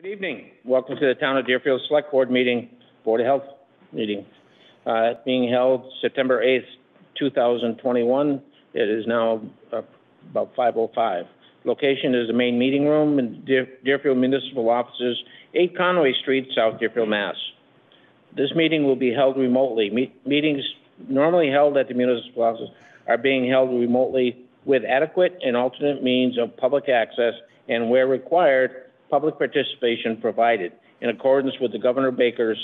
Good evening. Welcome to the Town of Deerfield Select Board meeting, Board of Health meeting. Uh, being held September eighth, two thousand twenty-one. It is now uh, about five oh five. Location is the main meeting room in Deer- Deerfield Municipal Offices, eight Conway Street, South Deerfield, Mass. This meeting will be held remotely. Me- meetings normally held at the municipal offices are being held remotely with adequate and alternate means of public access and where required, public participation provided in accordance with the Governor Baker's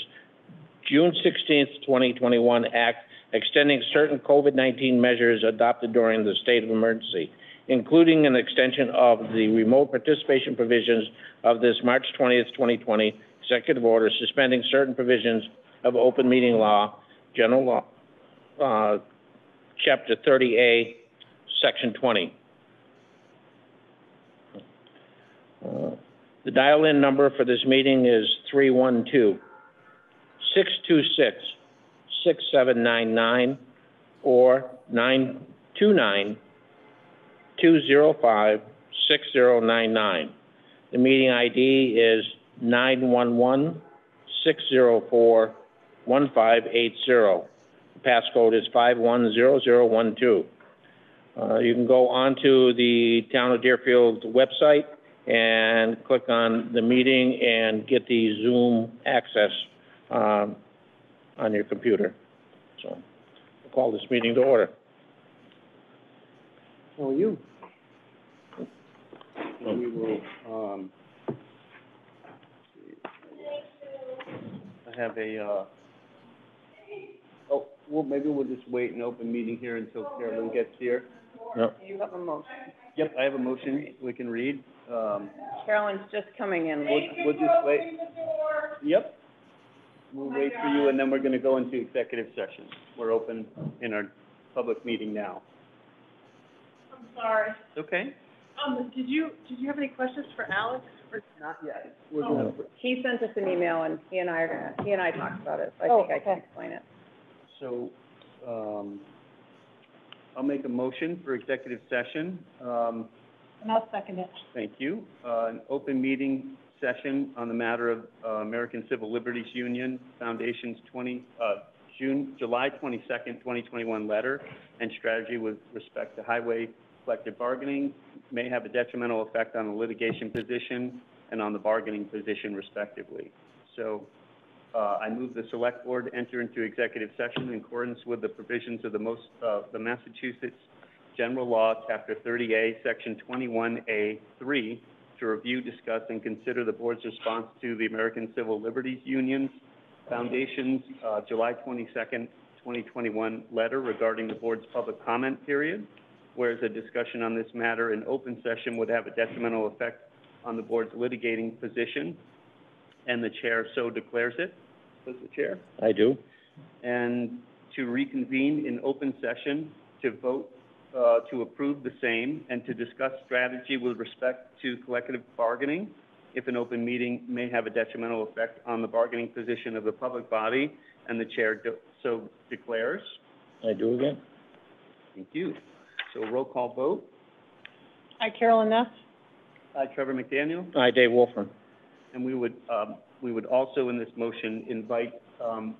June sixteenth, twenty twenty-one Act extending certain COVID-nineteen measures adopted during the state of emergency, including an extension of the remote participation provisions of this March twentieth, twenty twenty executive order suspending certain provisions of open meeting law, general law, uh, chapter thirty A, section twenty. Uh, The dial-in number for this meeting is 312-626-6799 or 929-205-6099. The meeting ID is 911-604-1580. The Passcode is five one zero zero one two. Uh, you can go onto the Town of Deerfield website and click on the meeting and get the Zoom access, um, on your computer. So, I'll call this meeting to order. How are you? We will, um, I have a, uh, oh, well, maybe we'll just wait an open meeting here until Carolyn gets here. No, You have a motion. Yep, I have a motion we can read. Um, Carolyn's just coming in. we'll, we'll just wait. Yep. We'll wait for you and then we're gonna go into executive session. We're open in our public meeting now. I'm sorry. Okay? Um, did you, did you have any questions for Alex or? Not yet. We're gonna, He sent us an email and he and I are gonna, he and I talked about it, so I Oh, think I can okay. explain it. So, um, I'll make a motion for executive session. Um, And I'll second it. thank you. Uh, an open meeting session on the matter of, uh, American Civil Liberties Union Foundation's twenty, uh, June, July twenty-second, twenty twenty-one letter and strategy with respect to highway collective bargaining may have a detrimental effect on the litigation position and on the bargaining position respectively. So, uh, I move the select board enter into executive session in accordance with the provisions of the most, uh, the Massachusetts General Law, Chapter thirty A, Section twenty-one A, three, to review, discuss, and consider the board's response to the American Civil Liberties Union Foundation's, uh, July twenty-second, twenty twenty-one letter regarding the board's public comment period, whereas a discussion on this matter in open session would have a detrimental effect on the board's litigating position, and the chair so declares it. Does the chair? I do. and to reconvene in open session to vote, uh, to approve the same and to discuss strategy with respect to collective bargaining if an open meeting may have a detrimental effect on the bargaining position of the public body, and the chair do- so declares. I do again. Thank you. So roll call vote. Hi, Carolyn Ness. Aye, Trevor McDaniel. Aye, Dave Wolfram. And we would, um, we would also in this motion invite, um,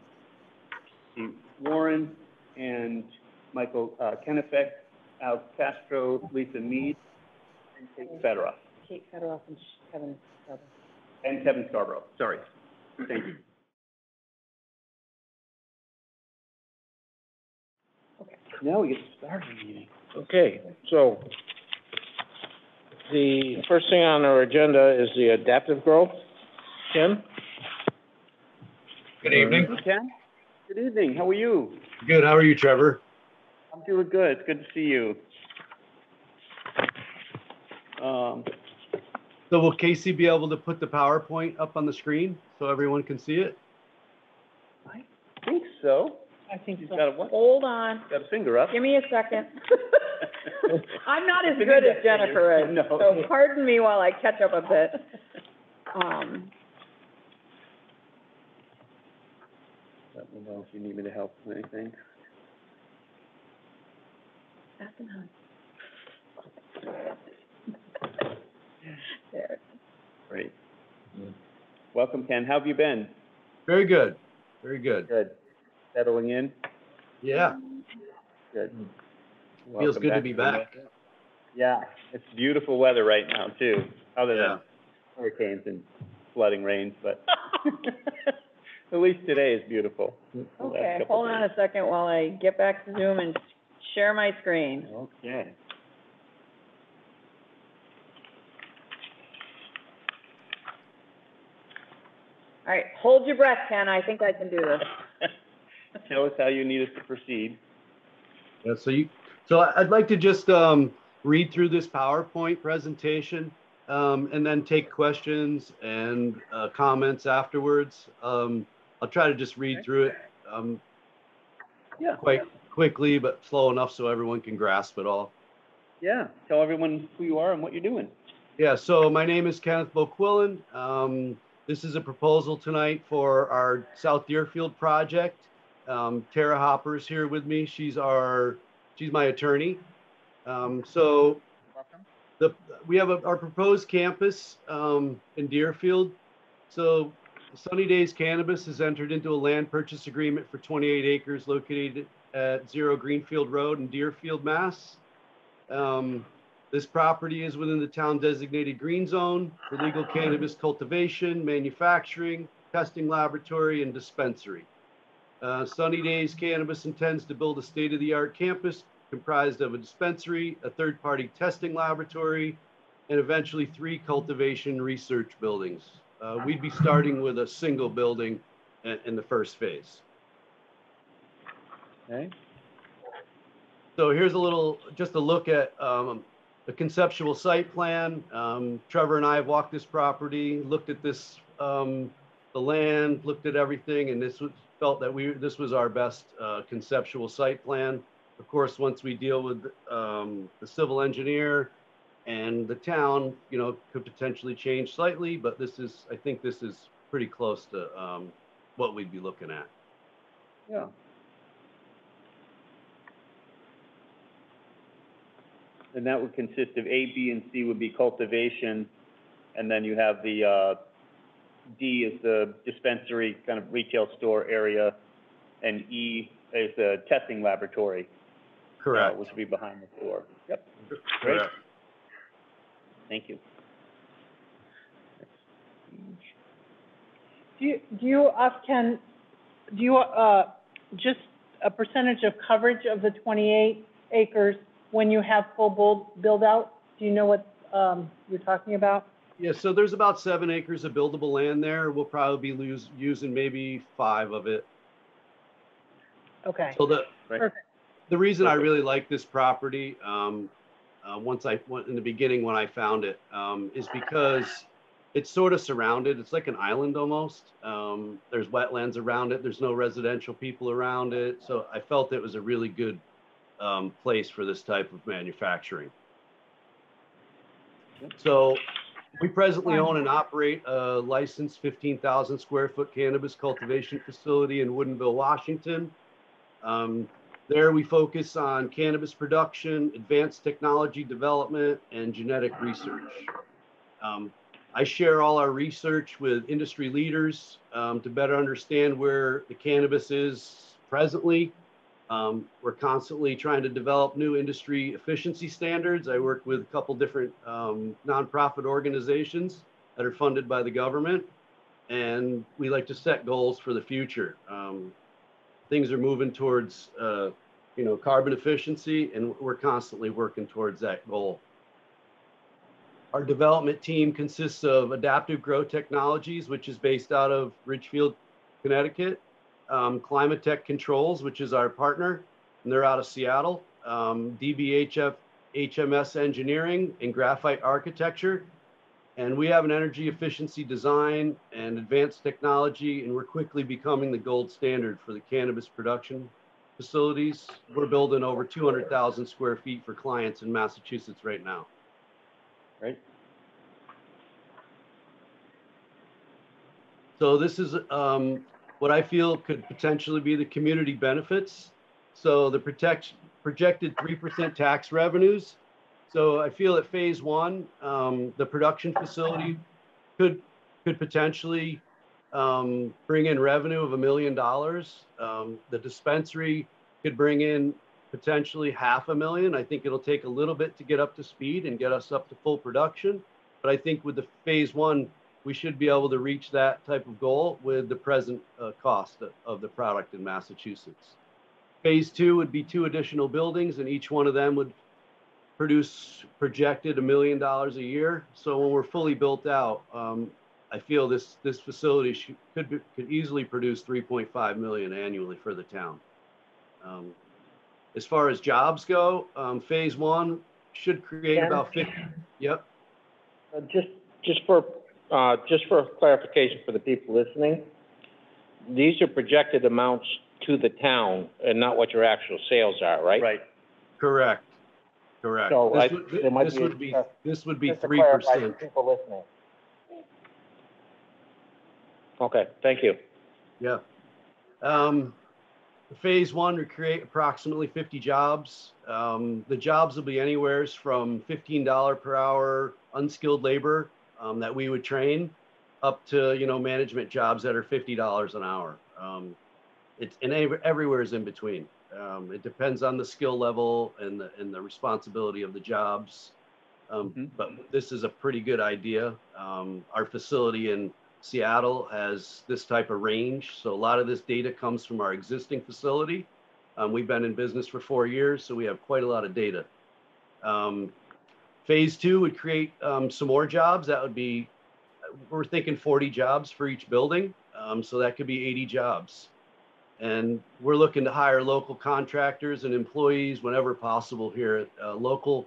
Steve Warren and Michael, uh, Kennebec, Al Castro, Lisa Mead, and Kate Federoff, Kate Federoff and Kevin, Federoff. and Kevin Scarborough, sorry. Thank you. Okay. Now we get to start the meeting. Okay, so the first thing on our agenda is the adaptive growth. Tim? Good evening. Ken? Good evening, how are you? Good. How are you, Trevor? I'm doing good, it's good to see you. Um, So will Casey be able to put the PowerPoint up on the screen so everyone can see it? I think so. I think She's so. got a, what? Hold on, Got a finger up. give me a second. I'm not as good as Jennifer is, No. so pardon me while I catch up a bit. Um, Let me know if you need me to help with anything. Nothing, hon. There. Great. Welcome, Ken. How have you been? Very good, very good. Good. Settling in? Yeah, Good. feels Welcome good to be back. West. Yeah, it's beautiful weather right now too, other Yeah. than hurricanes and flooding rains, but at least today is beautiful. Mm-hmm. the last Okay, couple hold on days. a second while I get back to Zoom and share my screen. Okay. All right, hold your breath, Ken, I think I can do this. Tell us how you need us to proceed. yeah, so you, so I- I'd like to just, um, read through this PowerPoint presentation, um, and then take questions and, uh, comments afterwards. Um, I'll try to just read through it, um, Yeah. quite quickly, but slow enough so everyone can grasp it all. Yeah, tell everyone who you are and what you're doing. Yeah, so my name is Kenneth Boquillan. Um, this is a proposal tonight for our South Deerfield project. Um, Tara Hopper is here with me. She's our, she's my attorney. Um, so the, we have a, our proposed campus, um, in Deerfield. So Sunny Days Cannabis has entered into a land purchase agreement for 28 acres located at Zero Greenfield Road in Deerfield, Mass. Um, this property is within the town designated green zone for legal cannabis cultivation, manufacturing, testing laboratory, and dispensary. Uh, Sunny Days Cannabis intends to build a state-of-the-art campus comprised of a dispensary, a third-party testing laboratory, and eventually three cultivation research buildings. Uh, we'd be starting with a single building in, in the first phase. Okay? So here's a little, just a look at um, the conceptual site plan. Um, Trevor and I have walked this property, looked at this, um, the land, looked at everything, and this was, felt that we, this was our best uh, conceptual site plan. Of course, once we deal with um, the civil engineer and the town, you know, could potentially change slightly, but this is, I think this is pretty close to um, what we'd be looking at. Yeah. And that would consist of A, B, and C would be cultivation, and then you have the, uh, D is the dispensary, kind of retail store area, and E is the testing laboratory. uh, Correct. Which would be behind the store. Yep, great. Correct. thank you. Do you, do you, uh, Ken, do you, uh, just a percentage of coverage of the twenty-eight acres when you have full build, build out? Do you know what, um, you're talking about? Yeah, so there's about seven acres of buildable land there. We'll probably be lose, using maybe five of it. Okay, So the, Perfect. the reason I really like this property, um, uh, once I, went in the beginning when I found it, um, is because it's sort of surrounded. It's like an island almost. Um, there's wetlands around it. There's no residential people around it. So I felt it was a really good, um, place for this type of manufacturing. So we presently own and operate a licensed 15,000 square foot cannabis cultivation facility in Woodinville, Washington. Um, there we focus on cannabis production, advanced technology development, and genetic research. Um, I share all our research with industry leaders um, to better understand where the cannabis is presently. Um, we're constantly trying to develop new industry efficiency standards. I work with a couple different um, nonprofit organizations that are funded by the government, and we like to set goals for the future. Um, things are moving towards, uh, you know, carbon efficiency, and we're constantly working towards that goal. Our development team consists of Adaptive Grow Technologies, which is based out of Ridgefield, Connecticut. Um, Climate Tech Controls, which is our partner, and they're out of Seattle. Um, DBHF HMS Engineering and Graphite Architecture. And we have an energy efficiency design and advanced technology, and we're quickly becoming the gold standard for the cannabis production facilities. We're building over 200,000 square feet for clients in Massachusetts right now. Right? So this is um, what I feel could potentially be the community benefits. So the protect, projected 3% tax revenues. So I feel at phase one, um, the production facility could, could potentially um, bring in revenue of a million dollars. Um, the dispensary could bring in potentially half a million. I think it'll take a little bit to get up to speed and get us up to full production. But I think with the phase one, we should be able to reach that type of goal with the present uh, cost of, of the product in Massachusetts. Phase two would be two additional buildings, and each one of them would produce projected a million dollars a year. So when we're fully built out, um, I feel this this facility should, could be, could easily produce 3.5 million annually for the town. Um, as far as jobs go, um, phase one should create Ken? about 50. Yep. Uh, Just, just for, uh, just for clarification for the people listening, these are projected amounts to the town and not what your actual sales are, right? Right. Correct. Correct. So This I- would- there might this be would be this would be Just to three clarify for percent. People listening. Okay, thank you. Yeah. Um, phase one would create approximately 50 jobs. Um, the jobs will be anywheres from $15 per hour unskilled labor um, that we would train up to, you know, management jobs that are $50 an hour. Um, it's and every- everywhere is in between. Um, it depends on the skill level and the, and the responsibility of the jobs. Um, Mhm. But this is a pretty good idea. Um, our facility in Seattle has this type of range. So a lot of this data comes from our existing facility. Um, we've been in business for four years, so we have quite a lot of data. Um, phase two would create um, some more jobs. That would be, we're thinking 40 jobs for each building. Um, so that could be 80 jobs. And we're looking to hire local contractors and employees whenever possible here. Uh, local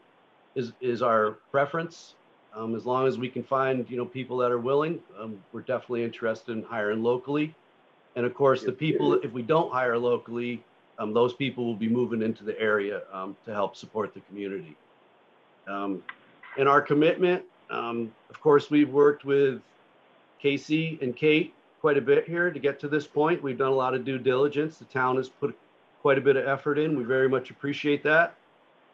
is, is our preference. Um, as long as we can find, you know, people that are willing, um, we're definitely interested in hiring locally. And of course, the people, if we don't hire locally, um, those people will be moving into the area um, to help support the community. Um, and our commitment, um, of course, we've worked with Casey and Kate quite a bit here to get to this point. We've done a lot of due diligence. The town has put quite a bit of effort in. We very much appreciate that.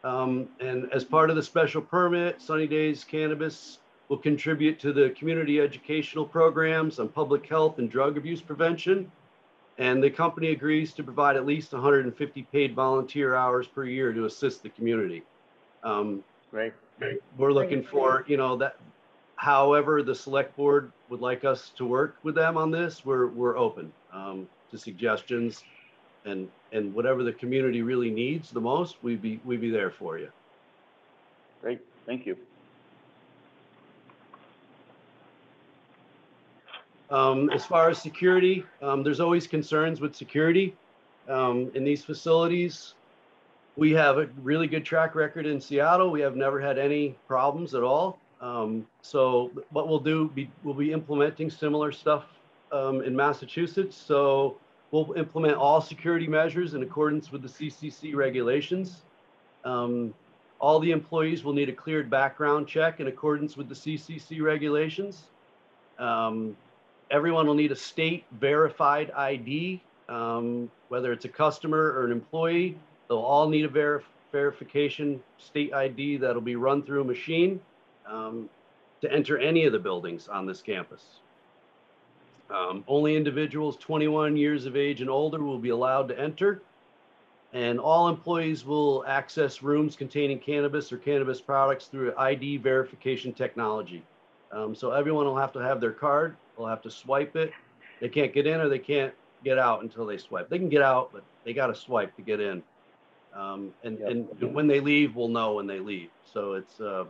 Um, and as part of the special permit, Sunny Days Cannabis will contribute to the community educational programs on public health and drug abuse prevention. And the company agrees to provide at least 150 paid volunteer hours per year to assist the community. Um, Great. we're looking for, you know, that, however, the select board would like us to work with them on this, we're, we're open um, to suggestions. And, and whatever the community really needs the most, we'd be, we'd be there for you. Great. Thank you. Um, as far as security, um, there's always concerns with security um, in these facilities. We have a really good track record in Seattle. We have never had any problems at all. Um, so what we'll do, be, we'll be implementing similar stuff um, in Massachusetts. So we'll implement all security measures in accordance with the CCC regulations. Um, all the employees will need a cleared background check in accordance with the CCC regulations. Um, everyone will need a state verified ID, um, whether it's a customer or an employee. They'll all need a verif- verification state ID that'll be run through a machine um, to enter any of the buildings on this campus. Um, only individuals 21 years of age and older will be allowed to enter. And all employees will access rooms containing cannabis or cannabis products through ID verification technology. Um, so everyone will have to have their card. They'll have to swipe it. They can't get in or they can't get out until they swipe. They can get out, but they got to swipe to get in. Um, and, Yep. and when they leave, we'll know when they leave. So it's, uh,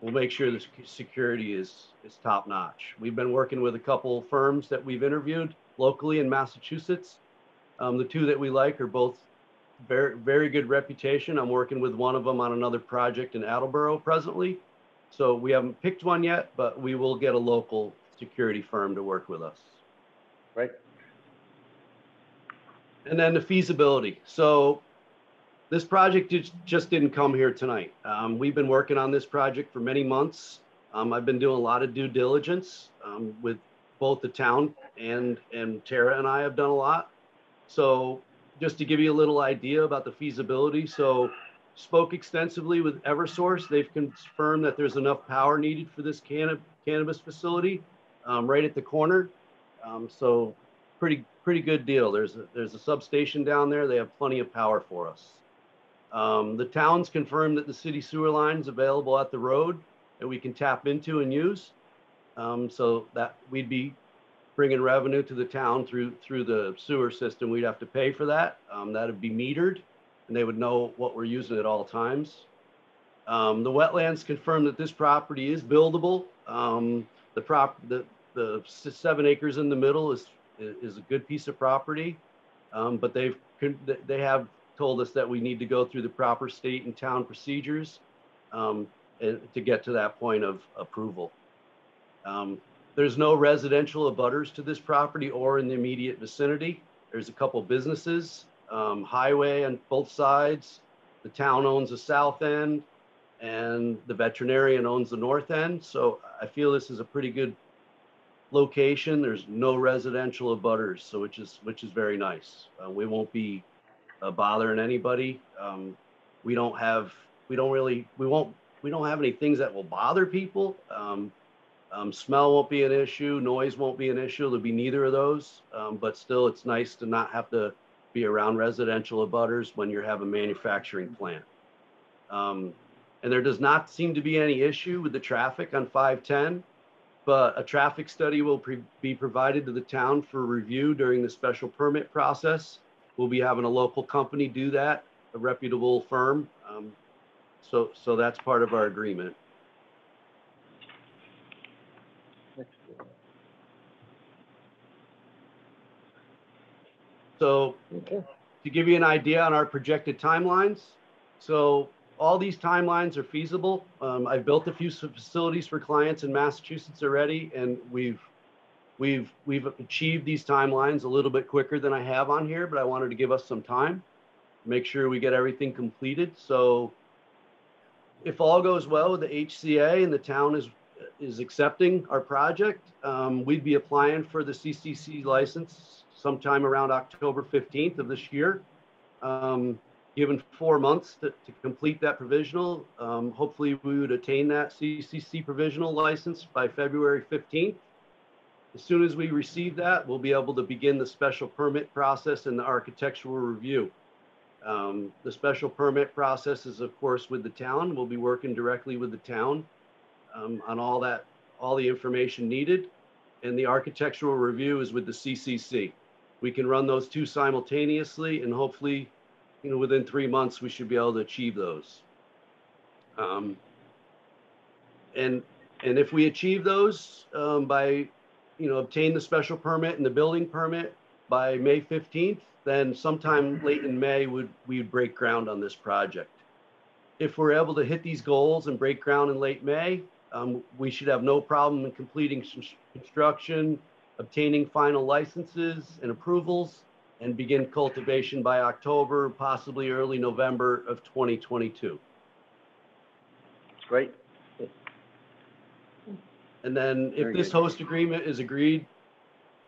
we'll make sure the security is, is top notch. We've been working with a couple firms that we've interviewed locally in Massachusetts. Um, the two that we like are both very, very good reputation. I'm working with one of them on another project in Attleboro presently. So we haven't picked one yet, but we will get a local security firm to work with us. Right. And then the feasibility. So this project just, didn't come here tonight. Um, we've been working on this project for many months. Um, I've been doing a lot of due diligence um, with both the town and, and Tara and I have done a lot. So just to give you a little idea about the feasibility. So spoke extensively with Eversource. They've confirmed that there's enough power needed for this canna- cannabis facility um, right at the corner. Um, so pretty, pretty good deal. There's, a there's a substation down there. They have plenty of power for us. Um, the town's confirmed that the city sewer line is available at the road that we can tap into and use. Um, so that we'd be bringing revenue to the town through, through the sewer system. We'd have to pay for that. Um, that'd be metered and they would know what we're using at all times. Um, the wetlands confirm that this property is buildable. Um, the prop, the, the seven acres in the middle is, is a good piece of property. Um, but they've, they have told us that we need to go through the proper state and town procedures, um, and to get to that point of approval. Um, there's no residential abutters to this property or in the immediate vicinity. There's a couple businesses, um, highway on both sides. The town owns the south end and the veterinarian owns the north end. So I feel this is a pretty good location. There's no residential abutters, so which is, which is very nice. Uh, we won't be uh, bothering anybody. Um, we don't have, we don't really, we won't, we don't have any things that will bother people. Um, um, smell won't be an issue, noise won't be an issue. There'll be neither of those. Um, but still, it's nice to not have to be around residential abutters when you have a manufacturing plant. Um, and there does not seem to be any issue with the traffic on 510, but a traffic study will be provided to the town for review during the special permit process. We'll be having a local company do that, a reputable firm. Um, so, so that's part of our agreement. So Okay. to give you an idea on our projected timelines, so all these timelines are feasible. Um, I've built a few facilities for clients in Massachusetts already, and we've we've we've achieved these timelines a little bit quicker than I have on here, but I wanted to give us some time, make sure we get everything completed. So if all goes well with the HCA and the town is is accepting our project, um, we'd be applying for the CCC license sometime around October 15th of this year. Um, given four months to, to complete that provisional, um, hopefully we would attain that CCC provisional license by February 15th. As soon as we receive that, we'll be able to begin the special permit process and the architectural review. Um, the special permit process is, of course, with the town. We'll be working directly with the town um, on all that, all the information needed. And the architectural review is with the CCC. We can run those two simultaneously and hopefully, you know, within three months, we should be able to achieve those. Um, and, and if we achieve those um, by, you know, obtain the special permit and the building permit by May 15th, then sometime late in May would, we would break ground on this project. If we're able to hit these goals and break ground in late May, um, we should have no problem in completing construction, obtaining final licenses and approvals, and begin cultivation by October, possibly early November of 2022. Great. And then if Very this good. host agreement is agreed,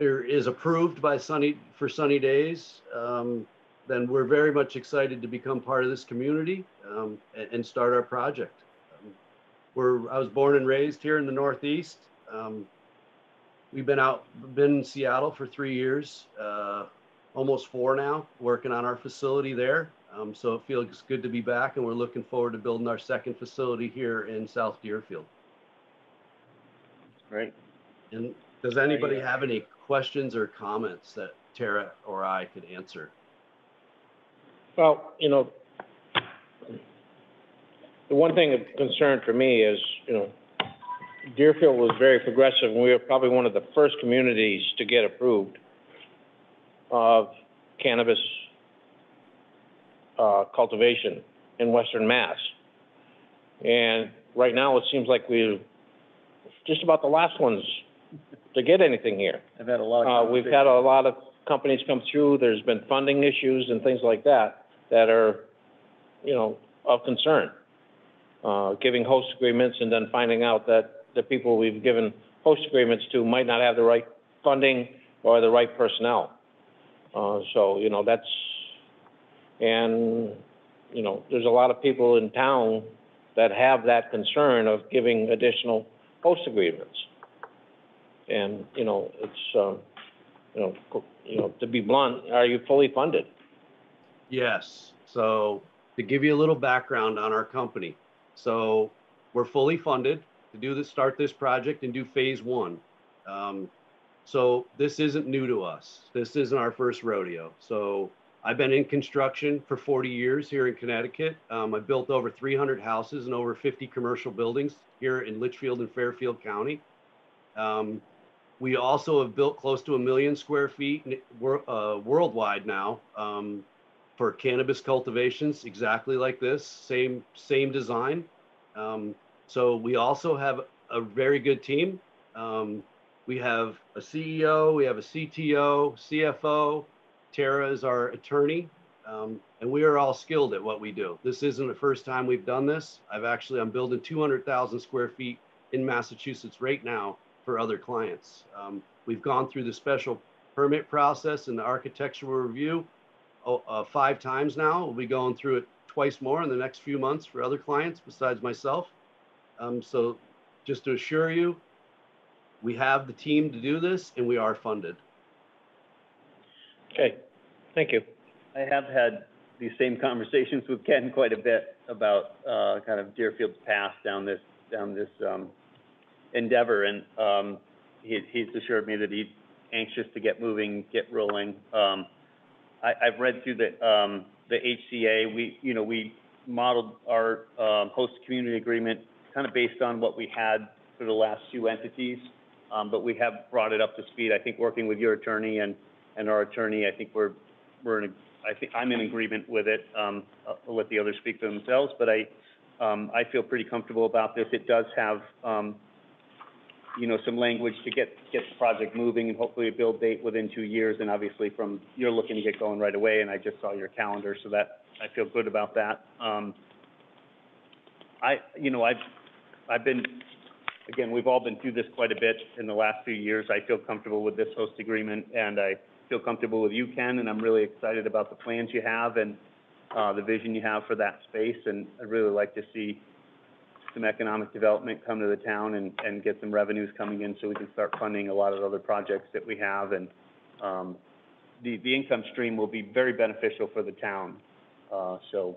or is approved by Sunny, for Sunny Days, um, then we're very much excited to become part of this community, um, and, and start our project. Um, We're, I was born and raised here in the Northeast. Um, we've been out, been in Seattle for three years, uh, almost four now, working on our facility there. Um, so it feels good to be back and we're looking forward to building our second facility here in South Deerfield. Great. And does anybody have any questions or comments that Tara or I could answer? Well, you know, the one thing of concern for me is, you know, Deerfield was very progressive, and we were probably one of the first communities to get approved of cannabis, uh, cultivation in Western Mass. And right now, it seems like we're just about the last ones to get anything here. I've had a lot Uh, we've had a lot of companies come through, there's been funding issues and things like that, that are, you know, of concern. Uh, giving host agreements and then finding out that the people we've given host agreements to might not have the right funding or the right personnel. Uh, so, you know, that's, and, you know, there's a lot of people in town that have that concern of giving additional host agreements. And, you know, it's, um, you know, you know, to be blunt, are you fully funded? Yes. So to give you a little background on our company. So we're fully funded to do this, start this project and do phase one. Um, so this isn't new to us. This isn't our first rodeo. So I've been in construction for 40 years here in Connecticut. Um, I built over 300 houses and over 50 commercial buildings here in Litchfield and Fairfield County. Um, we also have built close to a million square feet uh, worldwide now. Um, for cannabis cultivations, exactly like this, same same design. Um, so we also have a very good team. Um, we have a CEO, we have a CTO, CFO. Tara is our attorney, um, and we are all skilled at what we do. This isn't the first time we've done this. I've actually I'm building 200,000 square feet in Massachusetts right now for other clients. Um, we've gone through the special permit process and the architectural review oh, uh, five times now. We'll be going through it twice more in the next few months for other clients besides myself. Um, so just to assure you, we have the team to do this and we are funded. Okay, thank you. I have had these same conversations with Ken quite a bit about, uh, kind of Deerfield's path down this, down this, um, endeavor, and, um, he, he's assured me that he's anxious to get moving, get rolling. Um, I, I've read through the, um, the HCA, we, you know, we modeled our, um, host community agreement kind of based on what we had for the last few entities, um, but we have brought it up to speed. I think working with your attorney and, and our attorney, I think we're, we're in, a- I think, I'm in agreement with it. Um, I'll let the others speak for themselves, but I, um, I feel pretty comfortable about this. It does have, um, you know, some language to get, get the project moving and hopefully a build date within two years. And obviously from, you're looking to get going right away, and I just saw your calendar, so that, I feel good about that. Um, I, you know, I've, I've been, again, we've all been through this quite a bit in the last few years. I feel comfortable with this host agreement, and I feel comfortable with you, Ken, and I'm really excited about the plans you have and, uh, the vision you have for that space, and I'd really like to see some economic development come to the town and, and get some revenues coming in so we can start funding a lot of other projects that we have, and, um, the, the income stream will be very beneficial for the town, uh, so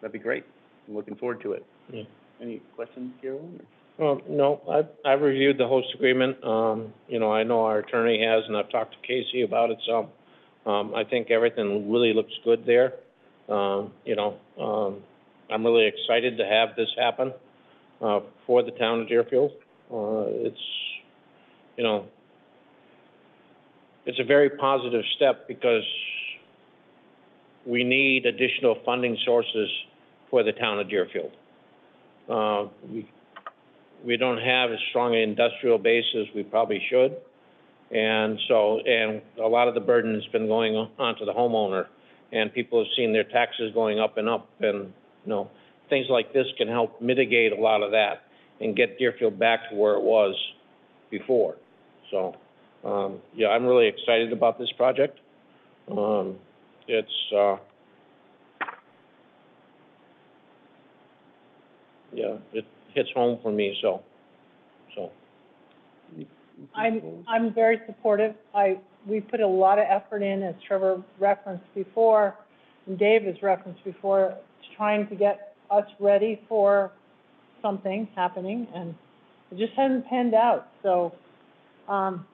that'd be great. I'm looking forward to it. Yeah. Any questions, Carolyn? or- No, I've, I've reviewed the host agreement, um, you know, I know our attorney has, and I've talked to Casey about it some. Um, I think everything really looks good there. Um, you know, um, I'm really excited to have this happen, uh, for the town of Deerfield. Uh, it's, you know, it's a very positive step because we need additional funding sources for the town of Deerfield. Uh, we, we don't have as strong an industrial base as we probably should. And so, and a lot of the burden has been going on to the homeowner. And people have seen their taxes going up and up and, you know, things like this can help mitigate a lot of that and get Deerfield back to where it was before. So, um, yeah, I'm really excited about this project. Um, it's, uh, yeah, it hits home for me, so, so. I'm, I'm very supportive. I, we put a lot of effort in, as Trevor referenced before, and Dave has referenced before, trying to get us ready for something happening, and it just hasn't panned out. So, um,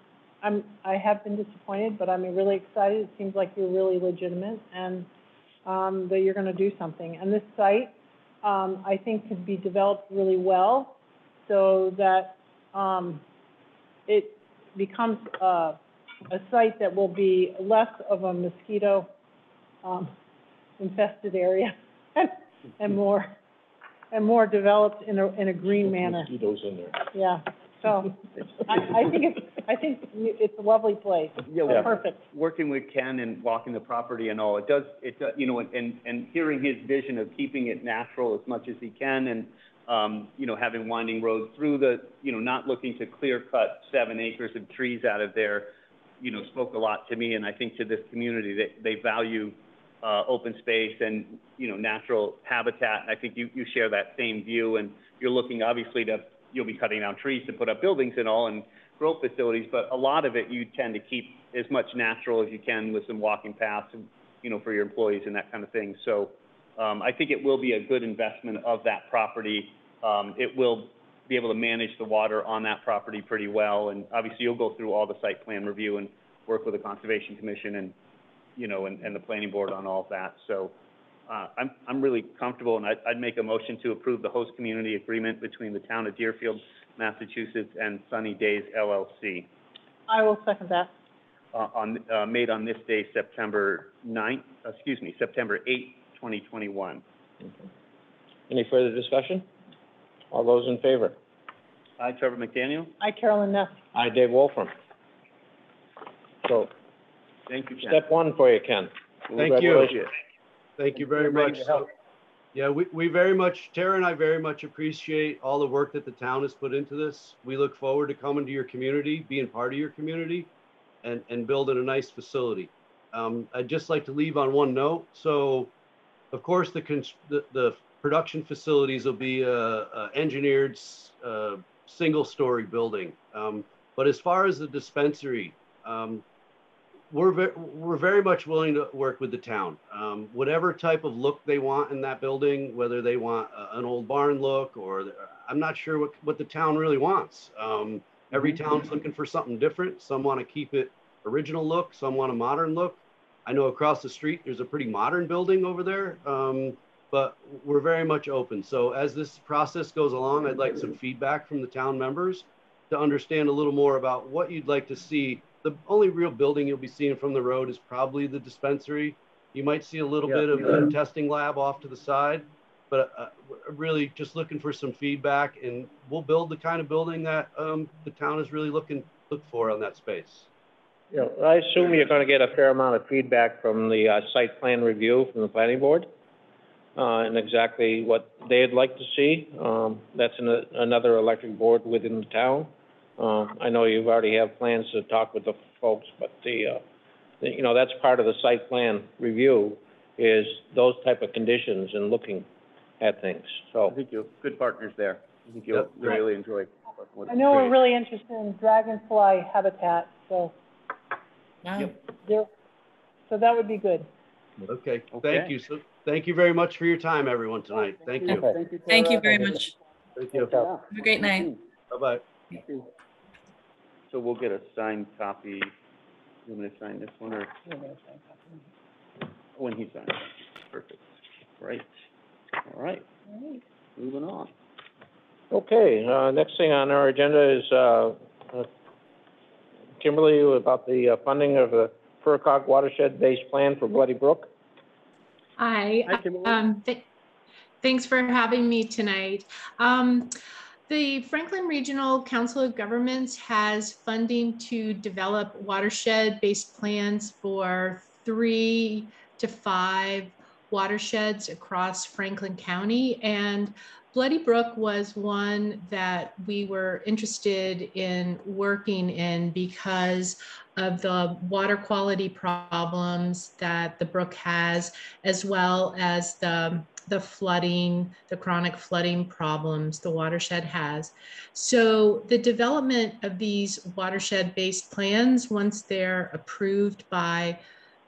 I'm, I have been disappointed, but I'm really excited. It seems like you're really legitimate and, um, that you're gonna do something. And this site, um, I think could be developed really well so that, um, it becomes, uh, a site that will be less of a mosquito, um, infested area and more, and more developed in a, in a green manner. Mosquitoes in there. Yeah, so, I, I think it's, I think it's a lovely place. Yeah, well, Perfect. working with Ken and walking the property and all, it does, it, does- you know, and, and hearing his vision of keeping it natural as much as he can and, um, you know, having winding roads through the, you know, not looking to clear cut seven acres of trees out of there, you know, spoke a lot to me and I think to this community, that they value, uh, open space and, you know, natural habitat. And I think you, you share that same view and you're looking obviously to, you'll be cutting down trees to put up buildings and all and grow facilities, but a lot of it you tend to keep as much natural as you can with some walking paths and, you know, for your employees and that kind of thing. So, um, I think it will be a good investment of that property. Um, it will be able to manage the water on that property pretty well, and obviously you'll go through all the site plan review and work with the Conservation Commission and, you know, and, and the planning board on all of that. So, uh, I'm, I'm really comfortable, and I'd, I'd make a motion to approve the host community agreement between the town of Deerfield, Massachusetts, and Sunny Days LLC, I will second that. uh, on, uh, made on this day, September ninth, excuse me, September eighth, twenty twenty-one. Any further discussion? All those in favor? I, Trevor McDaniel, I, Carolyn Ness. Aye, Dave Wolfram. So, thank you, Ken. step one for you, Ken. Thank you. Congratulations. Thank you very much. Yeah, we, we very much, Tara and I very much appreciate all the work that the town has put into this. We look forward to coming to your community, being part of your community, and, and building a nice facility. Um, I'd just like to leave on one note. So, of course, the, cons- the, the production facilities will be a, a engineered, uh, single-story building. Um, but as far as the dispensary, um, we're very, we're very much willing to work with the town. Um, whatever type of look they want in that building, whether they want a, an old barn look or, I'm not sure what, what the town really wants. Um, every town's looking for something different. Some want to keep it original look, some want a modern look. I know across the street, there's a pretty modern building over there. Um, but we're very much open. So as this process goes along, I'd like some feedback from the town members to understand a little more about what you'd like to see the only real building you'll be seeing from the road is probably the dispensary. You might see a little Yeah. bit of a testing lab off to the side, but uh, really just looking for some feedback and we'll build the kind of building that um, the town is really looking, look for on that space. You know, I assume you're gonna get a fair amount of feedback from the, uh, site plan review from the planning board, uh, and exactly what they'd like to see. Um, that's an, another electric board within the town. Um, I know you've already have plans to talk with the folks, but the, uh, the- you know, that's part of the site plan review, is those type of conditions and looking at things, I so. think you'll, good partners there. I think you'll Yep. really enjoy working with I them. know we're really interested in dragonfly habitat, so Wow. there, so that would be good. Okay, Okay. thank you. So, thank you very much for your time, everyone, tonight. Thank you. Okay. Thank you very much. Thank you. Have a great night. Bye-bye. So we'll get a signed copy. You want me to sign this one or when he signs? Perfect. Great. All right. Moving on. Okay, uh, next thing on our agenda is, uh, uh, Kimberly, about the uh, funding of the FRCOG watershed-based plan for Bloody Brook. Hi, Hi, Kimberly. um, th- thanks for having me tonight. Um, the Franklin Regional Council of Governments has funding to develop watershed-based plans for three to five watersheds across Franklin County. And Bloody Brook was one that we were interested in working in because of the water quality problems that the brook has, as well as the, the flooding, the chronic flooding problems the watershed has. So the development of these watershed-based plans, once they're approved by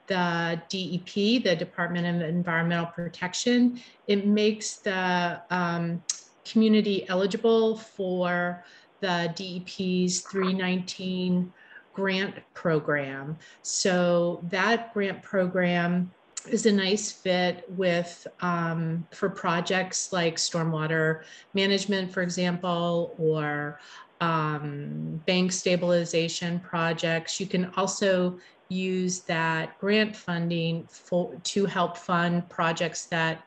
the DEP, the Department of Environmental Protection, it makes the um, community eligible for the DEP's 319 grant program. So that grant program is a nice fit with um, for projects like stormwater management, for example, or um, bank stabilization projects. You can also use that grant funding for to help fund projects that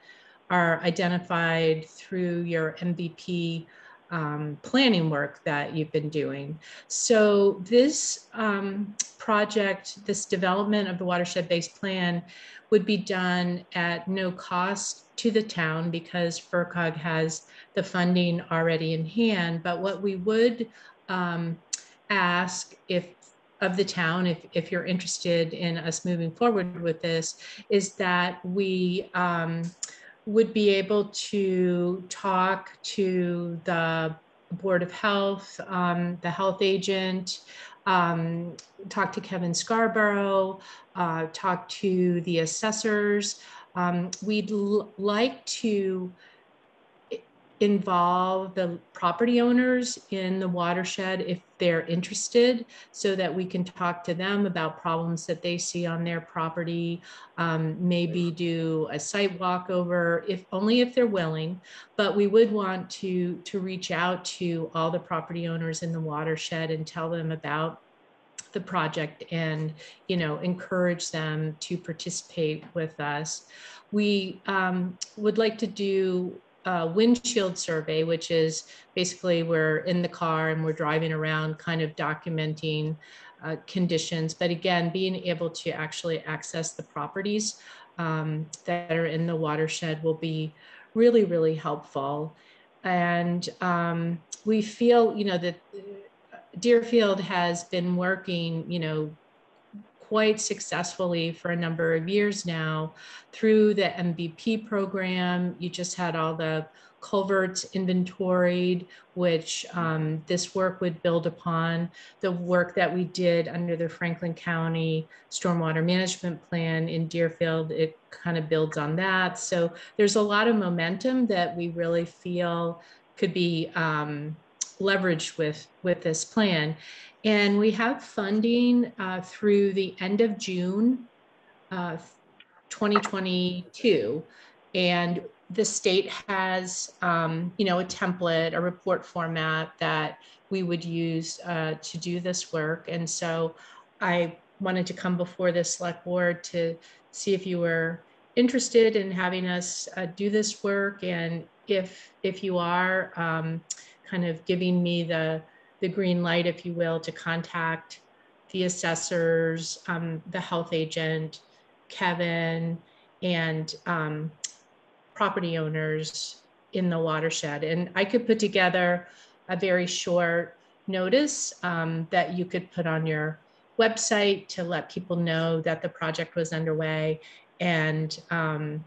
are identified through your MVP um, planning work that you've been doing. So this um, project, this development of the watershed-based plan would be done at no cost to the town because FRCOG has the funding already in hand. But what we would um, ask if of the town, if, if you're interested in us moving forward with this, is that we um, would be able to talk to the Board of Health, um, the health agent, um, talk to Kevin Scarborough, uh, talk to the assessors. Um, we'd like to involve the property owners in the watershed if they're interested so that we can talk to them about problems that they see on their property. Um, maybe do a site walkover if only if they're willing. But we would want to to reach out to all the property owners in the watershed and tell them about the project and you know encourage them to participate with us. We um, would like to do a windshield survey, which is basically we're in the car and we're driving around, kind of documenting uh, conditions. But again, being able to actually access the properties um, that are in the watershed will be really, really helpful. And um, we feel, you know, that uh, Deerfield has been working, you know, quite successfully for a number of years now through the MVP program. You just had all the culverts inventoried, which um, this work would build upon. The work that we did under the Franklin County Stormwater Management Plan in Deerfield, it kind of builds on that. So there's a lot of momentum that we really feel could be um, leveraged with, with this plan. And we have funding uh, through the end of June uh, 2022. And the state has, um, you know, a template, a report format that we would use uh, to do this work. And so I wanted to come before the select board to see if you were interested in having us uh, do this work. And if, if you are, um, kind of giving me the, the green light, if you will, to contact the assessors, um, the health agent, Kevin, and um, property owners in the watershed. And I could put together a very short notice um, that you could put on your website to let people know that the project was underway. And um,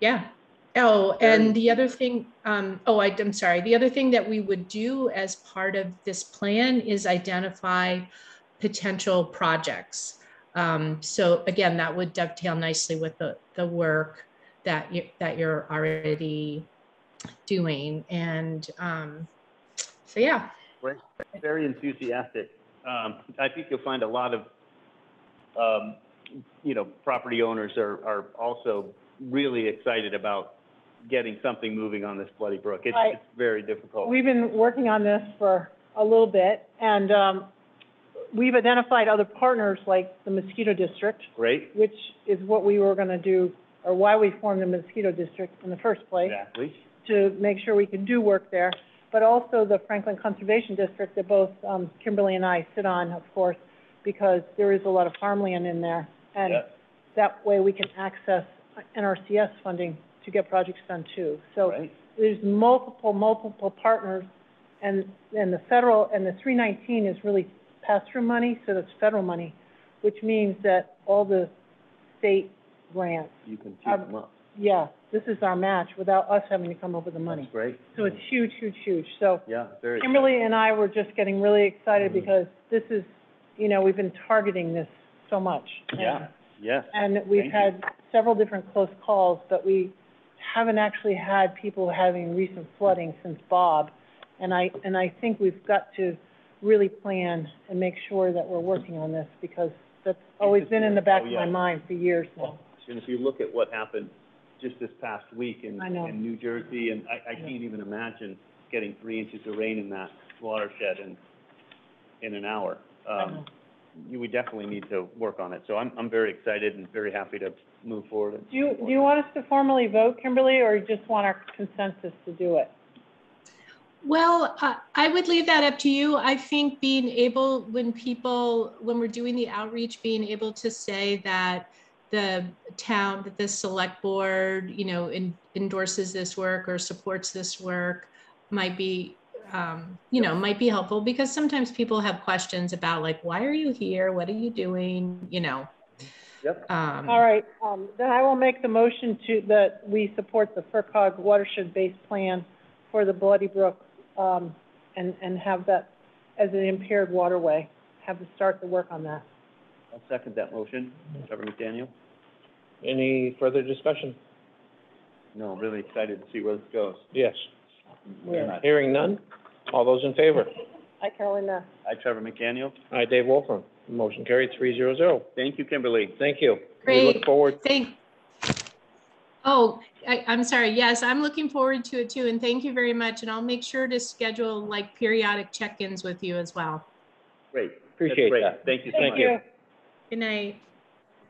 yeah. Oh, and the other thing, um, oh, I, I'm sorry. The other thing that we would do as part of this plan is identify potential projects. Um, so again, that would dovetail nicely with the, the work that you, that you're already doing. And um, so, yeah. Great, very enthusiastic. Um, I think you'll find a lot of, um, you know, property owners are, are also really excited about getting something moving on this Bloody Brook. It's, it's very difficult. We've been working on this for a little bit, and, um, we've identified other partners like the mosquito district, Great, which is what we were gonna do, or why we formed the mosquito district in the first place. exactly. to make sure we can do work there, but also the Franklin Conservation District that both, um, Kimberly and I sit on, of course, because there is a lot of farmland in there. And Yeah. that way we can access NRCS funding to get projects done too. So Right, there's multiple, multiple partners, and, and the federal, and the three nineteen is really pass-through money, so that's federal money, which means that all the state grants, you can Um, them up. yeah, this is our match without us having to come up with the money. That's great. So it's huge, huge, huge. So Yeah, very. Kimberly and I were just getting really excited Mhm. because this is, you know, we've been targeting this so much. Yeah, yes. And we've Thank had several different close calls, but we haven't actually had people having recent flooding since Bob. And I, and I think we've got to really plan and make sure that we're working on this because that's always been in the back of Oh, my mind for years now. And if you look at what happened just this past week in, I know. in New Jersey, and I, I can't even imagine getting three inches of rain in that watershed in, in an hour. I Um, know. you, we definitely need to work on it, so I'm, I'm very excited and very happy to move forward. Do you, do you want us to formally vote, Kimberly, or you just want our consensus to do it? Well, uh, I would leave that up to you. I think being able, when people, when we're doing the outreach, being able to say that the town, that the select board, you know, en- endorses this work or supports this work might be, um, you know, might be helpful because sometimes people have questions about like, why are you here? What are you doing? You know? Yep. Um, All right, um, then I will make the motion to, that we support the FRCOG watershed-based plan for the Bloody Brook um, and, and have that as an impaired waterway, have to start the work on that. I'll second that motion. Trevor McDaniel? Any further discussion? No, I'm really excited to see where this goes. Yes. Yeah. Hearing none? All those in favor? Hi, Carolyn, uh, I, Trevor McDaniel. Aye, Dave Wolfram. Motion carried three zero zero. Thank you, Kimberly. Thank you. We look forward, Thank, oh, I, I'm sorry. Yes, I'm looking forward to it too. And thank you very much. And I'll make sure to schedule like periodic check-ins with you as well. Great. That's appreciate great. that. Thank you so Thank much. you. Good night.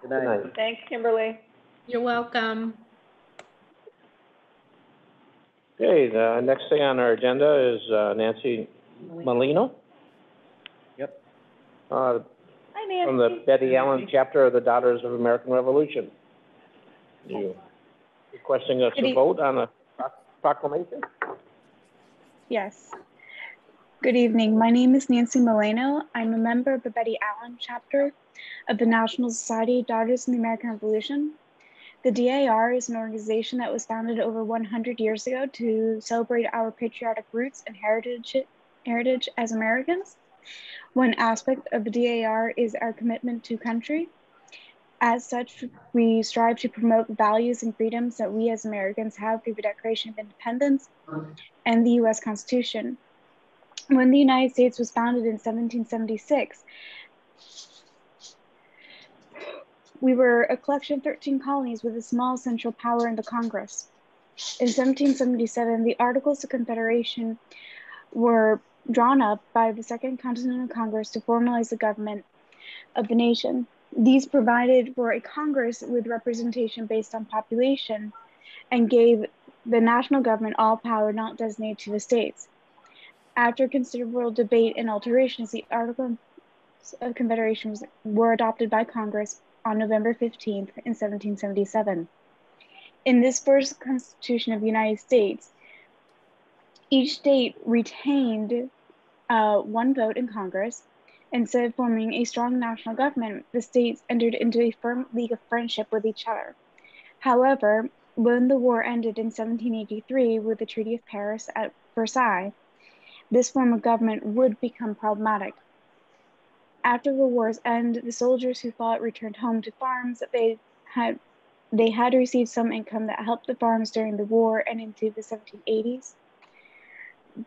Good Good night. Thanks, Kimberly. You're welcome. Okay, the next thing on our agenda is uh, Nancy Molino. Yep. Uh, Hi, from the Nancy. Betty Allen chapter of the Daughters of American Revolution. You requesting us to vote on a proclamation? Yes. Good evening. My name is Nancy Moreno. I'm a member of the Betty Allen chapter of the National Society of Daughters of the American Revolution. The DAR is an organization that was founded over 100 years ago to celebrate our patriotic roots and heritage, heritage as Americans. One aspect of the DAR is our commitment to country. As such, we strive to promote values and freedoms that we as Americans have through the Declaration of Independence and the US Constitution. When the United States was founded in 1776, we were a collection of 13 colonies with a small central power in the Congress. In 1777, the Articles of Confederation were drawn up by the Second Continental Congress to formalize the government of the nation. These provided for a Congress with representation based on population and gave the national government all power not designated to the states. After considerable debate and alterations, the Articles of Confederation was, were adopted by Congress on November 15th in 1777. In this first Constitution of the United States, each state retained uh, one vote in Congress. Instead of forming a strong national government, the states entered into a firm league of friendship with each other. However, when the war ended in 1783 with the Treaty of Paris at Versailles, this form of government would become problematic. After the war's end, the soldiers who fought returned home to farms that they had they had received some income that helped the farms during the war and into the 1780s.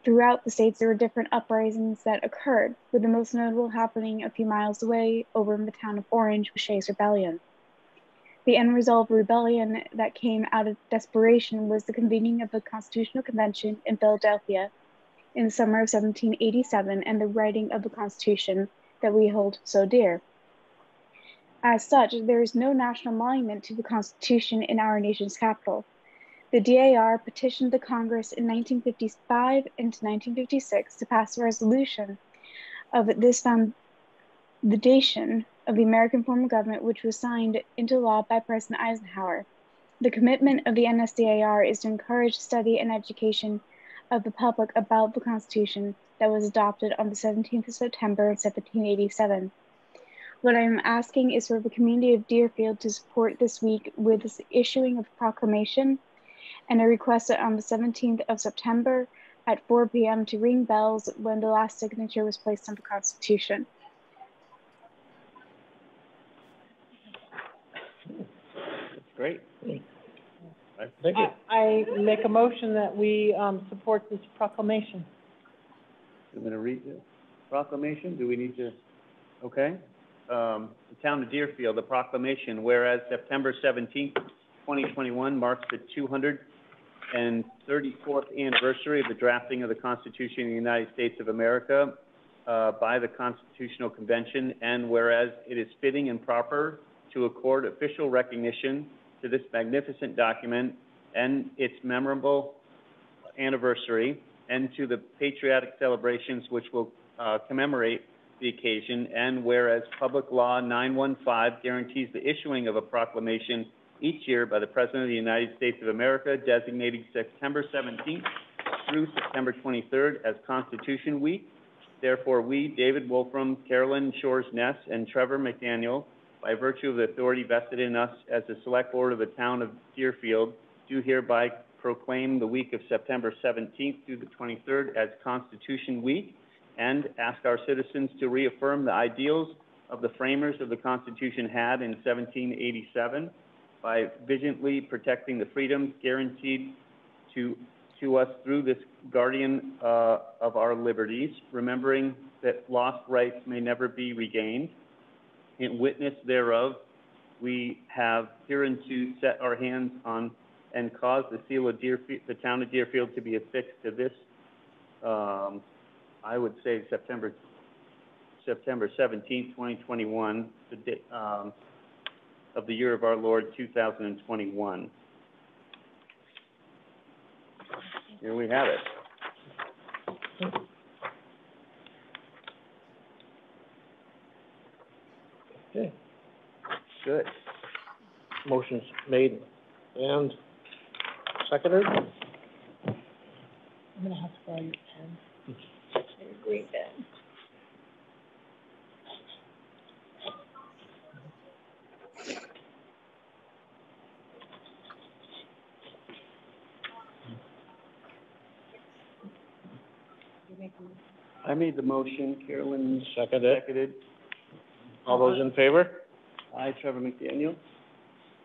Throughout the states, there were different uprisings that occurred, with the most notable happening a few miles away over in the town of Orange with Shays Rebellion. The unresolved rebellion that came out of desperation was the convening of the Constitutional Convention in Philadelphia in the summer of 1787 and the writing of the Constitution that we hold so dear. As such, there is no national monument to the Constitution in our nation's capital. The DAR petitioned the Congress in 1955 and 1956 to pass a resolution of this foundation of the American form of government, which was signed into law by President Eisenhower. The commitment of the NSDAR is to encourage study and education of the public about the Constitution that was adopted on the 17th of September 1787. What I am asking is for the community of Deerfield to support this week with the issuing of proclamation and I request it on the 17th of September at 4 p.m. to ring bells when the last signature was placed on the Constitution. That's great. Thank you. I I make a motion that we, um, support this proclamation. I'm gonna read the proclamation. Do we need to, okay? Um, the town of Deerfield, the proclamation, whereas September seventeenth, twenty twenty-one marks the two hundred and thirty-fourth anniversary of the drafting of the Constitution of the United States of America, uh, by the Constitutional Convention, and whereas it is fitting and proper to accord official recognition to this magnificent document and its memorable anniversary, and to the patriotic celebrations which will uh, commemorate the occasion, and whereas Public Law 915 guarantees the issuing of a proclamation each year by the President of the United States of America designating September 17th through September 23rd as Constitution Week. Therefore, we, David Wolfram, Carolyn Shores Ness, and Trevor McDaniel, by virtue of the authority vested in us as the Select Board of the Town of Deerfield, do hereby proclaim the week of September seventeenth through the twenty-third as Constitution Week, and ask our citizens to reaffirm the ideals of the framers of the Constitution had in seventeen eighty-seven by vigilantly protecting the freedoms guaranteed to, to us through this guardian, uh, of our liberties, remembering that lost rights may never be regained. In witness thereof, we have hereunto set our hands on and caused the seal of Deerfield, the town of Deerfield to be affixed to this, um, I would say September, September seventeenth, twenty twenty-one, the day, um, of the year of our Lord, two thousand and twenty-one. Here we have it. Okay, Good. motion's made and seconded. I'm gonna have to borrow your pen. Hmm. Your green pen. I made the motion, Carolyn Seconded. seconded. All those in favor? I, Trevor McDaniel.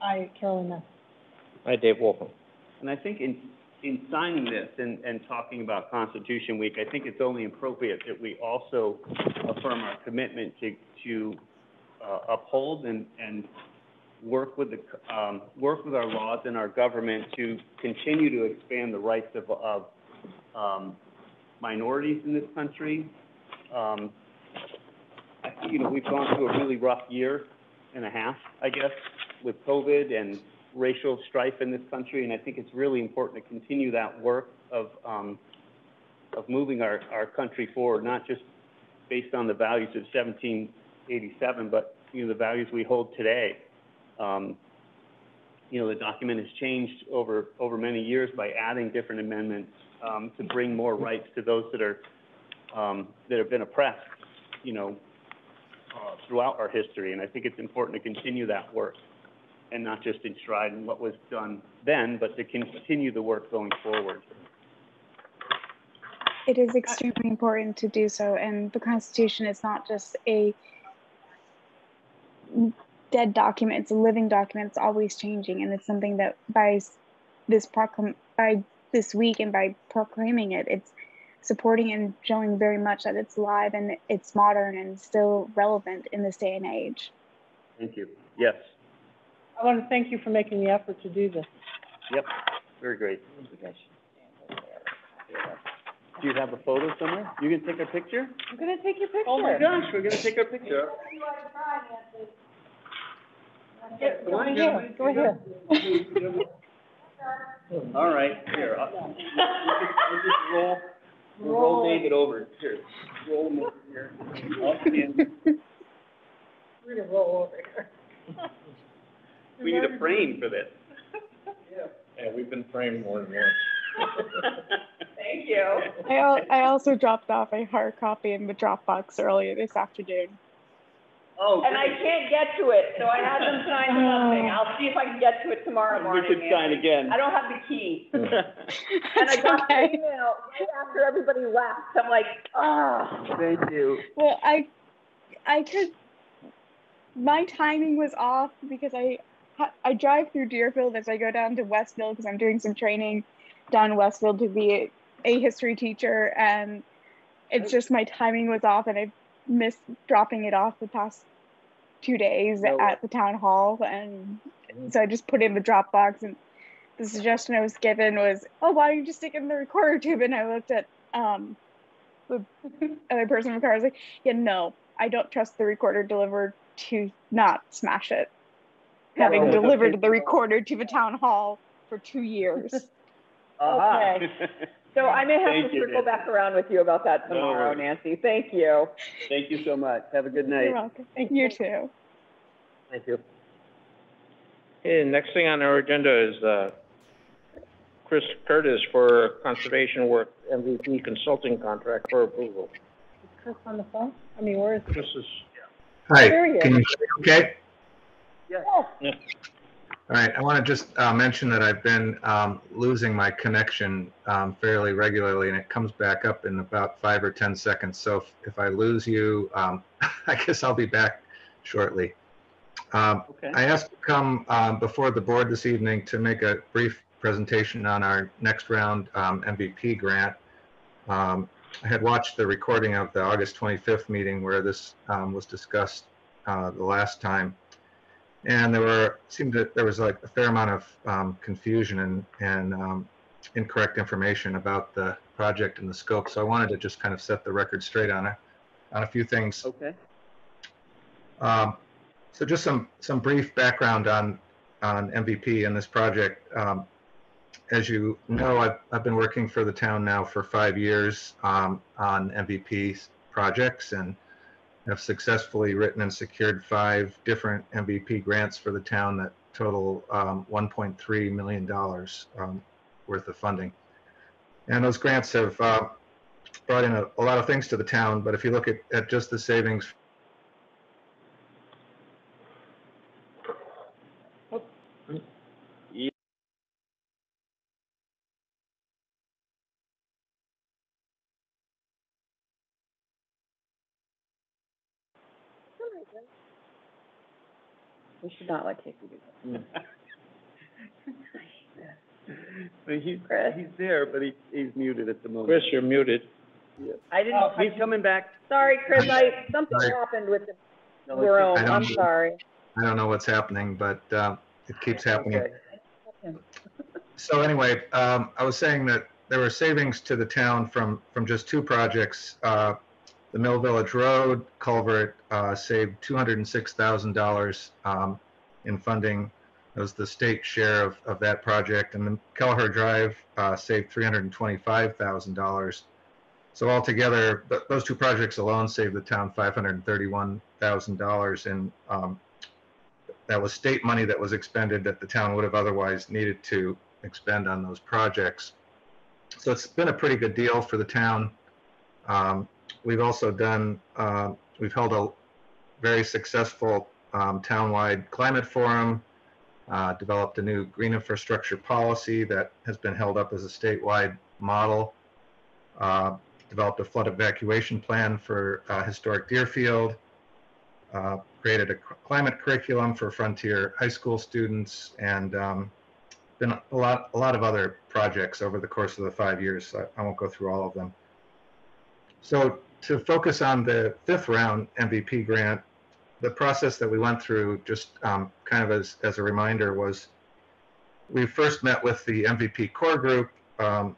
I, Carolyn, Ness. Hi, Dave Wolfram. And I think in, in signing this and, and talking about Constitution Week, I think it's only appropriate that we also affirm our commitment to, to uh, uphold and, and work with the, um, work with our laws and our government to continue to expand the rights of, of, um, minorities in this country. Um, you know, we've gone through a really rough year and a half, I guess, with COVID and racial strife in this country, and I think it's really important to continue that work of, um, of moving our, our country forward, not just based on the values of seventeen eighty-seven, but, you know, the values we hold today. Um, you know, the document has changed over, over many years by adding different amendments, um, to bring more rights to those that are, um, that have been oppressed, you know, uh, throughout our history, and I think it's important to continue that work and not just enshrined in what was done then, but to continue the work going forward. It is extremely important to do so, and the Constitution is not just a dead document; it's a living document. It's always changing, and it's something that by this proclam by this week and by proclaiming it, it's supporting and showing very much that it's live and it's modern and still relevant in this day and age. Thank you. Yes, I want to thank you for making the effort to do this. yep, very great. Do you have a photo somewhere? You can take a picture? I'm gonna take your picture. Oh my gosh, we're gonna take our picture. Go ahead, go ahead. All right, here, I'll, we'll just, we'll just roll, we'll roll David over, here, roll him over here. I'll stand. We're gonna roll over here. We need a frame for this. Yeah, we've been framed more than once. Thank you. I, al- I also dropped off a hard copy in the Dropbox earlier this afternoon. Oh, And I can't get to it, so I had them sign something. I'll see if I can get to it tomorrow We morning. could sign Nancy. again. I don't have the key. And I got the Okay. email right after everybody left. I'm like, ah. Thank you. Well, I, I could, my timing was off because I, ha- I drive through Deerfield as I go down to Westfield because I'm doing some training down in Westfield to be a, a history teacher, and it's just my timing was off, and I missed dropping it off the past two days No. at the town hall, and so I just put it in the Dropbox, and the suggestion I was given was, oh, why don't you just stick it in the recorder tube? And I looked at um, the other person in the car. I was like, yeah, no, I don't trust the recorder delivered to not smash it. Having delivered the recorder to the town hall for two years. Aha. So I may have Thank to you, circle Nancy. back around with you about that No tomorrow, worries. Nancy. Thank you. Thank you so much. Have a good night. You're welcome. You too. Thank you. Okay, next thing on our agenda is, uh, Chris Curtis for conservation work, MVP consulting contract for approval. Is Chris on the phone? I mean, where is he? Chris is, There he Hi, can you hear me okay? Yes. All right, I want to just uh, mention that I've been um, losing my connection um, fairly regularly, and it comes back up in about five or 10 seconds. So if- if I lose you, um, I guess I'll be back shortly. Um, Okay. I asked to come um, before the board this evening to make a brief presentation on our next round um, MVP grant. Um, I had watched the recording of the August 25th meeting where this um, was discussed uh, the last time. And there were, seemed that there was like a fair amount of um, confusion and, and um, incorrect information about the project and the scope. So I wanted to just kind of set the record straight on a, on a few things. Okay. Um, So just some, some brief background on, on MVP and this project. Um, As you know, I've, I've been working for the town now for five years um, on MVP projects and have successfully written and secured five different MVP grants for the town that total um, $1.3 million um, worth of funding. And those grants have uh, brought in a, a lot of things to the town, but if you look at, at just the savings We should not let Casey do that. But he's, Chris? he's there, but he, he's muted at the moment. Chris, you're muted. I didn't, Oh, He's coming back. sorry, Chris, I, something Sorry. happened with the No, it's- room, I don't- I'm sorry. I don't know what's happening, but uh, it keeps happening. Okay. So anyway, um, I was saying that there were savings to the town from, from just two projects. Uh, The Mill Village Road culvert uh, saved $206,000 um, in funding. That was the state share of, of that project. And the Kelleher Drive uh, saved $325,000. So altogether, th- those two projects alone saved the town $531,000 in um, that was state money that was expended that the town would have otherwise needed to expend on those projects. So it's been a pretty good deal for the town. Um, We've also done, uh, we've held a very successful um, townwide climate forum, uh, developed a new green infrastructure policy that has been held up as a statewide model, uh, developed a flood evacuation plan for uh, historic Deerfield, uh, created a climate curriculum for Frontier High School students, and um, been a lot, a lot of other projects over the course of the five years. I, I won't go through all of them. So to focus on the fifth round MVP grant, the process that we went through, just um, kind of as, as a reminder, was we first met with the MVP core group, um,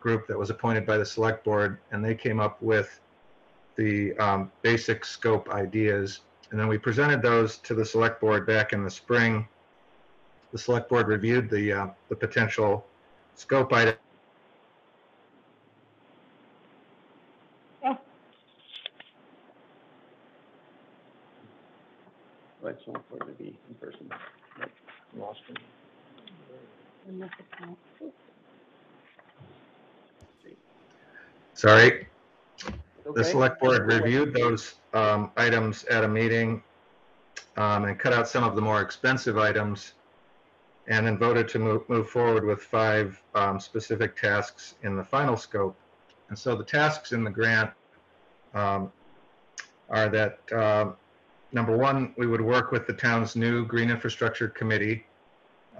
group that was appointed by the select board, and they came up with the um, basic scope ideas. And then we presented those to the select board back in the spring. The select board reviewed the, uh, the potential scope item. Let's for it to be in person. Lost him. Sorry, the Okay. select board reviewed those um, items at a meeting um, and cut out some of the more expensive items and then voted to move, move forward with five um, specific tasks in the final scope. And so the tasks in the grant um, are that, uh, number one, we would work with the town's new Green Infrastructure Committee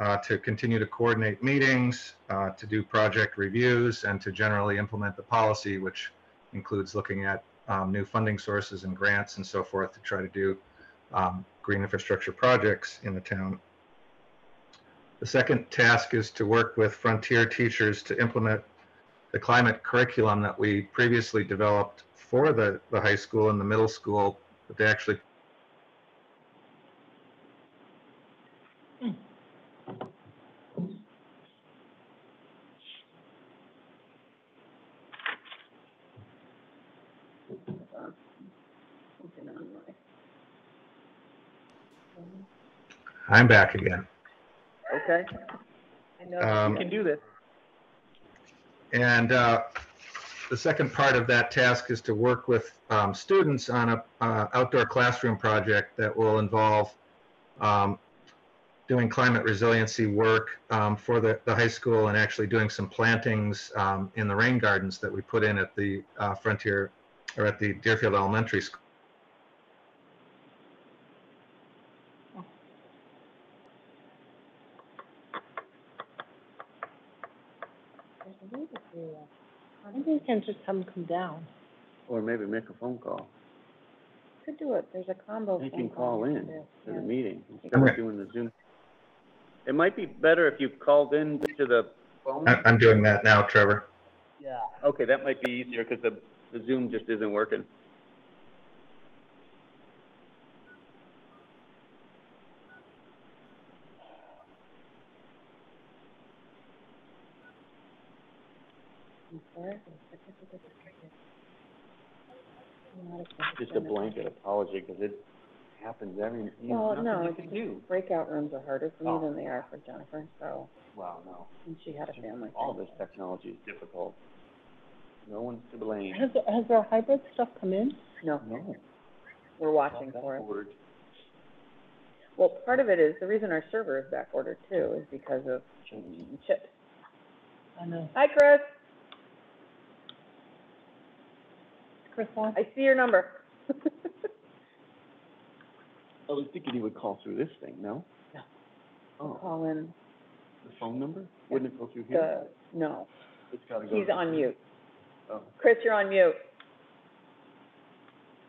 uh, to continue to coordinate meetings, uh, to do project reviews, and to generally implement the policy, which includes looking at um, new funding sources and grants and so forth to try to do um, green infrastructure projects in the town. The second task is to work with Frontier teachers to implement the climate curriculum that we previously developed for the, the high school and the middle school, but they actually I'm back again. Okay, I know. Um, we can do this. And uh, the second part of that task is to work with um, students on a uh, outdoor classroom project that will involve um, doing climate resiliency work um, for the, the high school and actually doing some plantings um, in the rain gardens that we put in at the uh, Frontier, or at the Deerfield Elementary School. Maybe we can just have them come down. Or maybe make a phone call. Could do it, there's a combo They phone can call you in do, to the yeah. meeting instead Okay. of doing the Zoom. It might be better if you called in to the phone. I- I'm doing that now, Trevor. Yeah. Okay, that might be easier because the, the Zoom just isn't working. I'm sorry, the certificate is triggered. Not a Just a blanket apology because it happens every, you know, Well, no, nothing you it's can do. breakout rooms are harder for me Oh. than they are for Jennifer, so, Wow, no. and she had a family All thing. this technology is difficult. No one's to blame. Has, has our hybrid stuff come in? No, No. we're watching for it. Forward. Well, part of it is, the reason our server is back ordered too is because of chips. I know. Hi, Chris, Chris on? I see your number. I was thinking he would call through this thing, no? No. Oh, Call in the phone number? Wouldn't it go through here? the, no, It's gotta go. he's on mute. Oh, Chris, you're on mute.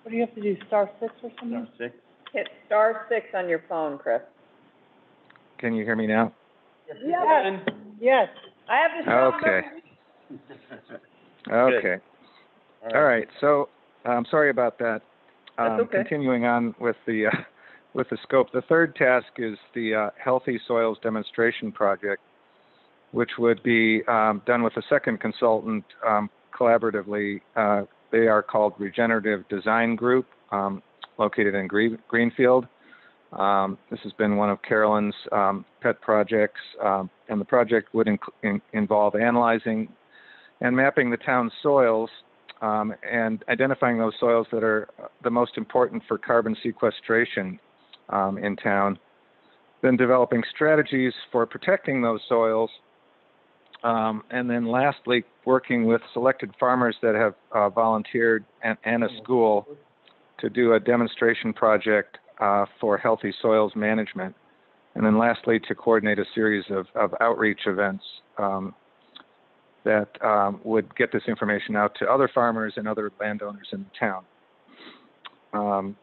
What do you have to do, star six or something? star six. Hit star six on your phone, Chris. Can you hear me now? Yes, Yes. I have the number. Okay. Okay. All right. So, I'm sorry about that. That's Um, okay. Continuing on with the, uh, with the scope, the third task is the uh, Healthy Soils Demonstration Project, which would be um, done with a second consultant um, collaboratively. Uh, They are called Regenerative Design Group, um, located in Green- Greenfield. Um, This has been one of Carolyn's um, pet projects, um, and the project would inc- in- involve analyzing and mapping the town's soils um, and identifying those soils that are the most important for carbon sequestration um, in town. Then developing strategies for protecting those soils. Um, and then lastly, working with selected farmers that have uh, volunteered and, and a school to do a demonstration project uh, for healthy soils management. And then lastly, to coordinate a series of, of outreach events um, that um, would get this information out to other farmers and other landowners in the town. Um,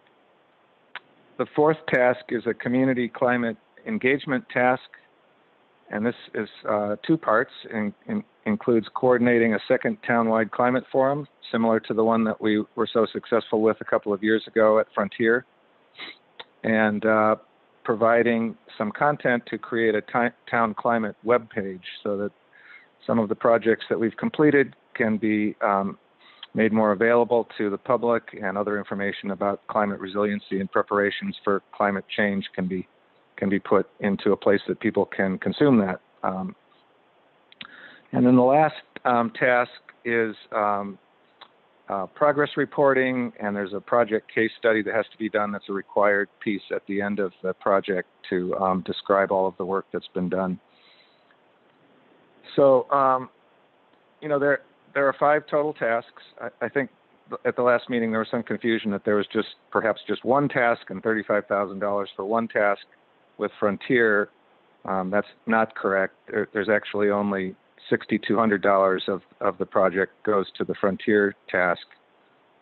the fourth task is a community climate engagement task, and this is uh, two parts. In, in, includes coordinating a second townwide climate forum, similar to the one that we were so successful with a couple of years ago at Frontier, and uh, providing some content to create a town climate webpage so that some of the projects that we've completed can be um, made more available to the public and other information about climate resiliency and preparations for climate change can be can be put into a place that people can consume that. Um, and then the last um, task is um, uh, progress reporting, and there's a project case study that has to be done. That's a required piece at the end of the project to um, describe all of the work that's been done. So, um, you know, there there are five total tasks. I, I think at the last meeting there was some confusion that there was just perhaps just one task and thirty-five thousand dollars for one task with Frontier. Um, that's not correct. There, there's actually only sixty-two hundred dollars of of the project goes to the Frontier task,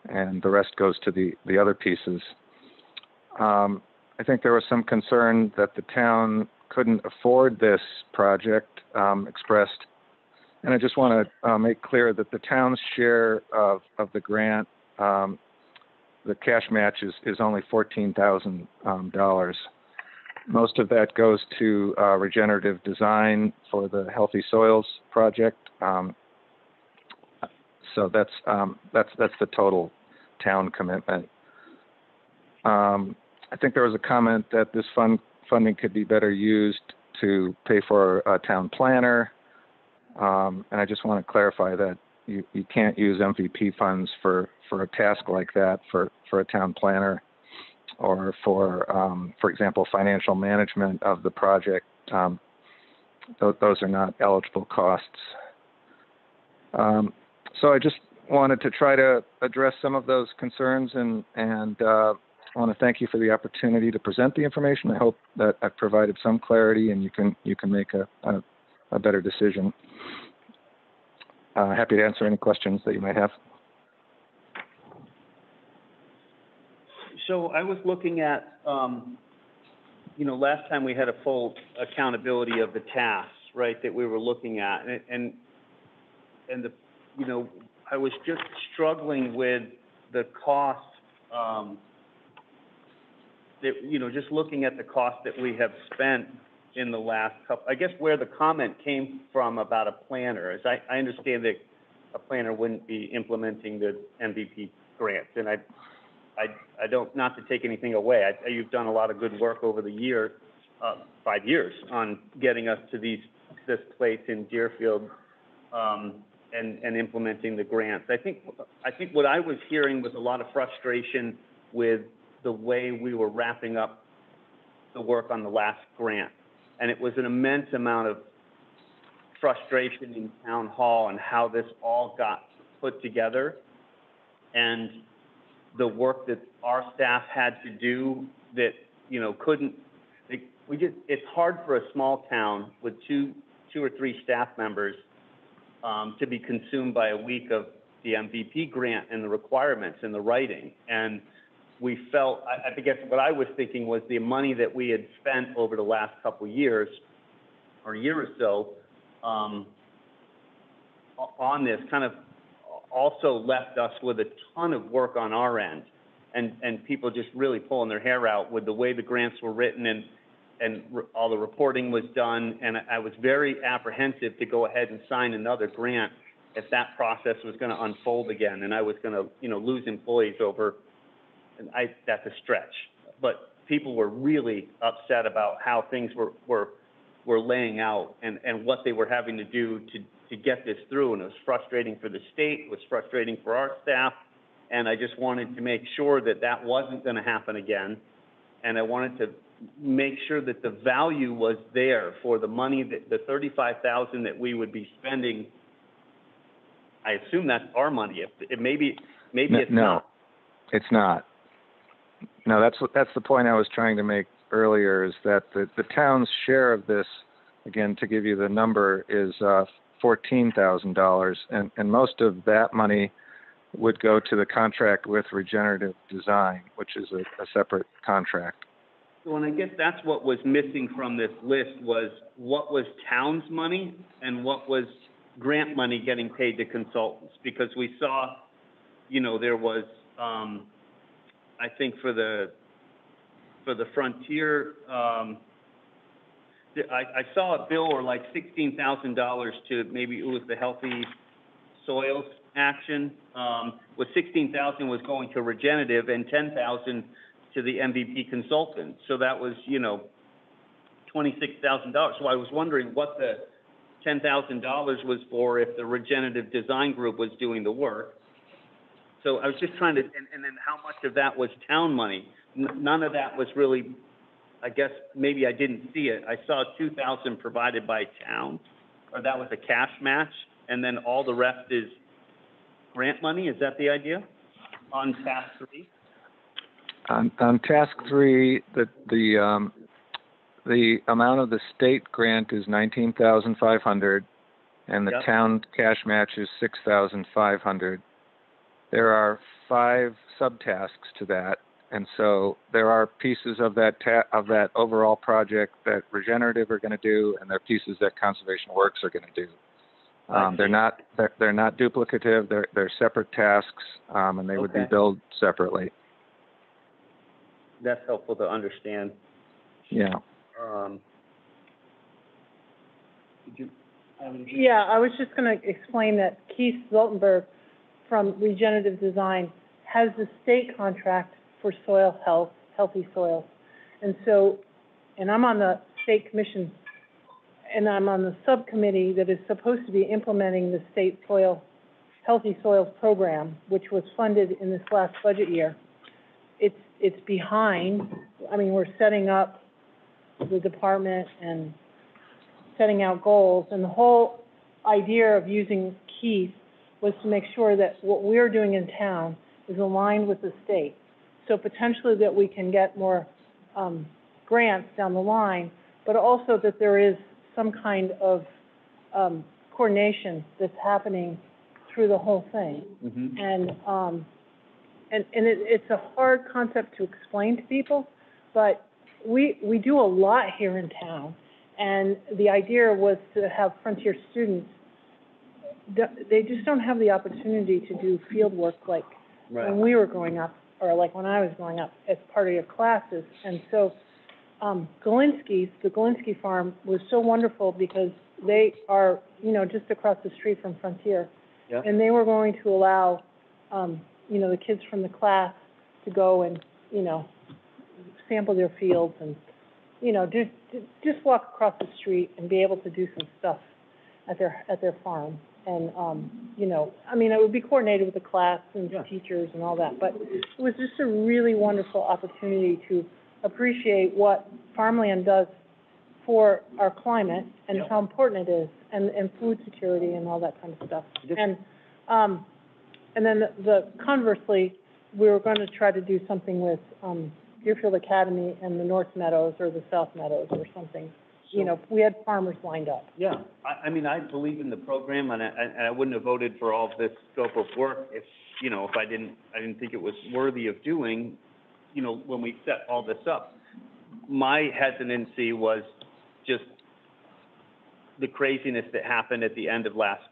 and the rest goes to the the other pieces. Um, I think there was some concern that the town couldn't afford this project um, expressed, and I just want to uh, make clear that the town's share of of the grant, um, the cash match is is only fourteen thousand um, dollars. Most of that goes to uh, regenerative design for the Healthy Soils project. Um, so that's um, that's that's the total town commitment. Um, I think there was a comment that this fund funding could be better used to pay for a town planner, um, and I just want to clarify that you, you can't use MVP funds for for a task like that for for a town planner. or for, um, for example, financial management of the project. Um, th- those are not eligible costs. Um, so I just wanted to try to address some of those concerns and, and uh, I want to thank you for the opportunity to present the information. I hope that I've provided some clarity and you can, you can make a, a, a better decision. Uh, happy to answer any questions that you might have. So I was looking at, um, you know, last time we had a full accountability of the tasks, right, that we were looking at, and, and, and the, you know, I was just struggling with the cost, um, that, you know, just looking at the cost that we have spent in the last couple, I guess where the comment came from about a planner is I, I understand that a planner wouldn't be implementing the MVP grants, and I, I, I don't, not to take anything away, I, you've done a lot of good work over the year, uh, five years on getting us to these, this place in Deerfield, um, and, and implementing the grants. I think, I think what I was hearing was a lot of frustration with the way we were wrapping up the work on the last grant. And it was an immense amount of frustration in town hall and how this all got put together. And the work that our staff had to do that, you know, couldn't, we just, it's hard for a small town with two, two or three staff members, um, to be consumed by a week of the MVP grant and the requirements and the writing. And we felt, I, I guess what I was thinking was the money that we had spent over the last couple years, or year or so, um, on this kind of also left us with a ton of work on our end. And, and people just really pulling their hair out with the way the grants were written and, and re- all the reporting was done. And I- was very apprehensive to go ahead and sign another grant if that process was gonna unfold again. And I was gonna, you know, lose employees over, and I, that's a stretch. But people were really upset about how things were, were, were laying out and, and what they were having to do to, to get this through. And it was frustrating for the state, it was frustrating for our staff. And I just wanted to make sure that that wasn't gonna happen again. And I wanted to make sure that the value was there for the money that, the thirty-five thousand that we would be spending. I assume that's our money. If, it maybe, maybe N- it's no. not. It's not. No, that's that's the point I was trying to make earlier is that the, the town's share of this, again, to give you the number, is uh, $14,000. And, and most of that money would go to the contract with Regenerative Design, which is a, a separate contract. So, and I guess that's what was missing from this list was what was town's money and what was grant money getting paid to consultants? Because we saw, you know, there was, um, I think for the, for the Frontier, um, I, I saw a bill or like sixteen thousand dollars to, maybe it was the Healthy Soils Action, um, was sixteen thousand was going to Regenerative and ten thousand to the MVP consultant. So that was, you know, twenty-six thousand dollars. So I was wondering what the ten thousand dollars was for if the Regenerative Design Group was doing the work. So I was just trying to, and, and then how much of that was town money? N- none of that was really, I guess, maybe I didn't see it. I saw two thousand provided by town, or that was a cash match, and then all the rest is grant money. Is that the idea? On task three? On, on task three, the, the, um, the amount of the state grant is nineteen thousand five hundred, and the Yep. town cash match is six thousand five hundred. There are five subtasks to that, and so there are pieces of that ta- of that overall project that regenerative are gonna do, and there are pieces that conservation works are gonna do. Um, they're not, they're, they're not duplicative, they're, they're separate tasks, um, and they would be Okay. billed separately, That's helpful to understand. yeah. Um, did you have? Yeah, I was just gonna explain that Keith Zaltzberg from Regenerative Design has the state contract for soil health, healthy soils. And so, and I'm on the state commission, and I'm on the subcommittee that is supposed to be implementing the state soil, healthy soils program, which was funded in this last budget year. It's, it's behind. I mean, we're setting up the department and setting out goals, and the whole idea of using Keith was to make sure that what we're doing in town is aligned with the state. So potentially that we can get more, um, grants down the line, but also that there is some kind of, um, coordination that's happening through the whole thing. Mm-hmm. And, um, and, and it, it's a hard concept to explain to people, but we, we do a lot here in town. And the idea was to have Frontier students, th- they just don't have the opportunity to do field work like when we were growing up, or like when I was growing up, as part of your classes. And so, um, Galinsky's, the Galinsky Farm was so wonderful because they are, you know, just across the street from Frontier. Yeah. And they were going to allow, um, you know, the kids from the class to go and, you know, sample their fields and, you know, just, just walk across the street and be able to do some stuff at their, at their farm. And, um, you know, I mean, it would be coordinated with the class and the teachers and all that, but it was just a really wonderful opportunity to appreciate what farmland does for our climate and Yeah. how important it is, and, and food security and all that kind of stuff. Just- And, um, and then the- the, conversely, we were gonna try to do something with, um, Deerfield Academy and the North Meadows or the South Meadows or something. You know, we had farmers lined up. Yeah, I, I mean, I believe in the program, and I, and I wouldn't have voted for all of this scope of work if, you know, if I didn't, I didn't think it was worthy of doing, you know, when we set all this up. My hesitancy was just the craziness that happened at the end of last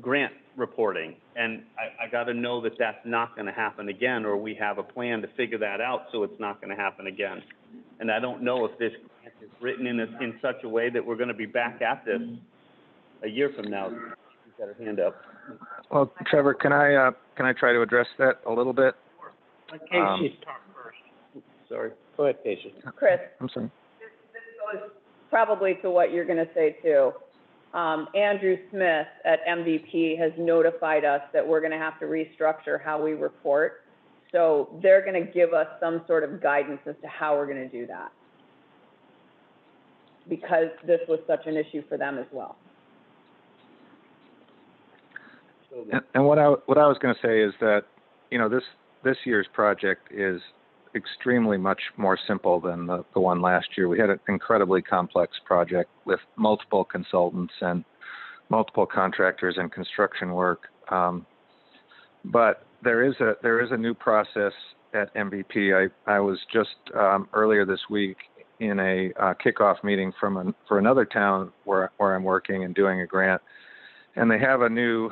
grant reporting. And I, I gotta know that that's not gonna happen again, or we have a plan to figure that out so it's not gonna happen again. And I don't know if this grant is written in a, in such a way that we're gonna be back at this a year from now. She's got her hand up. Well, Trevor, can I, uh, can I try to address that a little bit? Um, Casey, talk first. Sorry. Go ahead, Casey. Chris, I'm sorry. This goes probably to what you're gonna say too. Um, Andrew Smith at MVP has notified us that we're gonna have to restructure how we report. So they're gonna give us some sort of guidance as to how we're gonna do that. Because this was such an issue for them as well. And, and what I, what I was gonna say is that, you know, this, this year's project is extremely much more simple than the, the one last year. We had an incredibly complex project with multiple consultants and multiple contractors and construction work. Um, but there is a, there is a new process at MVP. I, I was just, um, earlier this week in a, uh, kickoff meeting from an, for another town where, where I'm working and doing a grant. And they have a new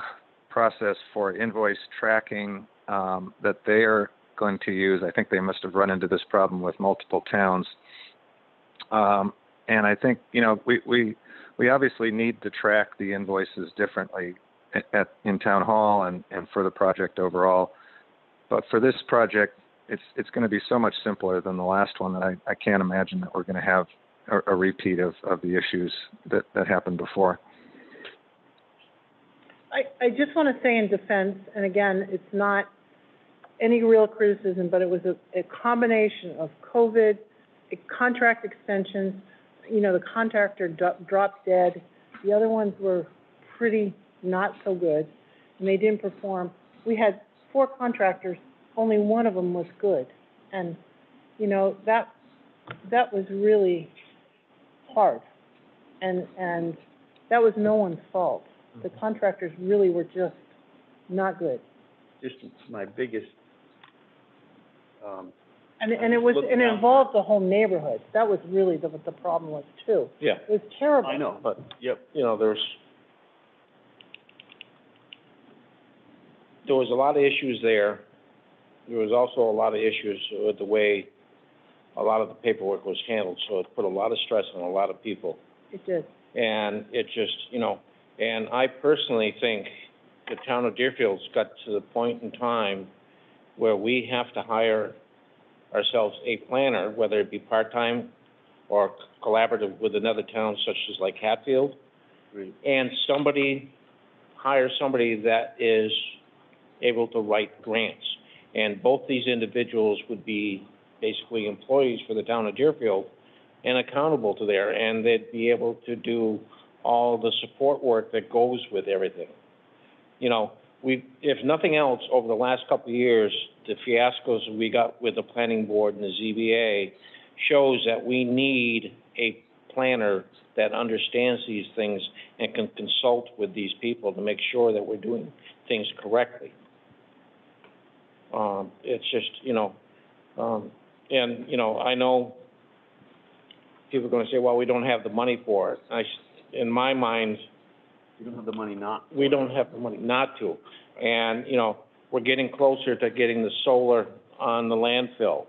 process for invoice tracking um, that they are going to use. I think they must have run into this problem with multiple towns. Um, and I think you know we we we obviously need to track the invoices differently at, at in town hall and and for the project overall. But for this project, it's it's going to be so much simpler than the last one that I, I can't imagine that we're going to have a, a repeat of, of the issues that, that happened before. I, I just want to say in defense, and again, it's not any real criticism, but it was a, a combination of COVID, contract extensions, you know, the contractor dro- dropped dead. The other ones were pretty not so good, and they didn't perform. We had four contractors, only one of them was good. And, you know, that, that was really hard. And, and that was no one's fault. The mm-hmm. contractors really were just not good. Just my biggest, um, And, and it was, and it involved the whole neighborhood. That was really the, what the problem was too. Yeah, It was terrible. I know, but, yep. you know, there's, there was a lot of issues there. There was also a lot of issues with the way a lot of the paperwork was handled, so it put a lot of stress on a lot of people. It did. And it just, you know, and I personally think the town of Deerfield's got to the point in time where we have to hire ourselves a planner, whether it be part-time or collaborative with another town such as like Hatfield. Agreed. And somebody, hire somebody that is able to write grants. And both these individuals would be basically employees for the town of Deerfield and accountable to there, and they'd be able to do all the support work that goes with everything. You know, we, if nothing else, over the last couple of years, the fiascos we got with the planning board and the ZBA shows that we need a planner that understands these things and can consult with these people to make sure that we're doing things correctly. Um, it's just, you know, um, and, you know, I know people are gonna say, well, we don't have the money for it. I, in my mind, You don't have the money not. we don't have the money not to. And, you know, we're getting closer to getting the solar on the landfill.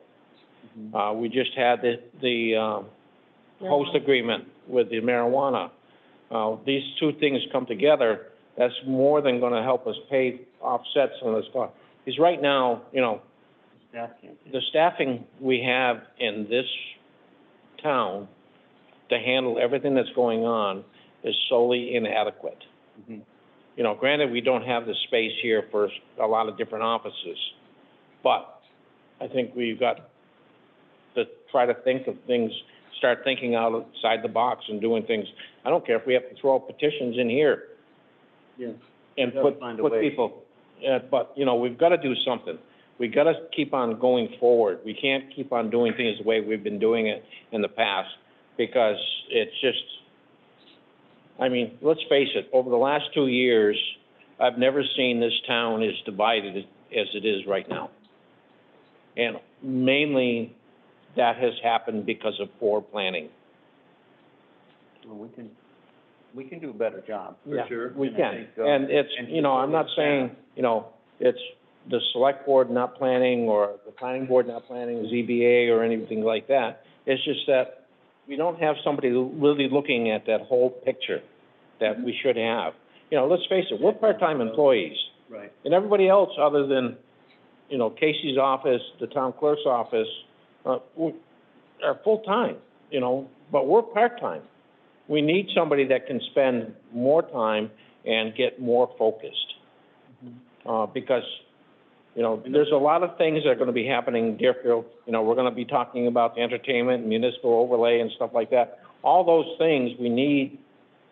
Mhm. Uh, we just had the, the, um, host agreement with the marijuana. Uh, these two things come together, that's more than gonna help us pay, offset some of this cost. Because right now, you know, Staff can't. do it. the staffing we have in this town to handle everything that's going on is solely inadequate. Mhm. You know, granted, we don't have the space here for a lot of different offices, but I think we've got to try to think of things, start thinking outside the box and doing things. I don't care if we have to throw petitions in here Yeah. and Gotta put, find a put way. people, uh, but, you know, we've gotta do something. We gotta keep on going forward. We can't keep on doing things the way we've been doing it in the past, because it's just, I mean, let's face it, over the last two years, I've never seen this town as divided as it is right now. And mainly, that has happened because of poor planning. Well, we can, we can do a better job. Yeah, sure. We And I can, think, uh, and it's, and you know, I'm not saying, you know, it's the select board not planning, or the planning board not planning, ZBA, or anything like that. It's just that we don't have somebody really looking at that whole picture that we should have. You know, let's face it, we're part-time employees, Right. and everybody else, other than, you know, Casey's office, the town clerk's office, uh, we- are full-time, you know, but we're part-time. We need somebody that can spend more time and get more focused. Uh, because, you know, there's a lot of things that are gonna be happening in Deerfield. You know, we're gonna be talking about the entertainment, municipal overlay and stuff like that. All those things, we need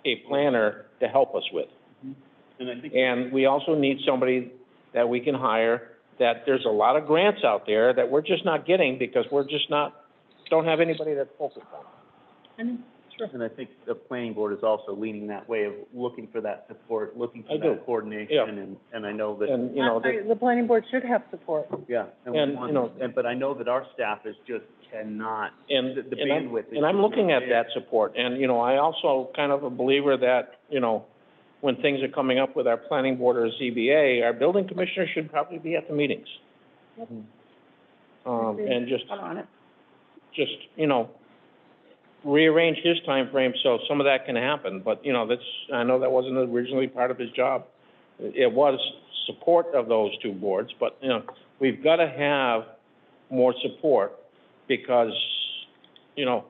a planner to help us with. Mm-hmm. And I think. And we also need somebody that we can hire, that there's a lot of grants out there that we're just not getting because we're just not, don't have anybody that's focused on it. I mean, sure. And I think the planning board is also leaning that way of looking for that support, looking I for do. that coordination, and, and I know that, And, you know, I- I- The planning board should have support. yeah. we And, want- you know- And, but I know that our staff is just cannot, and, the- the and I'm, bandwidth is and I'm just looking not at there. that support. And, you know, I also kind of a believer that, you know, when things are coming up with our planning board or ZBA, our building commissioner should probably be at the meetings. Yep. Um, Agreed. and just, I'm on it. just, you know, rearrange his time frame so some of that can happen, but, you know, that's, I know that wasn't originally part of his job. It was support of those two boards, but, you know, we've gotta have more support because, you know,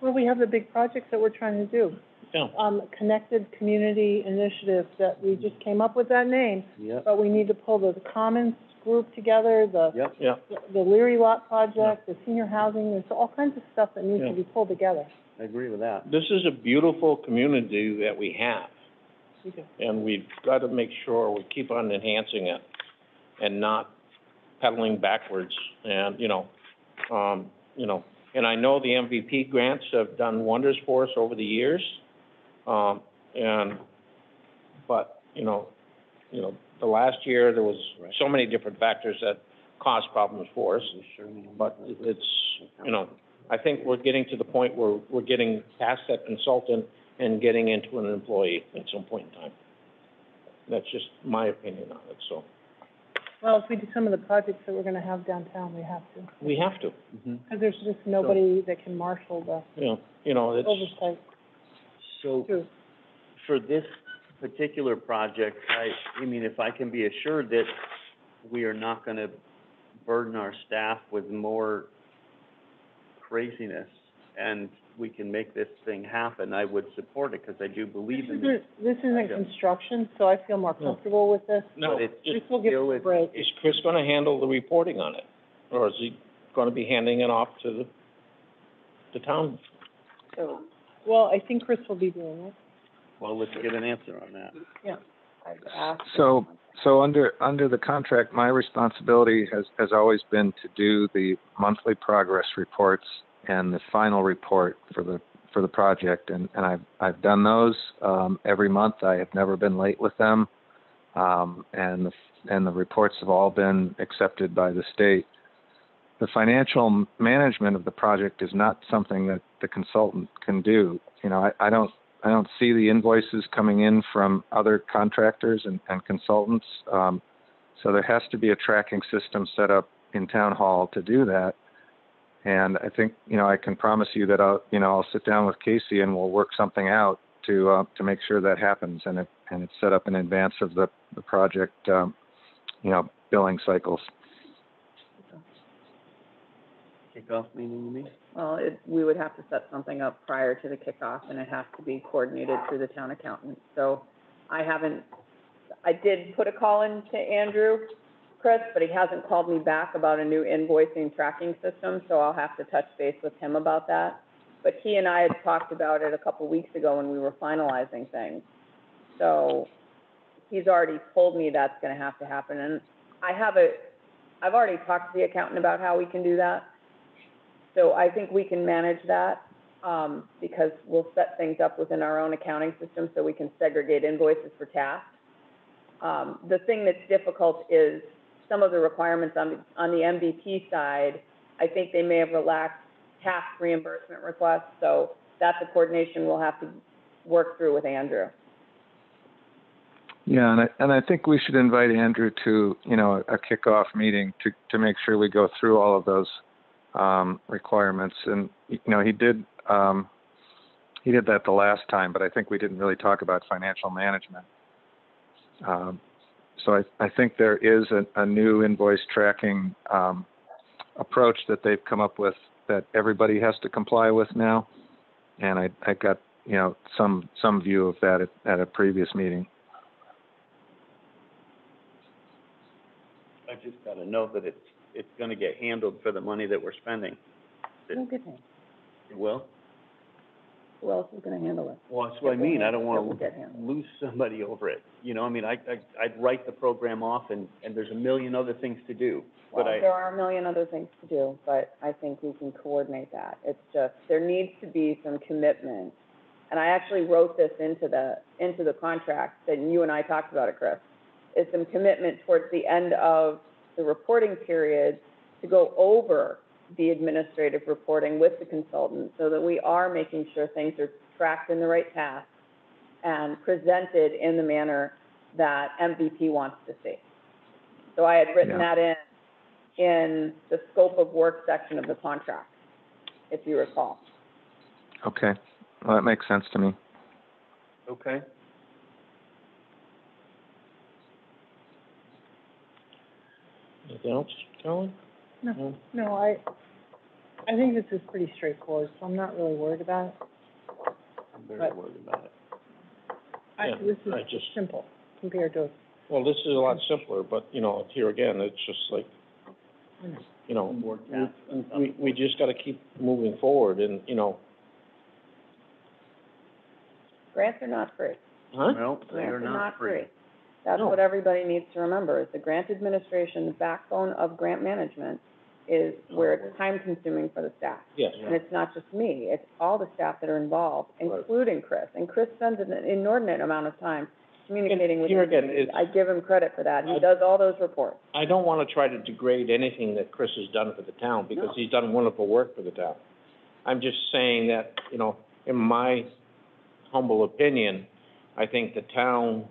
Well, we have the big projects that we're trying to do. you know, Um, Connected Community Initiative, that we just came up with that name, yep, but we need to pull the Commons group together, the, yep. yeah, the Leary Lot Project, the senior housing, there's all kinds of stuff that needs Yeah. to be pulled together. I agree with that. this is a beautiful community that we have. And we've got to make sure we keep on enhancing it and not pedaling backwards. And, you know, um, you know, and I know the MVP grants have done wonders for us over the years. Um, and, but, you know, you know, the last year, there was so many different factors that caused problems for us. But it's, you know, I think we're getting to the point where we're getting past that consultant and getting into an employee at some point in time. That's just my opinion on it, so Well, if we do some of the projects that we're gonna have downtown, we have to. we have to, Mhm. Because there's just nobody that can marshal the you know, you know, it's, oversight So, too. for this particular project, I, I mean, if I can be assured that we are not gonna burden our staff with more craziness, and we can make this thing happen, I would support it, because I do This believe in it. isn't, this isn't Yeah. construction, so I feel more comfortable with this. No, But it's just, This will give still us a is- break. is Chris gonna handle the reporting on it? Or is he gonna be handing it off to the, the town? So, Well, I think Chris will be doing it. Well, let's get an answer on that. I've asked. So, so under, under the contract, my responsibility has, has always been to do the monthly progress reports and the final report for the, for the project, and, and I've, I've done those, um, every month. I have never been late with them. Um, and, the and the reports have all been accepted by the state. The financial m- management of the project is not something that the consultant can do. You know, I, I don't, I don't see the invoices coming in from other contractors and, and consultants. Um, so there has to be a tracking system set up in town hall to do that. And I think, you know, I can promise you that I'll, you know, I'll sit down with Casey and we'll work something out to, uh, to make sure that happens and it, and it's set up in advance of the, the project, um, you know, billing cycles. Kickoff meeting, you mean? Well, it, we would have to set something up prior to the kickoff, and it has to be coordinated through the town accountant. So I haven't, I did put a call in to Andrew, Chris, but he hasn't called me back about a new invoicing tracking system, so I'll have to touch base with him about that. But he and I had talked about it a couple weeks ago when we were finalizing things. So he's already told me that's gonna have to happen, and I have a, I've already talked to the accountant about how we can do that. So I think we can manage that, um, because we'll set things up within our own accounting system so we can segregate invoices for tasks. Um, the thing that's difficult is some of the requirements on, the MVP side, I think they may have relaxed task reimbursement requests, so that's a coordination we'll have to work through with Andrew. Yeah, and I, and I think we should invite Andrew to, you know, a kickoff meeting to, to make sure we go through all of those, um, requirements. And, you know, he did, um, he did that the last time, but I think we didn't really talk about financial management. Um, so I, I think there is a, a new invoice tracking, um, approach that they've come up with that everybody has to comply with now. And I, I got, you know, some, some view of that at, at a previous meeting. I just gotta know that it's, it's gonna get handled for the money that we're spending. Who get him? It will? Who else is gonna handle it? Well, that's what I mean, I don't it wanna will get handled. lose somebody over it. You know, I mean, I, I, I'd write the program off and, and there's a million other things to do. But Well, I, there are a million other things to do, but I think we can coordinate that. It's just, there needs to be some commitment. And I actually wrote this into the, into the contract, that you and I talked about it, Chris. Is some commitment towards the end of the reporting period to go over the administrative reporting with the consultant so that we are making sure things are tracked in the right path and presented in the manner that MVP wants to see. So I had written Yeah. that in, in the scope of work section of the contract, if you recall. Okay, well, that makes sense to me. okay, Anything else, Carolyn? No, no, I, I think this is pretty straightforward, so I'm not really worried about it. I'm very Right. worried about it. I, Yeah, this is I just- simple compared to, Well, this is a lot simpler, but, you know, here again, it's just like, you know, More we, tasks and stuff. we, we just gotta keep moving forward and, you know, Grants are not free. huh? No, they are Grants not free. That's No. what everybody needs to remember, is the grant administration, the backbone of grant management is where it's time consuming for the staff. Yes. And it's not just me, it's all the staff that are involved, Right. including Chris. And Chris spends an inordinate amount of time communicating with here again, it's- I give him credit for that. He I- does all those reports. I don't wanna try to degrade anything that Chris has done for the town, because No. he's done wonderful work for the town. I'm just saying that, you know, in my humble opinion, I think the town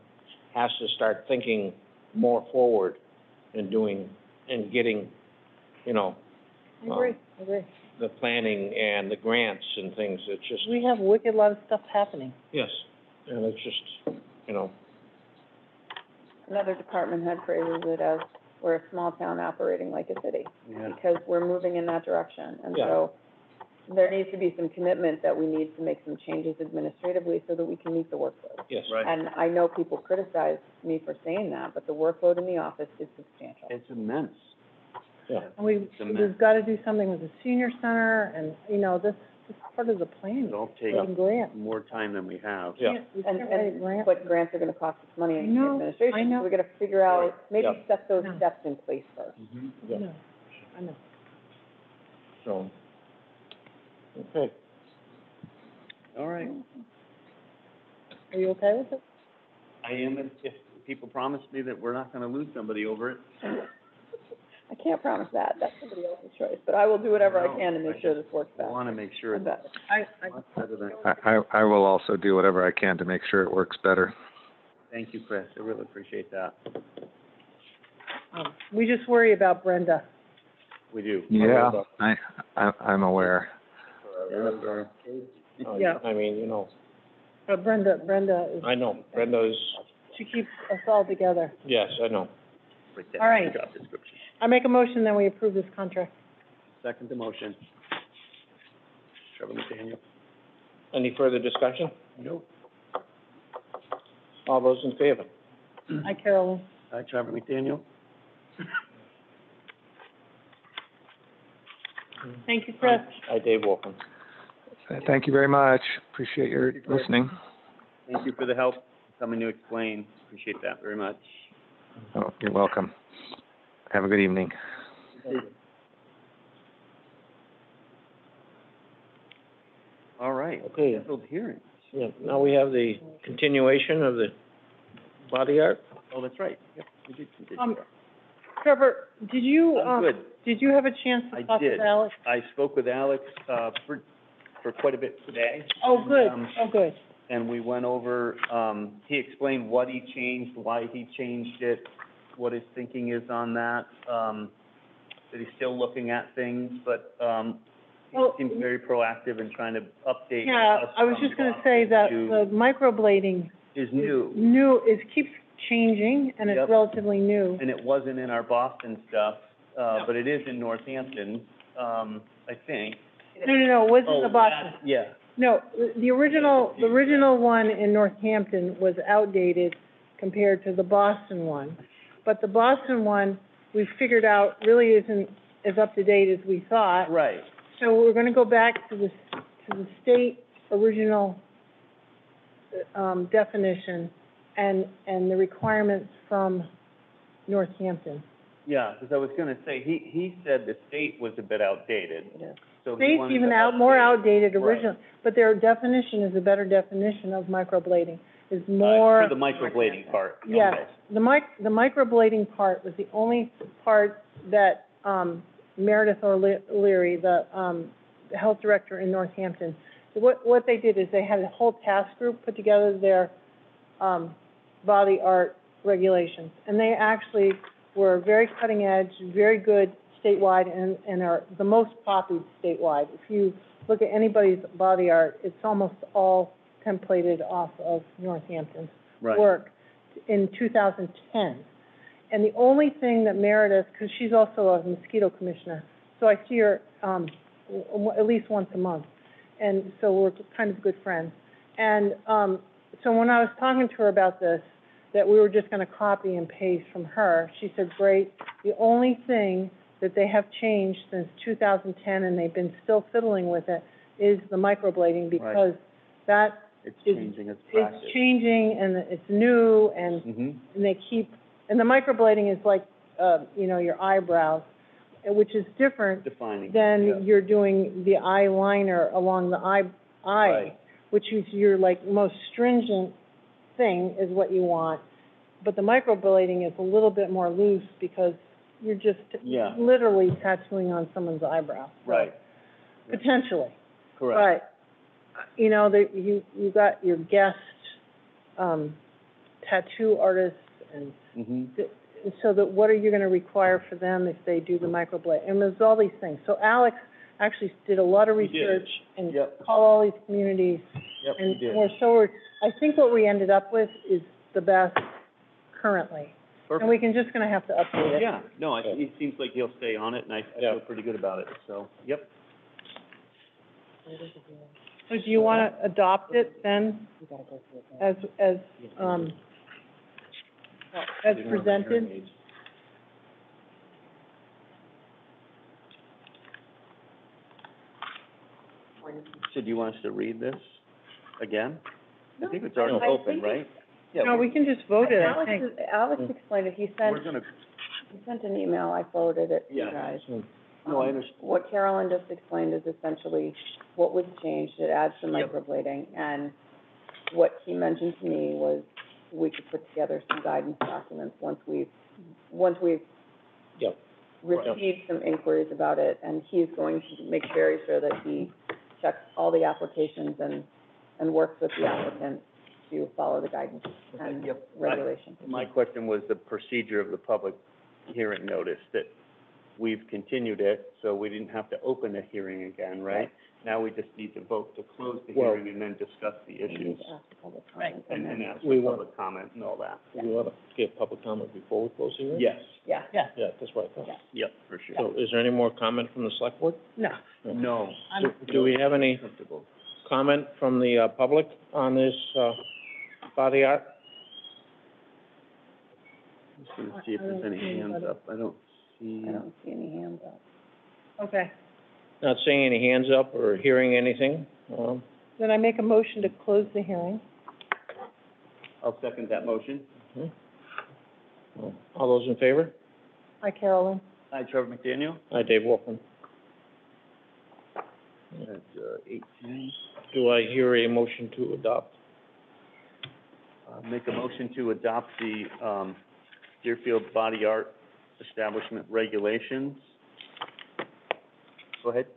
has to start thinking more forward and doing, and getting, you know, I agree, um, I agree. the planning and the grants and things, it's just, we have wicked lot of stuff happening. yes, and it's just, you know, Another department head phrases it as, we're a small town operating like a city, Yeah. because we're moving in that direction. And Yeah. so, there needs to be some commitment that we need to make some changes administratively so that we can meet the workload. Yes. Right. And I know people criticize me for saying that, but the workload in the office is substantial. It's immense. Yeah. And we, It's a mess. we've got to do something with the senior center, and, you know, this, this part of the plan, It'll take taking grants. more time than we have. Yeah. We And, can't write a and, grant. but grants are gonna cost us money I in know, administration. I know. So we gotta figure out, maybe Yeah. set those No. steps in place first. Mm-hmm. Yeah. I know, I know. So, okay. All right. Are you okay with it? I am, if, if people promise me that we're not gonna lose somebody over it. I can't promise that, that's somebody else's choice, but I will do whatever I can to make sure this works I best. wanna make sure it's Better. I, I, much better than, I, I, I will also do whatever I can to make sure it works better. thank you, Chris, I really appreciate that. um, we just worry about Brenda. We do. Yeah, I, I, I'm aware. Jennifer. Uh, Yeah. I mean, you know, But Brenda, Brenda is, I know, Brenda's, she keeps us all together. yes, I know. Put that All right. Job description. I make a motion that we approve this contract. Second the motion. Trevor McDaniel. Any further discussion? Nope. All those in favor? Hi, Carolyn. Hi, Trevor McDaniel. Thank you, Chris. Hi, Dave Wolfram. Thank you very much. Appreciate your listening. Thank you for the help, coming to explain, appreciate that very much. Oh, you're welcome. Have a good evening. All right, Okay. scheduled hearings. Yeah, now we have the continuation of the body art. Oh, that's right, yep, we did continue. Um, Trevor, did you, I'm um, good. did you have a chance I to talk did. with Alex? I spoke with Alex, uh, for, for quite a bit today. Oh, good, Um, oh, good. and we went over, um, he explained what he changed, why he changed it, what his thinking is on that, um, that he's still looking at things, but, um, he Well- seems very proactive in trying to update Yeah, us I was from just gonna say that to- the microblading Is is new, new, it keeps changing, and it's relatively new. and it wasn't in our Boston stuff, uh, but it is in Northampton, um, I think. No, no, no, it wasn't Oh, the Boston. that- Yeah, No, the- the original, the original one in Northampton was outdated compared to the Boston one. But the Boston one, we figured out really isn't as up to date as we thought. right, So we're gonna go back to the, to the state original, um, definition and, and the requirements from Northampton. yeah, because I was gonna say, he, he said the state was a bit outdated, It is. So he State's wanted even to out, more update- outdated Right. originally, but their definition is a better definition of microblading, is uh, more. For the microblading part. Yes, okay. the mic, the microblading part was the only part that, um, Meredith O'Le- O'Leary, the, um, the health director in Northampton, what, what they did is they had a whole task group put together their, um, body art regulations. And they actually were very cutting edge, very good statewide, and, and are the most copied statewide. If you look at anybody's body art, it's almost all templated off of Northampton's Right. work in two thousand ten. And the only thing that Meredith, because she's also a mosquito commissioner, so I see her, um, w- w- at least once a month. And so we're kind of good friends. And, um, so when I was talking to her about this, that we were just gonna copy and paste from her, she said, great. The only thing that they have changed since two thousand ten, and they've been still fiddling with it, is the microblading, because that It's is- changing its it's practice. changing and it's new and, Mm-hmm, and they keep, and the microblading is like, uh, you know, your eyebrows, uh, which is different defining. yeah. than you're doing the eyeliner along the eye, eye, Right. which is your like most stringent thing is what you want. But the microblading is a little bit more loose because you're just Yeah. literally tattooing on someone's eyebrow. Right, Potentially. correct. But, you know, the, you, you got your guest, um, tattoo artists and th- so that what are you gonna require for them if they do the microblade? And there's all these things. So Alex actually did a lot of He did. research and Yep. called all these communities. yep, And did. we're, so I think what we ended up with is the best currently. And we can, just gonna have to update it. Yeah, no, it, it seems like he'll stay on it, and I, I Yeah. feel pretty good about it, so, yep. So do you want to adopt it then as, as, um, as presented? So do you want us to read this again? I think it's already I open, think right? Yeah, No, we can just vote it, I Alex, think. is- Alex explained it, he sent, We're gonna, he sent an email, I forwarded it to you Yeah. guys. no, I Um, understand. What Carolyn just explained is essentially what was changed, it adds some Yep. microblading, and what he mentioned to me was we could put together some guidance documents once we've, once we've Yep. received some inquiries about it, and he's going to make very sure that he checks all the applications and, and works with the applicant to follow the guidance and Yep. regulations. My question was the procedure of the public hearing notice, that we've continued it, so we didn't have to open a hearing again, right? Now we just need to vote to close the Well- hearing and then discuss the We need issues to ask public comments and, and and then, ask We for want- public comment and all that. Do you want to give public comment before we close the hearing? Yes, yeah. Yeah, that's what I thought. Yeah. yep, for sure. So is there any more comment from the select board? No. No. Do- Do we have any Comfortable. comment from the, uh, public on this, uh, body art? Just gonna see if there's any hands up. I don't see. I don't see any hands up. Okay, Not seeing any hands up or hearing anything, um, then I make a motion to close the hearing. I'll second that motion. all those in favor? Hi, Carolyn. Hi, Trevor McDaniel. Hi, Dave Wolfram. That's, uh, eighteen. Do I hear a motion to adopt? Uh, make a motion to adopt the, um, Deerfield Body Art Establishment Regulations. Go ahead.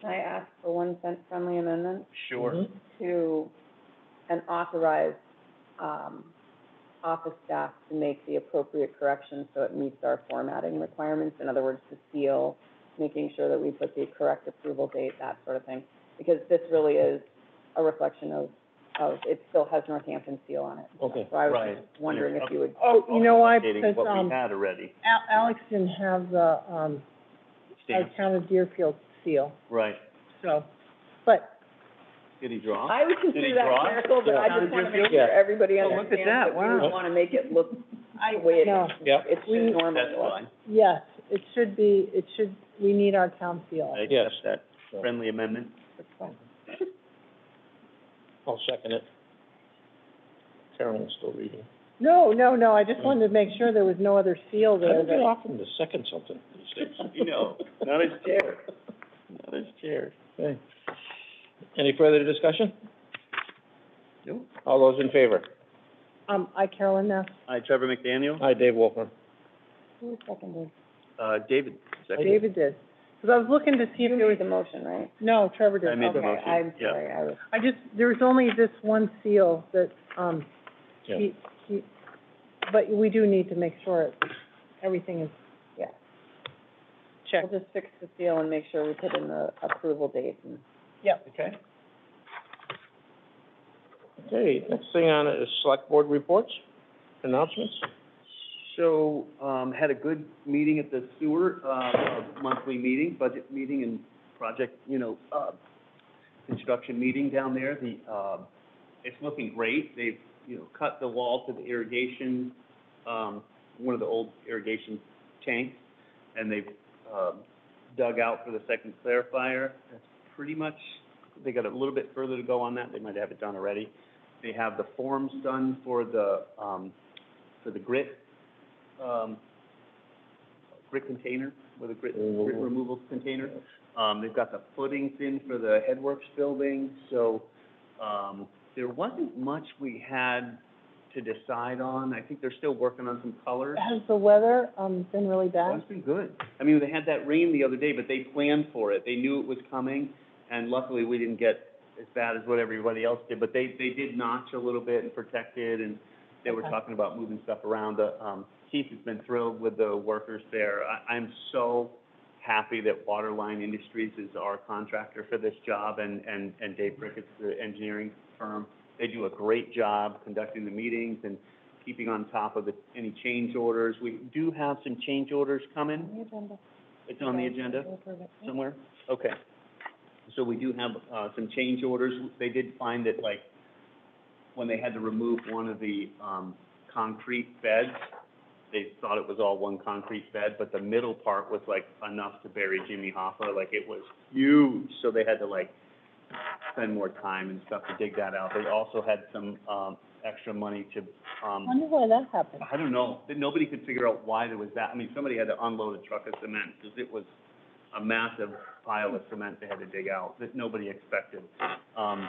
Can I ask for one cent friendly amendment Sure. Mhm. to, and authorize, um, office staff to make the appropriate corrections so it meets our formatting requirements, in other words, the seal, making sure that we put the correct approval date, that sort of thing. Because this really is a reflection of, of, it still has Northampton seal on it. Okay. So I was Right. just wondering if you would, Oh, you know why? Updating Because, what we um, had already. Al- Alex didn't have the, um, our Stamp, town of Deerfield seal, right. so, but, Did he draw? I would consider that draw? clerical, but I Yeah. just wanna make sure Yeah. everybody Oh, look at understands that, that we wow. would wanna make it look I, the way it no, Yeah, It should normally That's fine. yes, it should be, it should, we need our town seal. I Yes. accept that friendly amendment. I'll second it. Carolyn's still reading. No, no, no, I just wanted to make sure there was no other seal I there don't get that, often to second something these days. You know, not his chair. Not his chair. Okay. Any further discussion? Nope. All those in favor? um, I, Carolyn Ness. Hi, Trevor McDaniel. Hi, Dave Wolfram. Who seconded? Uh, David, second. David did. Because I was looking to see if there was, made the motion, right? no, Trevor did. I made the Okay, motion, I'm yeah. sorry, I was, I just, there was only this one seal that, um, Yeah. he, he, but we do need to make sure everything is yeah. checked. We'll just fix the seal and make sure we put in the approval date and. Okay. Okay, next thing on it is select board reports, announcements. So, um, had a good meeting at the sewer, uh, monthly meeting, budget meeting and project, you know, uh, construction meeting down there. The, uh, it's looking great. They've, you know, cut the wall to the irrigation, um, one of the old irrigation tanks, and they've, um, dug out for the second clarifier. That's pretty much, they got a little bit further to go on that. They might have it done already. They have the forms done for the, um, for the grit, um, grit container, with a grit, grit Removal. removal container. Um, they've got the footings in for the headworks building, so, um, there wasn't much we had to decide on. I think they're still working on some colors. Has the weather, um, been really Well, bad? it's been good. I mean, they had that rain the other day, but they planned for it. They knew it was coming, and luckily, we didn't get as bad as what everybody else did. But they, they did notch a little bit and protect it, and they were Okay. talking about moving stuff around. The, um, Keith has been thrilled with the workers there. I, I'm so happy that Waterline Industries is our contractor for this job, and, and, and Dave Brickett's the engineering firm. They do a great job conducting the meetings and keeping on top of the, any change orders. We do have some change orders coming. The agenda. It's on the agenda We'll approve it. somewhere? Okay. So we do have, uh, some change orders. They did find that like, when they had to remove one of the, um, concrete beds, they thought it was all one concrete bed, but the middle part was like enough to bury Jimmy Hoffa, like it was huge. So they had to like spend more time and stuff to dig that out. They also had some, um, extra money to, I um, wonder why that happened. I don't know, nobody could figure out why there was that, I mean, somebody had to unload a truck of cement, because it was a massive pile of cement they had to dig out, that nobody expected. Um,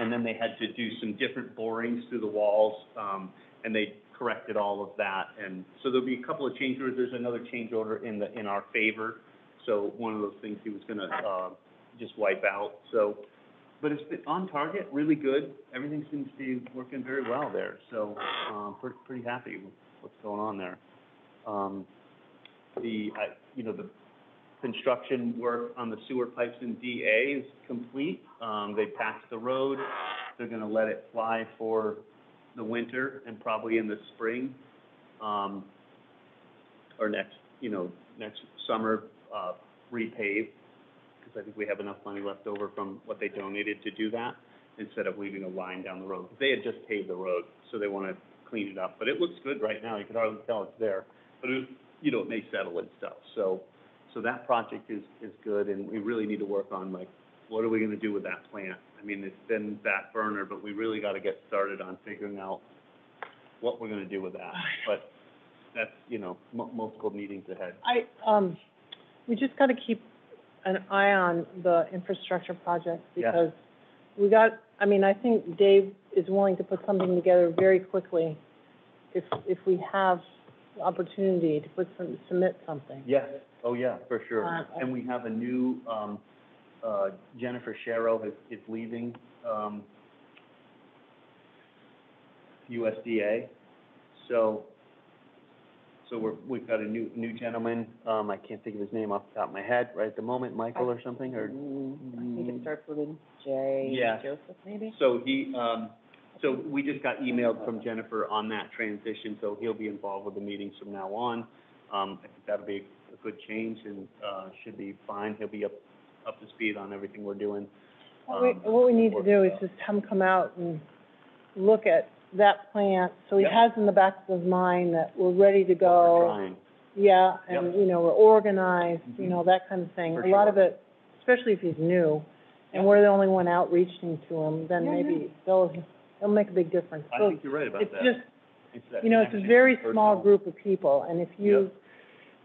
and then they had to do some different borings through the walls, um, and they corrected all of that, and so there'll be a couple of change orders, there's another change order in the, in our favor, so one of those things he was gonna, uh, just wipe out, so, but it's been on target, really good, everything seems to be working very well there, so, um, pretty, pretty happy with what's going on there. Um, the, I, you know, the construction work on the sewer pipes in DA is complete, um, they patched the road, they're gonna let it fly for the winter and probably in the spring, um, or next, you know, next summer, uh, repave, because I think we have enough money left over from what they donated to do that, instead of leaving a line down the road. They had just paved the road, so they wanna clean it up, but it looks good right now, you can hardly tell it's there. But it, you know, it may settle and stuff, so, so that project is, is good, and we really need to work on like, what are we gonna do with that plant? I mean, it's been back burner, but we really gotta get started on figuring out what we're gonna do with that. But that's, you know, mu- multiple meetings ahead. I, um, we just gotta keep an eye on the infrastructure project Yeah. because we got, I mean, I think Dave is willing to put something together very quickly if, if we have the opportunity to put some, submit something. Yes, oh yeah, for sure. Uh, And we have a new, um, uh, Jennifer Sharrow is, is leaving, um, USDA. So, so we're, we've got a new, new gentleman, um, I can't think of his name off the top of my head right at the moment, Michael or something, or? I think it starts with a J, Yeah. Joseph, maybe? So he, um, so we just got emailed from Jennifer on that transition, so he'll be involved with the meetings from now on. Um, I think that'll be a good change and, uh, should be fine. He'll be up, up to speed on everything we're doing. What we, Um, what we need to do is just have him come out and look at that plant, so he Yep. has in the back of his mind that we're ready to We're go. trying. Yeah, and, you know, we're organized, you Mhm. know, that kind of thing. For A lot sure. of it, especially if he's new, and we're the only one outreaching to him, then Yeah, maybe they'll, it'll make a big difference. I So think you're right about it's that. just, It's that you know, it's a connection, very personal. small group of people, and if you, Yep.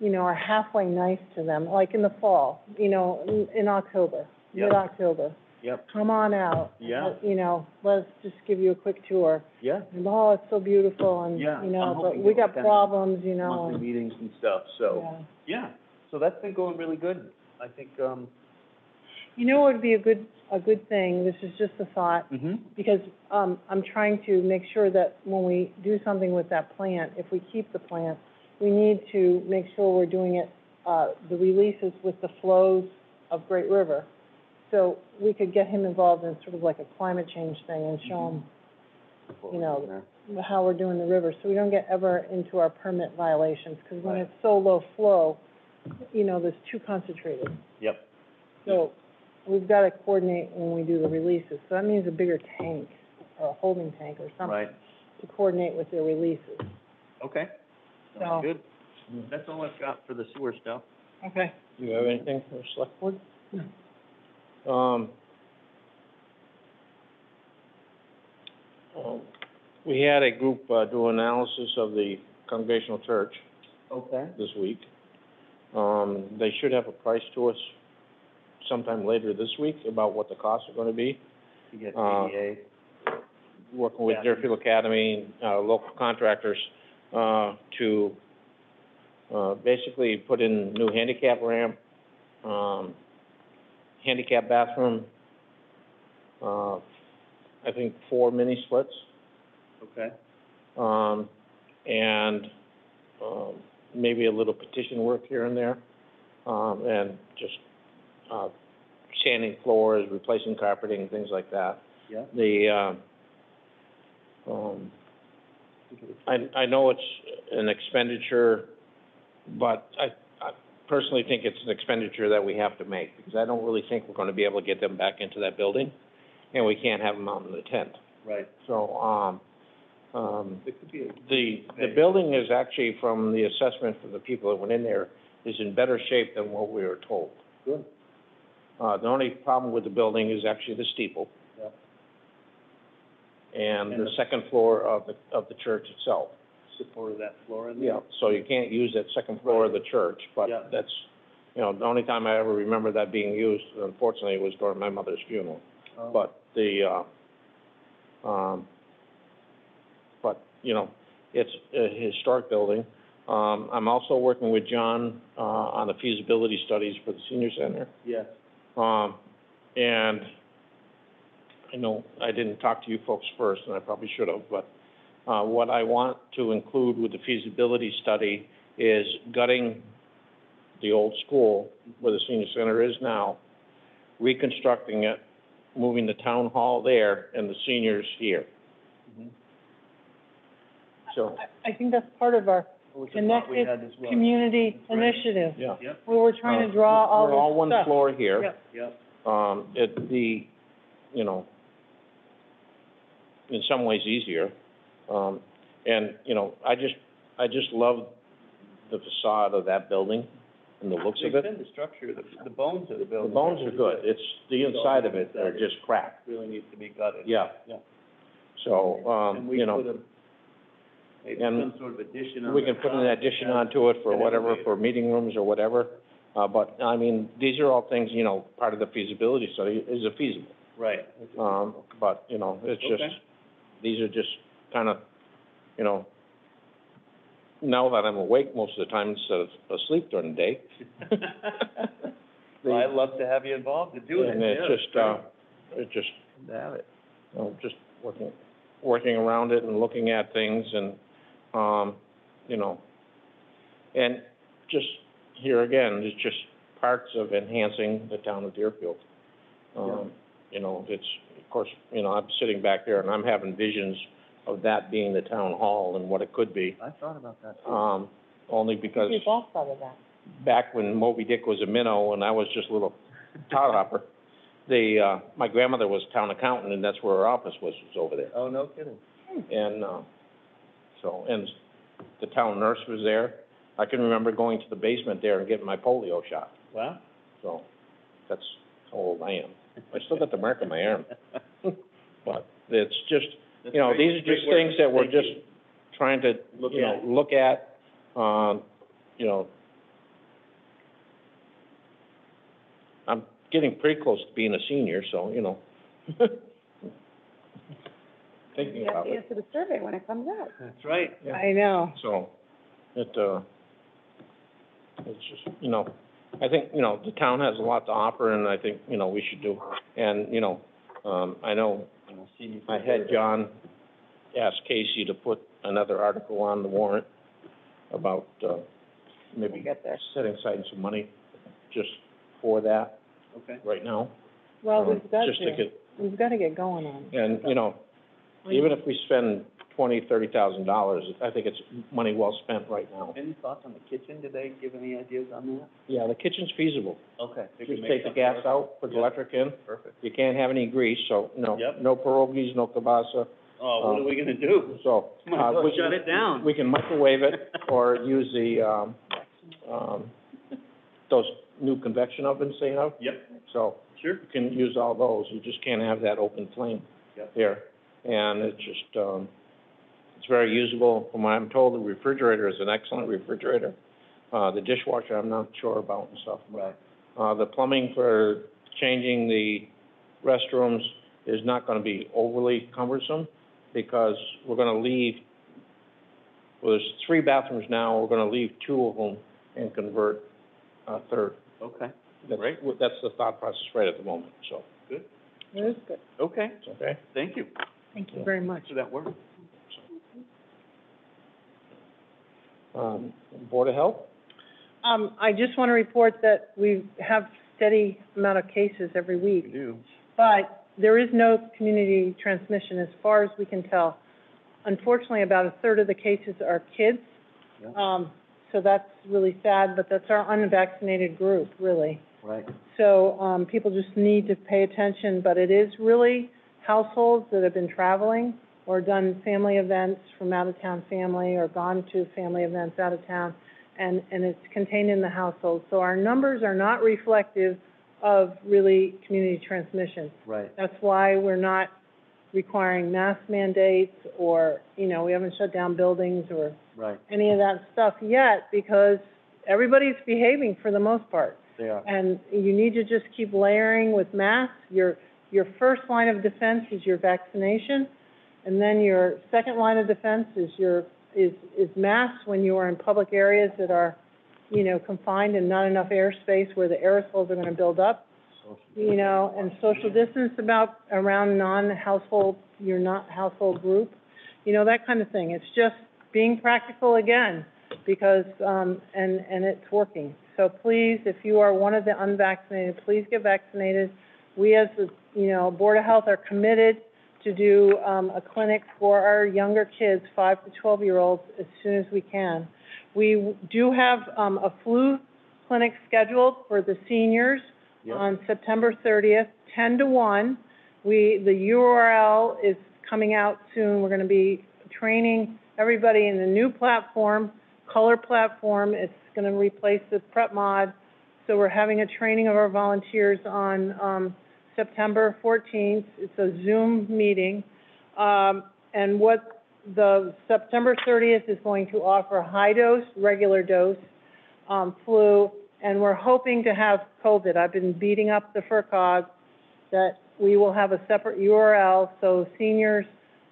You know, are halfway nice to them, like in the fall, you know, in, in October, Yep. mid-October, Yep, come on out. Yeah. You know, let's just give you a quick tour. yeah, And, oh, it's so beautiful, and, Yeah, you I'm know, but hoping we got problems, you know, monthly and, meetings and stuff, so, yeah. yeah. So that's been going really good. I think, um, You know what would be a good, a good thing, this is just a thought, mhm, because, um, I'm trying to make sure that when we do something with that plant, if we keep the plant, we need to make sure we're doing it, uh, the releases with the flows of Great River. So we could get him involved in sort of like a climate change thing and show him You know, how we're doing the river, so we don't get ever into our permit violations, because when Right. it's so low flow, you know, there's too concentrated. Yep, So we've got to coordinate when we do the releases, so that means a bigger tank, or a holding tank or something, right, to coordinate with their releases. okay. So- good. That's all I've got for the sewer stuff. Okay. Do you have anything for the select board? Um, um, we had a group, uh, do analysis of the Congregational Church Okay. this week. Um, they should have a price to us sometime later this week about what the costs are gonna be. You get Uh, ADA, working with Deerfield Academy, uh, local contractors, uh, to, uh, basically put in new handicap ramp, um, handicap bathroom, uh, I think four mini splits, okay, um, and, um, maybe a little petition work here and there, um, and just, uh, sanding floors, replacing carpeting, things like that. Yeah. the, uh, um, I, I know it's an expenditure, but I, I'm personally think it's an expenditure that we have to make, because I don't really think we're gonna be able to get them back into that building, and we can't have them out in the tent. Right. So, um, um, It could be a the, the building is actually, from the assessment for the people that went in there, is in better shape than what we were told. Good. Uh, the only problem with the building is actually the steeple. And And the the- second floor of the, of the church itself. support of that floor in there. Yeah, so you can't use that second floor of the church, but Yeah. that's, you know, the only time I ever remember that being used, unfortunately, was during my mother's funeral. Oh. But the, uh, um, but, you know, it's a historic building. Um, I'm also working with John, uh, on the feasibility studies for the senior center. Yes. Um, and I know I didn't talk to you folks first, and I probably should have, but, uh, what I want to include with the feasibility study is gutting the old school where the senior center is now, reconstructing it, moving the town hall there and the seniors here. Mhm. So, I, I think that's part of our Which is what connected well. community Right. initiative, yeah. Yep, where we're trying Uh, to draw all We're all one stuff. floor here. Yep. yep. um, it'd be, you know, in some ways easier. Um, and, you know, I just, I just love the facade of that building and the looks of it. the structure, the, the bones of the building The building. bones are good, it's the inside of it that are just cracked, Really needs to be gutted. yeah. Yeah. So, And um, we you put know, a, maybe and some sort of addition on we the can put an top. addition Yeah. onto it for whatever, for meeting rooms or whatever. Uh, but, I mean, these are all things, you know, part of the feasibility study, is it feasible? Right. Um, but, you know, it's just, Okay. These are just kind of, you know, now that I'm awake most of the time instead of asleep during the day. Well, I'd love to have you involved to do it. And it's Yeah, just, uh, it's just, have it. you know, just working, working around it and looking at things and, um, you know, and just, here again, it's just parts of enhancing the town of Deerfield. Um, you know, it's, course, you know, I'm sitting back there and I'm having visions of that being the town hall and what it could be. I thought about that too. Um, only because We've all thought of that. back when Moby Dick was a minnow and I was just a little tot hopper, uh, my grandmother was town accountant and that's where her office was, was over there. Oh, no kidding. And, uh, so, and the town nurse was there. I can remember going to the basement there and getting my polio shot, Wow. so that's how old I am. I still got the mark on my arm, but it's just, you know, these are just things that we're just trying to, Look you know, at. look at, um, you know. I'm getting pretty close to being a senior, so, you know. Thinking You have about to it, answer the survey when it comes out. That's right. Yeah. I know. so, it, uh, it's just, you know, I think, you know, the town has a lot to offer, and I think, you know, we should do, and, you know, um, I know I'll see you. I had John ask Casey to put another article on the warrant about, uh, maybe get there. setting aside some money just for that Okay. right now. Well, Um, we've got Just to to, get, we've got to get going on it. and, you know, even if we spend twenty, thirty thousand dollars, I think it's money well spent right now. Any thoughts on the kitchen? Did they give any ideas on that? Yeah, the kitchen's feasible. Okay. they can Just make take the something gas work. out, put the Yeah. electric in. Perfect. You can't have any grease, so, no, Yep. no pierogies, no kielbasa, Oh, what are we gonna do? so. Uh, we- shut it down. We can microwave it or use the, um, um, those new convection ovens they have. Yep, So sure. you can use all those, you just can't have that open flame Yep. there. And it's just, um, it's very usable. From what I'm told, the refrigerator is an excellent refrigerator. Uh, the dishwasher, I'm not sure about and stuff. Right. Uh, the plumbing for changing the restrooms is not gonna be overly cumbersome because we're gonna leave, well, there's three bathrooms now, we're gonna leave two of them and convert a third. Okay, That's, Great. that's the thought process right at the moment, so, good. It is good. Okay, okay? thank you Thank you very much. for that work. Um, Board of Health? Um, I just want to report that we have steady amount of cases every week. We do. but there is no community transmission as far as we can tell. Unfortunately, about a third of the cases are kids. Yeah. Um, so that's really sad, but that's our unvaccinated group, really. Right. So, um, people just need to pay attention, but it is really households that have been traveling or done family events from out-of-town family or gone to family events out of town, and, and it's contained in the household. So our numbers are not reflective of really community transmission. Right. That's why we're not requiring mask mandates or, you know, we haven't shut down buildings or Right. any of that stuff yet because everybody's behaving for the most part. They are. And you need to just keep layering with masks. Your, your first line of defense is your vaccination. And then your second line of defense is your, is, is masks when you are in public areas that are, you know, confined and not enough airspace where the aerosols are gonna build up. You know, and social distance about, around non-household, your not household group. You know, that kind of thing. It's just being practical again because, um, and, and it's working. So please, if you are one of the unvaccinated, please get vaccinated. We as the, you know, Board of Health are committed to do, um, a clinic for our younger kids, five to twelve-year-olds, as soon as we can. We do have, um, a flu clinic scheduled for the seniors Yep. on September thirtieth, ten to one. We, the URL is coming out soon. We're gonna be training everybody in the new platform, color platform. It's gonna replace the PrepMod. So we're having a training of our volunteers on, um, September fourteenth. It's a Zoom meeting. Um, and what the September thirtieth is going to offer high dose, regular dose, um, flu, and we're hoping to have COVID. I've been beating up the FRCOG that we will have a separate URL, so seniors,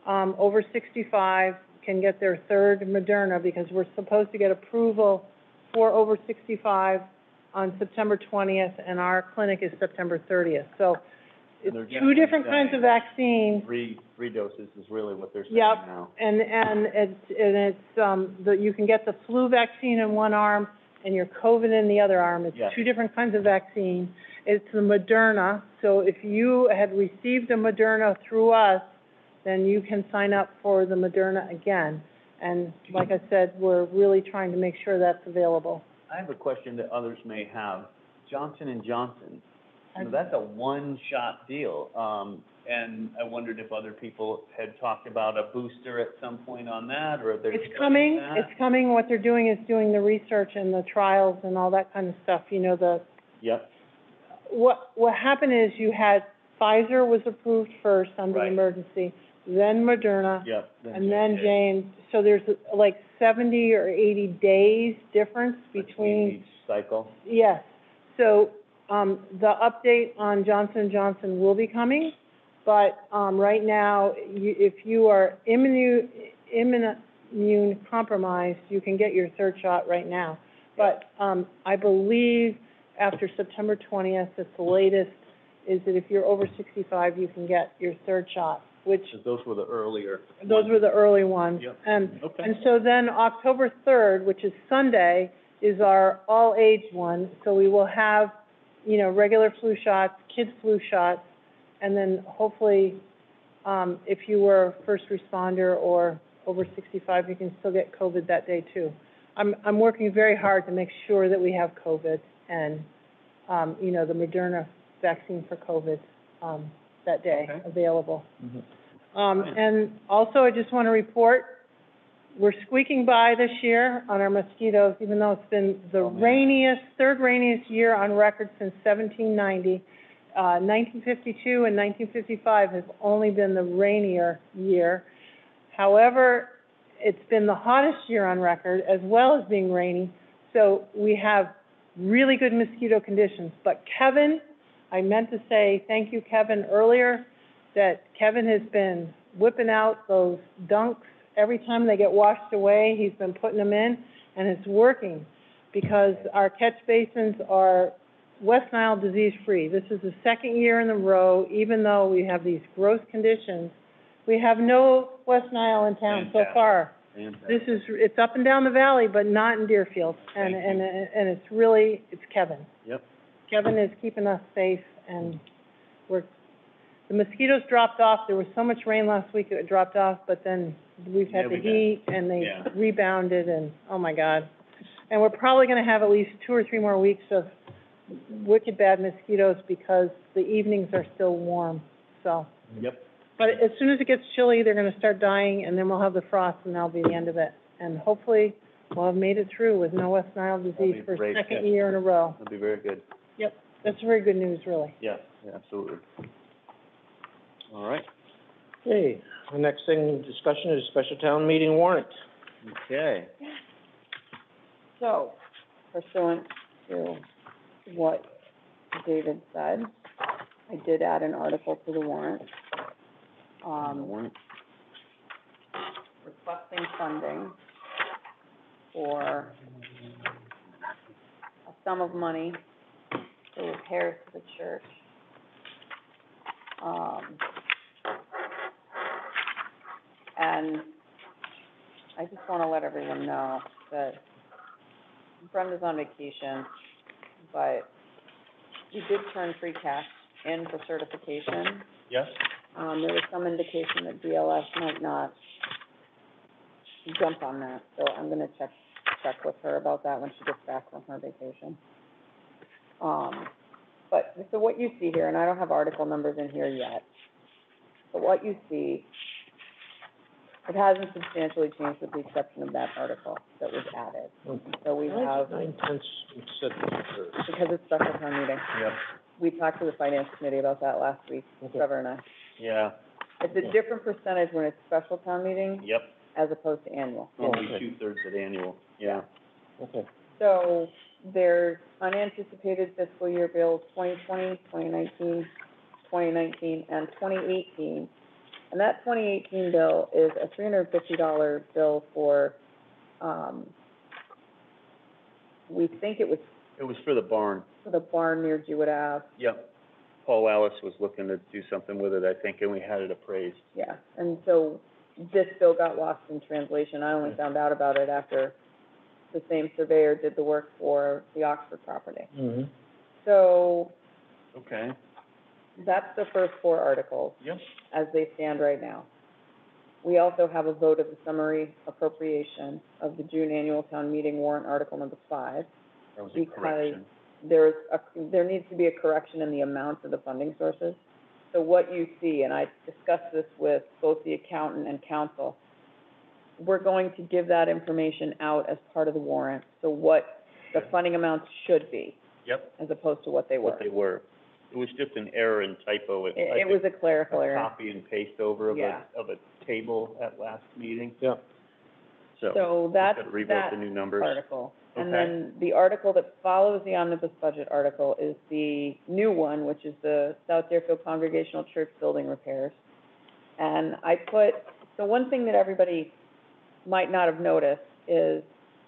um, over sixty-five can get their third Moderna, because we're supposed to get approval for over sixty-five on September twentieth, and our clinic is September thirtieth. So it's They're two different kinds of vaccines. Three, three doses is really what they're saying Yep. now. And, and it's, and it's, um, the, you can get the flu vaccine in one arm and your COVID in the other arm. It's Yes. two different kinds of vaccine. It's the Moderna, so if you had received a Moderna through us, then you can sign up for the Moderna again. And like I said, we're really trying to make sure that's available. I have a question that others may have. Johnson and Johnson, you know, that's a one-shot deal. Um, and I wondered if other people had talked about a booster at some point on that, or if It's coming, that? it's coming. What they're doing is doing the research and the trials and all that kind of stuff, you know, the, Yep, what, what happened is you had, Pfizer was approved first under Right. emergency, then Moderna, yep. and then. Jane, so there's like seventy or eighty days difference between, each cycle. yes. So, um, the update on Johnson and Johnson will be coming, but, um, right now, you, if you are immune, immune compromised, you can get your third shot right now. But, um, I believe after September twentieth, that's the latest, is that if you're over sixty-five, you can get your third shot, which, 'Cause those were the earlier. those were the early ones. Yep. And, Okay. and so then October third, which is Sunday, is our all-age one. So we will have, you know, regular flu shots, kids flu shots, and then hopefully, um, if you were a first responder or over sixty-five, you can still get COVID that day too. I'm, I'm working very hard to make sure that we have COVID and, um, you know, the Moderna vaccine for COVID, um, that day Okay. available. Mhm. Um, Fine. and also, I just want to report, we're squeaking by this year on our mosquitoes, even though it's been the Oh, man. rainiest, third rainiest year on record since seventeen ninety. Uh, nineteen fifty-two and nineteen fifty-five has only been the rainier year. However, it's been the hottest year on record, as well as being rainy, so we have really good mosquito conditions. But Kevin, I meant to say thank you, Kevin, earlier, that Kevin has been whipping out those dunks. Every time they get washed away, he's been putting them in, and it's working, because our catch basins are West Nile disease-free. This is the second year in a row, even though we have these gross conditions, we have no West Nile in town so Fantastic. far. Fantastic. This is, it's up and down the valley, but not in Deerfield, and, Thank you. and, and it's really, it's Kevin. Kevin is keeping us safe, and we're, the mosquitoes dropped off, there was so much rain last week, it dropped off, but then we've Yeah, had the we heat, and they Yeah. rebounded, and, oh my God. And we're probably gonna have at least two or three more weeks of wicked bad mosquitoes because the evenings are still warm, so. Yep. But as soon as it gets chilly, they're gonna start dying, and then we'll have the frost, and that'll be the end of it. And hopefully, we'll have made it through with no West Nile disease for a great, second yeah. year in a row. That'd be very good. That's very good news, really. Yeah, yeah, absolutely. All right, Okay, the next thing, discussion is special town meeting warrant. okay. So pursuant to what David said, I did add an article to the warrant. Um, Warrant. requesting funding for a sum of money for repairs to the church. Um, and I just wanna let everyone know that Brenda's on vacation, but we did turn free cash in for certification. Yes? Um, there was some indication that DLS might not jump on that, so I'm gonna check, check with her about that when she gets back from her vacation. Um, but, so what you see here, and I don't have article numbers in here yet, but what you see, it hasn't substantially changed with the exception of that article that was added. So we have, Nine tenths, said because it's special town meeting, Yep. we talked to the finance committee about that last week, Okay. Trevor and I. Yeah, It's a different percentage when it's special town meeting yep, as opposed to annual. only two-thirds at annual, yeah. Okay, So there's unanticipated fiscal year bills 2020, 2019, 2019, and twenty eighteen. And that twenty eighteen bill is a three hundred and fifty dollar bill for, um, we think it was It was for the barn, for the barn near Jewett Ave. yep. Paul Alice was looking to do something with it, I think, and we had it appraised. Yeah, and so this bill got lost in translation. I only found out about it after the same surveyor did the work for the Oxford property. mm-hmm, So Okay, that's the first four articles yep. as they stand right now. We also have a vote of the summary appropriation of the June annual town meeting warrant article number five. That was a Because- correction. There's a, there needs to be a correction in the amounts of the funding sources. So what you see, and I discussed this with both the accountant and counsel, we're going to give that information out as part of the warrant, so what the funding amounts should be, Yep, as opposed to what they were. what they were. It was just an error and typo. It, it was a clerical a error. copy and paste over of Yeah. a, of a table at last meeting, yeah. so. So we that's gotta rewrite that the new numbers. article. And Okay. then the article that follows the omnibus budget article is the new one, which is the South Deerfield Congregational Church Building Repairs. And I put, so one thing that everybody might not have noticed is,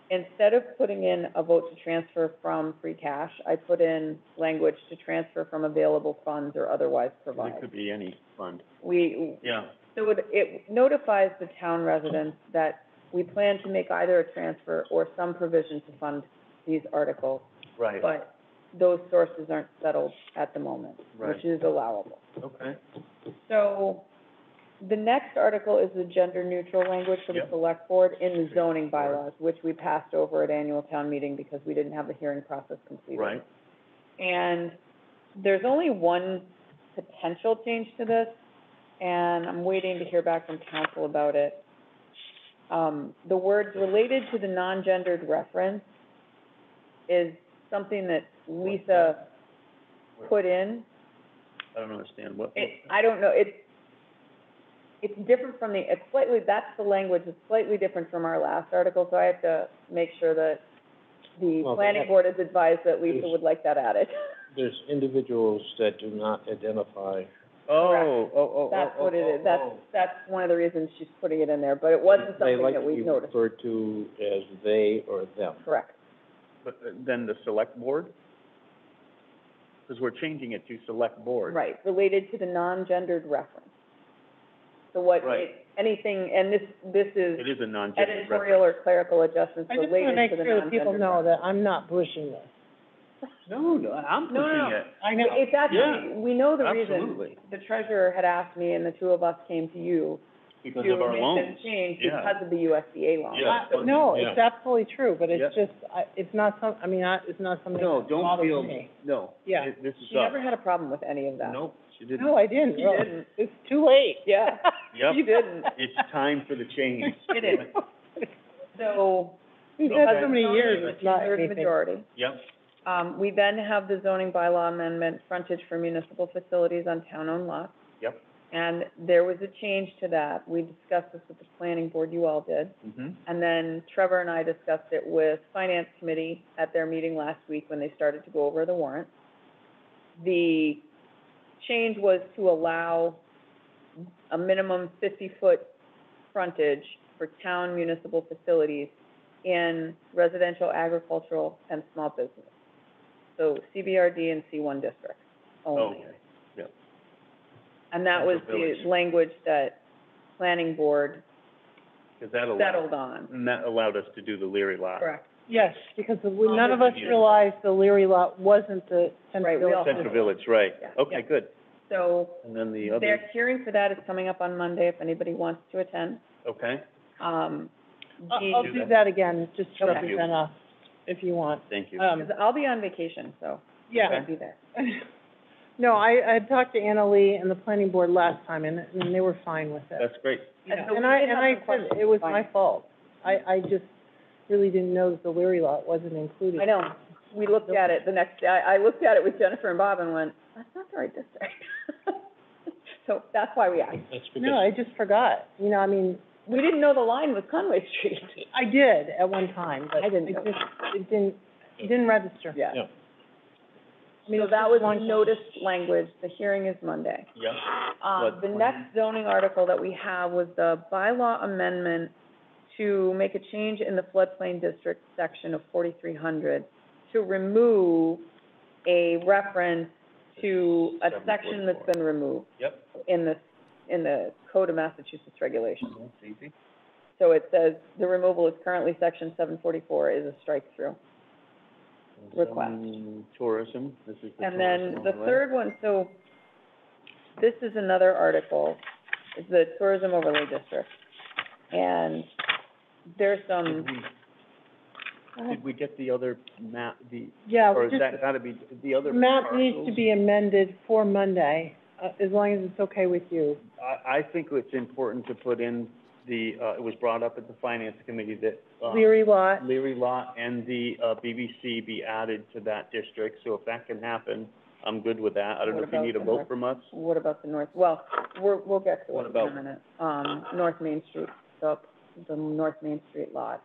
instead of putting in a vote to transfer from free cash, I put in language to transfer from available funds or otherwise provided. It provide. could be any fund, We, yeah. so it, it notifies the town residents that we plan to make either a transfer or some provision to fund these articles, Right, but those sources aren't settled at the moment, Right. which is allowable. okay, So, the next article is the gender neutral language for the Yep. select board in the zoning bylaws, which we passed over at annual town meeting because we didn't have the hearing process completed. right, And there's only one potential change to this, and I'm waiting to hear back from counsel about it. Um, the words related to the non-gendered reference is something that Lisa put in. I don't understand what. It, I don't know, it's, it's different from the, it's slightly, that's the language, it's slightly different from our last article, so I have to make sure that the Well, they planning have- board is advised that Lisa would like that added. There's individuals that do not identify, Oh, oh, oh, oh, That's oh, what it oh, is, that's, oh. that's one of the reasons she's putting it in there, but it wasn't they something like that to we be noticed, referred to as they or them. correct. But uh, then the select board? Because we're changing it to select board. Right, related to the non-gendered reference. So what, Right. anything, and this, this is It is a non-gendered editorial or clerical adjustments I just wanna related make to the sure that non-gendered people know that I'm not pushing this. No, no, I'm No, no, pushing no. it. I know. It's actually, we know the reason. Absolutely. The treasurer had asked me and the two of us came to you Because to of our make loans. this change Yeah. because of the USDA loan. Yeah. Uh, No, it's absolutely true, but it's just, I, it's not some, I mean, I, it's not something No, that don't bothers feel, me. no. Yeah. It- This is She never had a problem with any of that. Nope, she didn't. No, I didn't, She really. didn't. It's too late. Yeah, Yep. she didn't. It's time for the change. It is. So, We've had so many years, is it's not two-thirds anything. majority, Yep, um, we then have the zoning bylaw amendment, frontage for municipal facilities on town-owned lots. yep. And there was a change to that. We discussed this with the planning board, you all did. Mm-hmm. And then Trevor and I discussed it with Finance Committee at their meeting last week when they started to go over the warrant. The change was to allow a minimum fifty-foot frontage for town municipal facilities in residential, agricultural, and small business. So CBRD and C one districts only. Okay, yep. And that was Central Village. the language that planning board that allowed, settled on. and that allowed us to do the Leary lot. Correct. Yes, because we, none of us realized the Leary lot wasn't the Central we Village. all- Central Village, right. Yeah. Okay, good. So And then the their other, hearing for that is coming up on Monday, if anybody wants to attend. okay, Um, I'll, I'll do that again, just to Okay. represent us, if you want. thank you. Um, 'cause I'll be on vacation, so yeah. I'll be there. No, I, I talked to Annalee and the planning board last time, and, and they were fine with it. That's great. And And I, and I said, it was my fault. I, I just really didn't know that the Leary lot wasn't included. I know, we looked at it the next day, I, I looked at it with Jennifer and Bob and went, that's not the right district. So that's why we asked. That's No, I just forgot, you know, I mean, We didn't know the line was Conway Street. I did at one time, but I it didn't know. just, it didn't, it didn't register. Yeah. Yeah. I mean, So it's that just was one- noticed language, the hearing is Monday. Yep. Um, What- the next zoning article that we have was the bylaw amendment to make a change in the floodplain district section of forty-three hundred to remove a reference to a section that's been removed Yep. in the, in the Code of Massachusetts regulations. That's easy. So it says, the removal is currently section seven forty-four is a strike-through. Request. Um, Tourism, this is the And then the overlay. third one, so this is another article, it's the tourism overlay district. And there's Did some, we, did we get the other map, the, Yeah, or is just, that gotta be, the other the map needs to parcels? be amended for Monday, uh, as long as it's okay with you. I, I think it's important to put in the, uh, it was brought up at the finance committee that, uh, Leary lot, Leary lot and the, uh, BBC be added to that district, so if that can happen, I'm good with that. I don't know What if you about need a the vote north- from us. what about the north, well, we're, we'll get to What it in a about- minute. Um, North Main Street, the, the North Main Street lot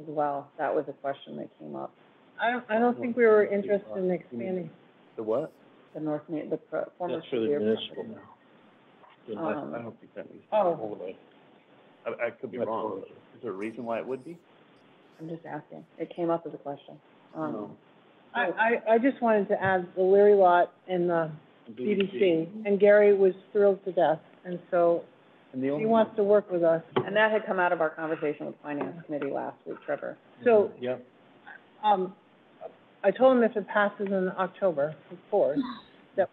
as well, that was a question that came up, I don't, I don't think we were interested in expanding. The what? the North Main, the pro- former That's for the severe municipal. property. I, Um, I don't think that needs. Oh. Overlay. I, I could be That's wrong. overlay. Is there a reason why it would be? I'm just asking, it came up as a question. Um, No. I, I, I just wanted to add the Leary lot and the BBC, and Gary was thrilled to death, and so And the he only. wants to work with us. And that had come out of our conversation with Finance Committee last week, Trevor. So, Yep, um, I told him if it passes in October, of course, that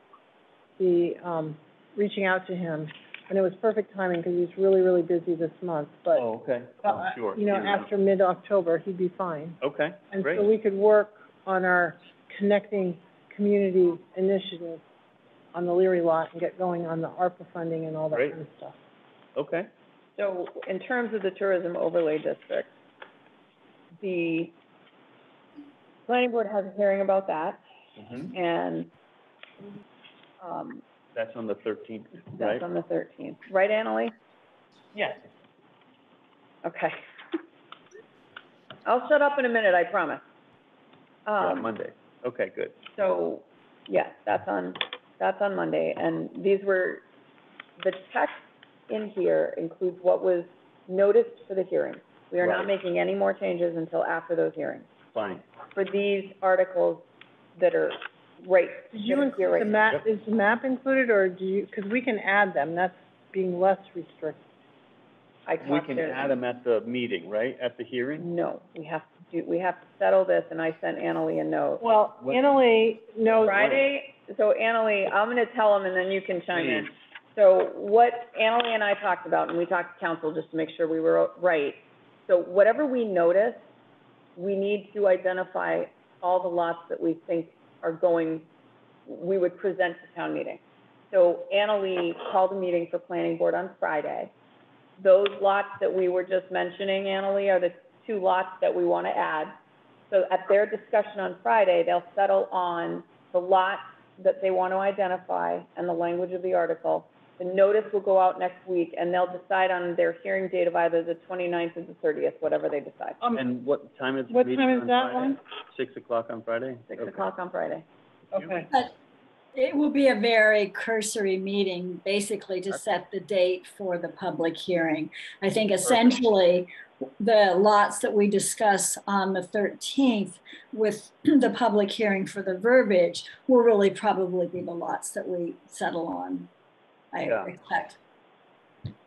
the, um, reaching out to him, and it was perfect timing, because he's really, really busy this month, but, oh, okay, uh, oh, sure. you know, Yeah. after mid-October, he'd be fine. Okay, And great. so we could work on our connecting community initiative on the Leary lot and get going on the ARPA funding and all that Great. kind of stuff. Okay, So in terms of the tourism overlay district, the planning board has a hearing about that, hmm and, um, that's on the thirteenth, right? that's on the thirteenth. Right, Annalee? Yes. Okay. I'll shut up in a minute, I promise. Yeah, Um, Monday. Okay, good. So, yes, that's on, that's on Monday, and these were, the text in here includes what was noticed for the hearing. We are not Right. making any more changes until after those hearings. Fine. For these articles that are right, Did you that are here include right the now. map, is the map included, or do you, because we can add them, that's being less restrictive. I We can to- add them at the meeting, right, at the hearing? No, we have to do, we have to settle this, and I sent Annalee a note. Well, What- Annalee knows. Friday, so Annalee, I'm gonna tell them, and then you can chime in. Please. So what Annalee and I talked about, and we talked to counsel just to make sure we were right. So whatever we notice, we need to identify all the lots that we think are going, we would present to town meeting. So Annalee called a meeting for planning board on Friday. Those lots that we were just mentioning, Annalee, are the two lots that we want to add. So at their discussion on Friday, they'll settle on the lots that they want to identify and the language of the article. The notice will go out next week, and they'll decide on their hearing date of either the 29th or the thirtieth, whatever they decide. Um, And what time is the what meeting time is on that Friday? one? Six o'clock on Friday? Six Okay. o'clock on Friday. Okay. It will be a very cursory meeting, basically to set the date for the public hearing. I think essentially, the lots that we discuss on the 13th with the public hearing for the verbiage will really probably be the lots that we settle on, I Yeah. expect.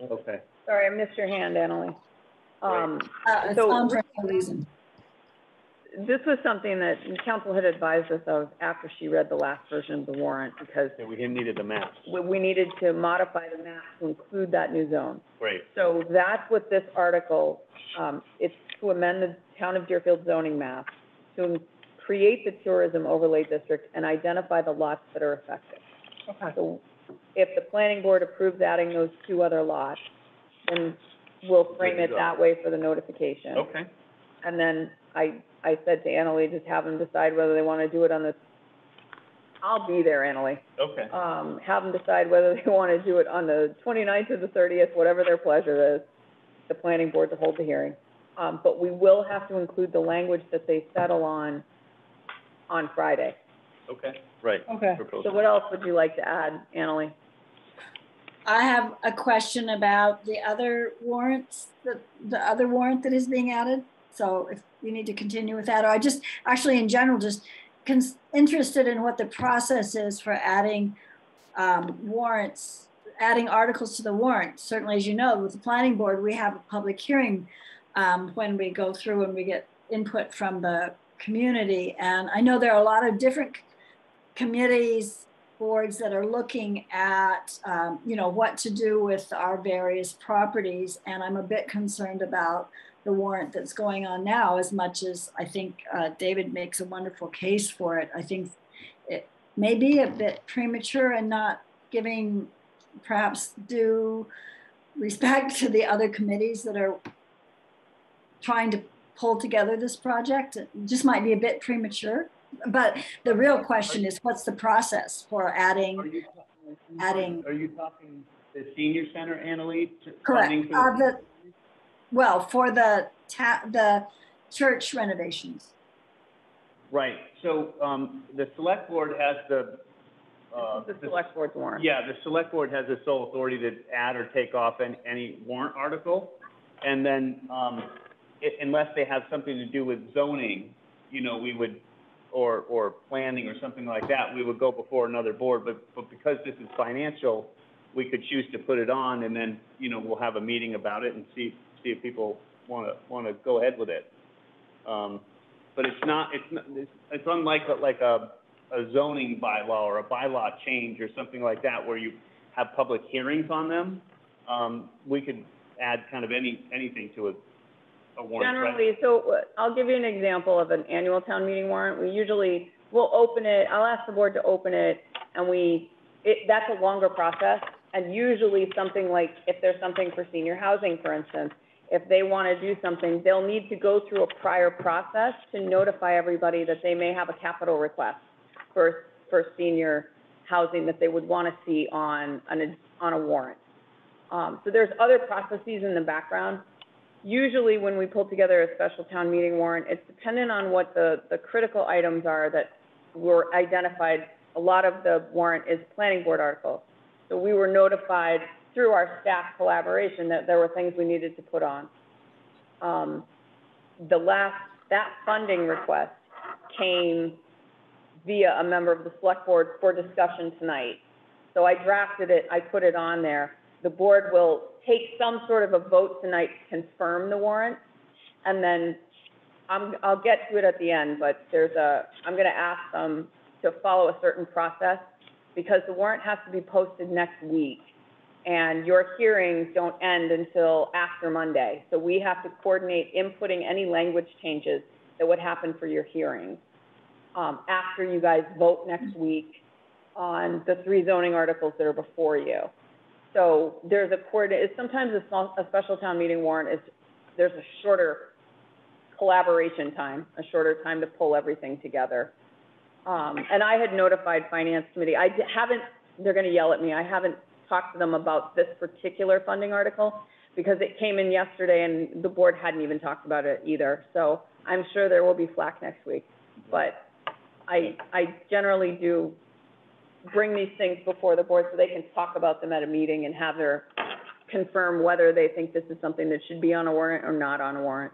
Okay. Sorry, I missed your hand, Annalee. Um, Uh, It's So- on for a reason. this was something that counsel had advised us of after she read the last version of the warrant, because Yeah, we needed the map, we, we needed to modify the map to include that new zone. Great. So that's what this article, um, it's to amend the town of Deerfield zoning map to create the tourism overlay district and identify the lots that are affected. Okay. So if the planning board approves adding those two other lots, then we'll frame it that way for the notification. Okay. And then I, I said to Annalee, just have them decide whether they wanna do it on the, I'll be there, Annalee. Okay. Um, have them decide whether they wanna do it on the 29th or the thirtieth, whatever their pleasure is, the planning board to hold the hearing. Um, but we will have to include the language that they settle on, on Friday. Okay. Right. Okay. Proposal. So what else would you like to add, Annalee? I have a question about the other warrants, the, the other warrant that is being added. So if you need to continue with that, or I just, actually in general, just cons- interested in what the process is for adding um, warrants, adding articles to the warrant. Certainly, as you know, with the planning board, we have a public hearing um, when we go through and we get input from the community. And I know there are a lot of different committees, boards that are looking at, um, you know, what to do with our various properties. And I'm a bit concerned about the warrant that's going on now, as much as I think uh, David makes a wonderful case for it. I think it may be a bit premature and not giving perhaps due respect to the other committees that are trying to pull together this project. It just might be a bit premature. But the real question is, what's the process for Are adding, you, adding, are you talking the senior center, Annalee? correct, for uh, the, well, for the ta, the church renovations? Right, so, um, the select board has the, uh. The select board's warrant. Yeah, the select board has the sole authority to add or take off any, any warrant article. And then, um, i- unless they have something to do with zoning, you know, we would, or, or planning or something like that, we would go before another board. But, but because this is financial, we could choose to put it on and then, you know, we'll have a meeting about it and see, see if people wanna, wanna go ahead with it. Um, but it's not, it's not, it's, it's unlike, a- like a, a zoning bylaw or a bylaw change or something like that where you have public hearings on them. Um, we could add kind of any, anything to a, a warrant. Generally, so uh, I'll give you an example of an annual town meeting warrant. We usually, we'll open it, I'll ask the board to open it, and we, it, that's a longer process. And usually something like, if there's something for senior housing, for instance, if they want to do something, they'll need to go through a prior process to notify everybody that they may have a capital request for, for senior housing that they would want to see on, on a, on a warrant. Um, so there's other processes in the background. Usually when we pull together a special town meeting warrant, it's dependent on what the, the critical items are that were identified. A lot of the warrant is planning board articles. So we were notified through our staff collaboration that there were things we needed to put on. Um, the last, that funding request came via a member of the select board for discussion tonight. So I drafted it, I put it on there. The board will take some sort of a vote tonight to confirm the warrant, and then I'm, I'll get to it at the end, but there's a, I'm gonna ask them to follow a certain process, because the warrant has to be posted next week. And your hearings don't end until after Monday. So we have to coordinate inputting any language changes that would happen for your hearings, um, after you guys vote next week on the three zoning articles that are before you. So there's a coordinate, sometimes a small, a special town meeting warrant is, there's a shorter collaboration time, a shorter time to pull everything together. Um, and I had notified finance committee, I haven't, they're gonna yell at me, I haven't talked to them about this particular funding article because it came in yesterday and the board hadn't even talked about it either. So I'm sure there will be flack next week. But I, I generally do bring these things before the board so they can talk about them at a meeting and have their, confirm whether they think this is something that should be on a warrant or not on a warrant.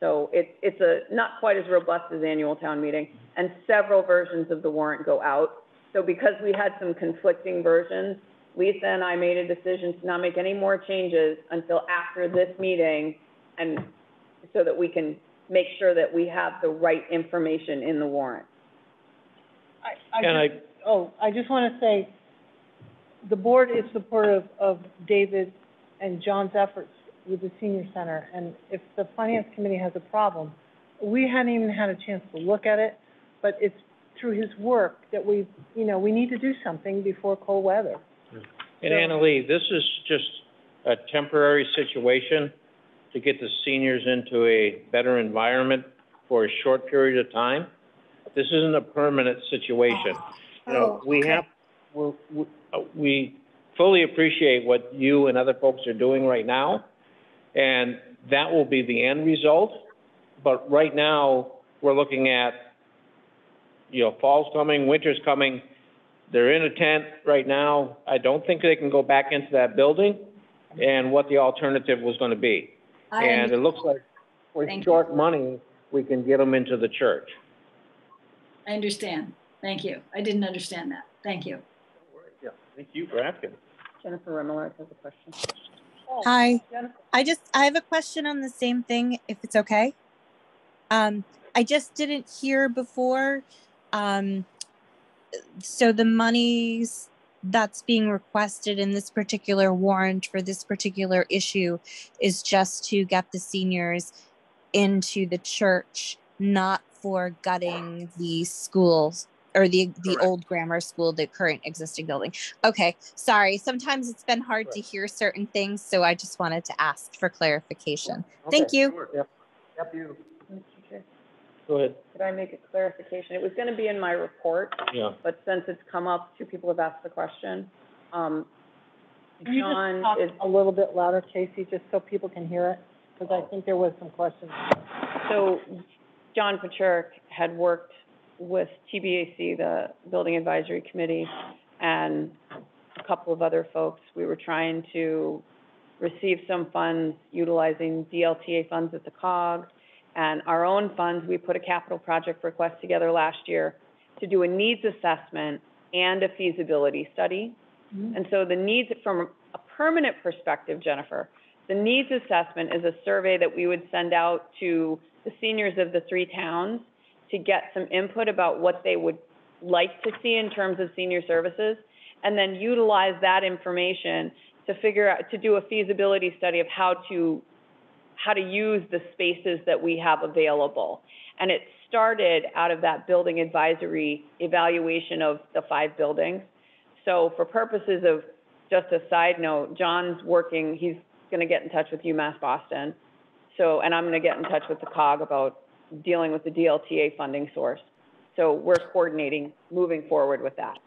So it's, it's a, not quite as robust as annual town meeting, and several versions of the warrant go out. So because we had some conflicting versions, Lisa and I made a decision to not make any more changes until after this meeting, and so that we can make sure that we have the right information in the warrant. I, I And I, oh, I just want to say, the board is supportive of David and John's efforts with the senior center, and if the finance committee has a problem, we hadn't even had a chance to look at it, but it's through his work that we, you know, we need to do something before cold weather. and Annalee, this is just a temporary situation to get the seniors into a better environment for a short period of time. This isn't a permanent situation. You know, Oh, we okay. have, we're, we- uh, we fully appreciate what you and other folks are doing right now, and that will be the end result. But right now, we're looking at, you know, fall's coming, winter's coming. They're in a tent right now. I don't think they can go back into that building, and what the alternative was gonna be. I And it looks like for Thank you. short money, we can get them into the church. I understand. Thank you. I didn't understand that. Thank you. Yeah, thank you for asking. Jennifer Remillard has a question. Oh, Hi, Jennifer, I just, I have a question on the same thing, if it's okay. Um, I just didn't hear before, um, so the monies that's being requested in this particular warrant for this particular issue is just to get the seniors into the church, not for gutting the schools or the, the Correct. old grammar school, the current existing building. Okay, sorry. Sometimes it's been hard to hear certain things, so I just wanted to ask for clarification. Thank you. sure. Yep, yep, you. Go ahead, Could I make a clarification? It was gonna be in my report, yeah. but since it's come up, two people have asked the question. Um, John just is, a little bit louder, Casey, just so people can hear it? Because I think there was some questions. so John Pachurik had worked with TBAC, the Building Advisory Committee, and a couple of other folks. We were trying to receive some funds utilizing DLTA funds at the COG and our own funds. We put a capital project request together last year to do a needs assessment and a feasibility study. Mm-hmm. And so the needs, from a permanent perspective, Jennifer, the needs assessment is a survey that we would send out to the seniors of the three towns to get some input about what they would like to see in terms of senior services, and then utilize that information to figure out, to do a feasibility study of how to, how to use the spaces that we have available. And it started out of that building advisory evaluation of the five buildings. So for purposes of, just a side note, John's working, he's gonna get in touch with UMass Boston. So, and I'm gonna get in touch with the COG about dealing with the DLTA funding source. So we're coordinating, moving forward with that.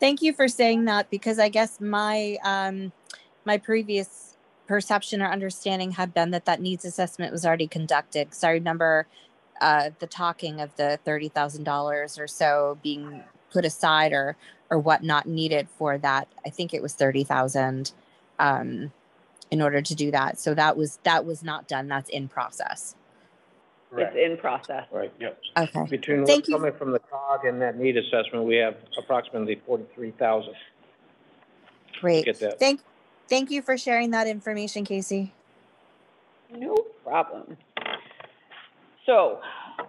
Thank you for saying that because I guess my um my previous perception or understanding had been that that needs assessment was already conducted. Because I remember uh, the talking of the thirty thousand dollars or so being put aside or or whatnot needed for that. I think it was thirty thousand um, in order to do that. So that was that was not done. That's in process. It's in process. Right, yep. Okay. Between Thank what's you. coming from the COG and that need assessment, we have approximately forty-three thousand. Great. Get that. Thank thank you for sharing that information, Casey. No problem. So,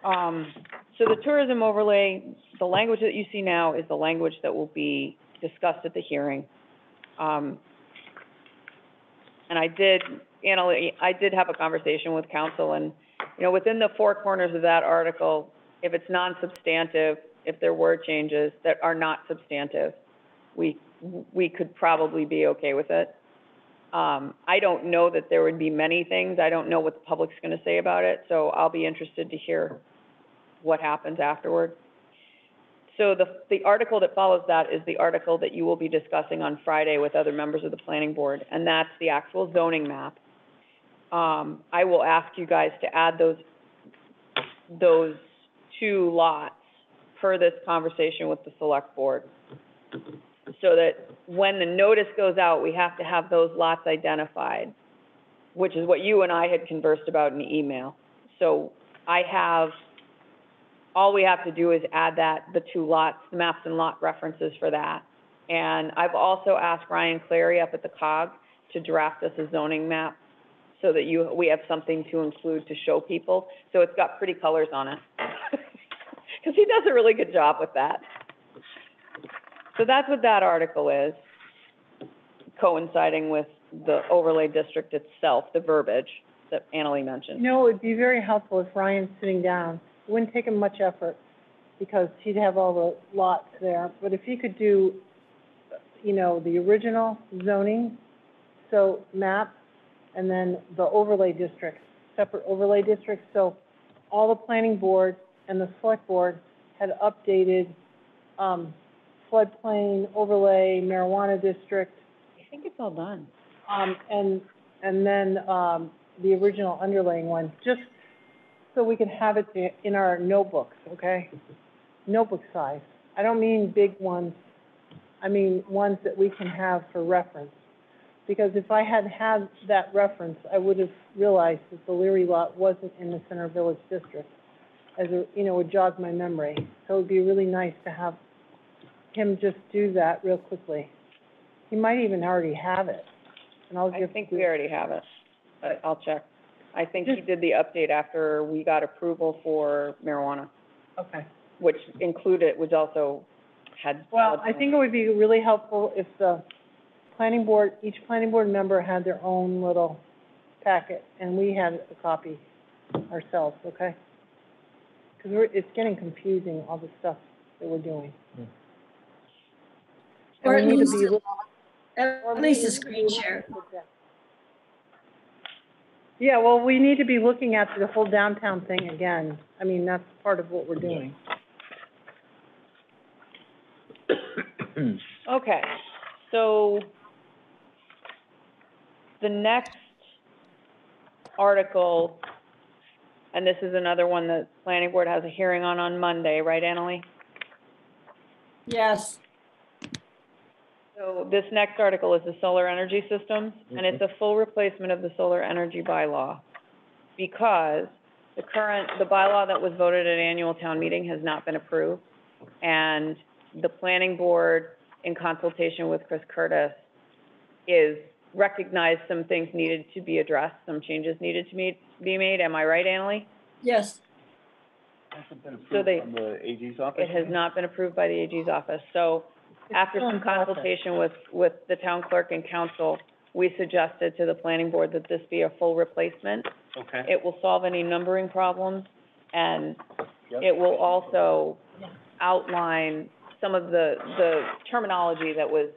um, so the tourism overlay, the language that you see now is the language that will be discussed at the hearing. Um, and I did, Annalee, I did have a conversation with counsel, and, you know, within the four corners of that article, if it's non-substantive, if there were changes that are not substantive, we, we could probably be okay with it. Um, I don't know that there would be many things, I don't know what the public's gonna say about it, so I'll be interested to hear what happens afterward. So the, the article that follows that is the article that you will be discussing on Friday with other members of the planning board, and that's the actual zoning map. Um, I will ask you guys to add those, those two lots per this conversation with the select board. So that when the notice goes out, we have to have those lots identified, which is what you and I had conversed about in email. So I have, all we have to do is add that, the two lots, the maps and lot references for that. And I've also asked Ryan Clary up at the COG to draft us a zoning map so that you, we have something to include to show people. So it's got pretty colors on it. Because he does a really good job with that. So that's what that article is, coinciding with the overlay district itself, the verbiage that Annalee You mentioned. know, it'd be very helpful if Ryan's sitting down. It wouldn't take him much effort because he'd have all the lots there. But if he could do, you know, the original zoning, so map, and then the overlay districts, separate overlay districts. So all the planning board and the select board had updated, um, floodplain overlay marijuana district, I think it's all done. um, and, and then, um, the original underlaying one, just so we can have it in our notebooks, okay? Notebook size. I don't mean big ones, I mean ones that we can have for reference. Because if I had had that reference, I would have realized that the Leary lot wasn't in the Center Village District. As a, you know, it jogged my memory. So it'd be really nice to have him just do that real quickly. He might even already have it, and I'll I think we already have it, but I'll check. I think he did the update after we got approval for marijuana, Okay. which included, which also had. Well, I think it would be really helpful if the planning board, each planning board member had their own little packet, and we had a copy ourselves, okay? Because we're, it's getting confusing, all the stuff that we're doing. And Or we at need to least, be li- at least a screen share. Yeah, well, we need to be looking at the whole downtown thing again. I mean, that's part of what we're doing. Okay, so the next article, and this is another one that planning board has a hearing on on Monday, right, Annalee? Yes, So this next article is the solar energy systems, and it's a mm-hmm. full replacement of the solar energy bylaw. Because the current, the bylaw that was voted at annual town meeting has not been approved. And the planning board, in consultation with Chris Curtis, is recognized some things needed to be addressed, some changes needed to be, be made. Am I right, Annalee? yes, Hasn't been So they- approved from the AG's office? It has not been approved by the AG's office, so after some consultation with, with the town clerk and counsel, we suggested to the planning board that this be a full replacement. Okay. It will solve any numbering problems, and Yep. it will also outline some of the, the terminology that was,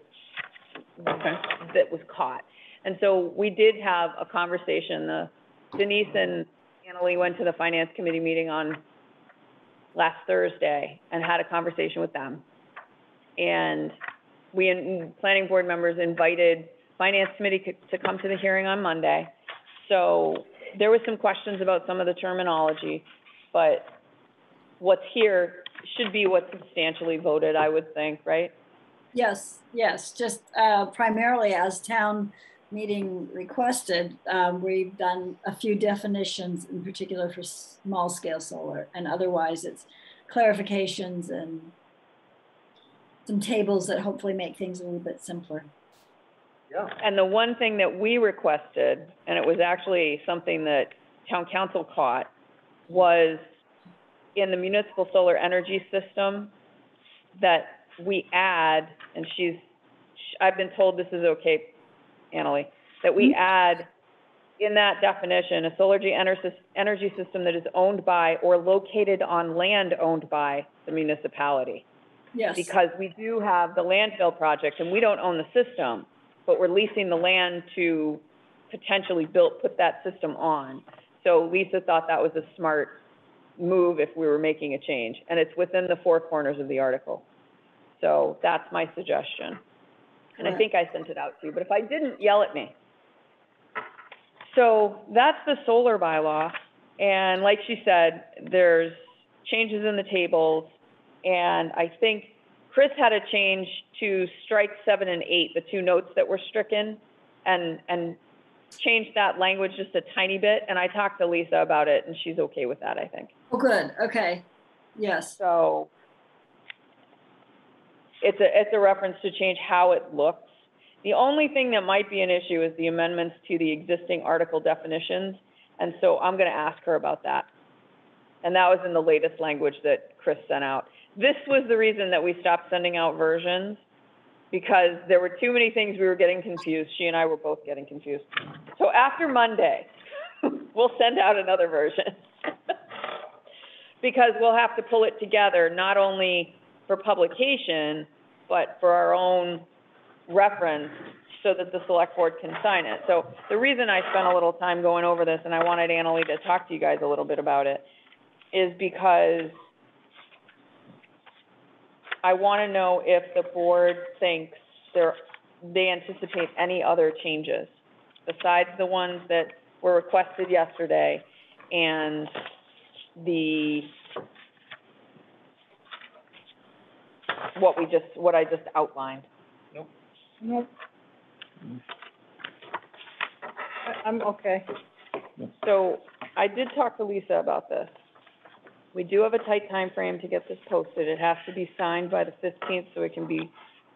that was caught. And so we did have a conversation, the Denise and Annalee went to the finance committee meeting on last Thursday and had a conversation with them. And we, in- planning board members invited finance committee co- to come to the hearing on Monday. So there was some questions about some of the terminology, but what's here should be what's substantially voted, I would think, right? yes, yes, just, uh, primarily as town meeting requested, um, we've done a few definitions in particular for small scale solar, and otherwise it's clarifications and some tables that hopefully make things a little bit simpler. Yeah. And the one thing that we requested, and it was actually something that town counsel caught, was in the municipal solar energy system, that we add, and she's, I've been told this is okay, Annalee, that we mm-hmm. add in that definition, a solar energy, ener- energy system that is owned by or located on land owned by the municipality. Yes. Because we do have the landfill project, and we don't own the system, but we're leasing the land to potentially build, put that system on. So Lisa thought that was a smart move if we were making a change, and it's within the four corners of the article. So that's my suggestion. And I think I sent it out to you, but if I didn't, yell at me. So that's the solar bylaw, and like she said, there's changes in the tables, and I think Chris had a change to strike seven and eight, the two notes that were stricken, and, and change that language just a tiny bit, and I talked to Lisa about it, and she's okay with that, I think. Oh, good, okay, yes. So it's a, it's a reference to change how it looks. The only thing that might be an issue is the amendments to the existing article definitions, and so I'm gonna ask her about that. And that was in the latest language that Chris sent out. This was the reason that we stopped sending out versions, because there were too many things we were getting confused. She and I were both getting confused. So after Monday, we'll send out another version. Because we'll have to pull it together, not only for publication, but for our own reference, so that the select board can sign it. So the reason I spent a little time going over this, and I wanted Annalee to talk to you guys a little bit about it, is because I wanna know if the board thinks they anticipate any other changes besides the ones that were requested yesterday and the, what we just, what I just outlined. Nope. I- I'm okay. So I did talk to Lisa about this. We do have a tight time frame to get this posted. It has to be signed by the fifteenth, so it can be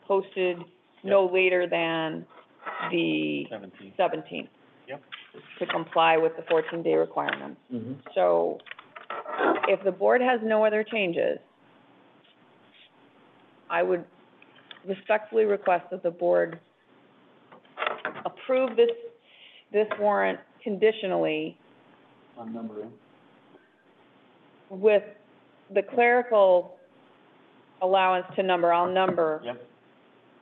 posted no later than the Seventeen. seventeenth. Yep. To comply with the fourteen-day requirements. Mm-hmm. So if the board has no other changes, I would respectfully request that the board approve this, this warrant conditionally On numbering. with the clerical allowance to number, I'll number. Yep.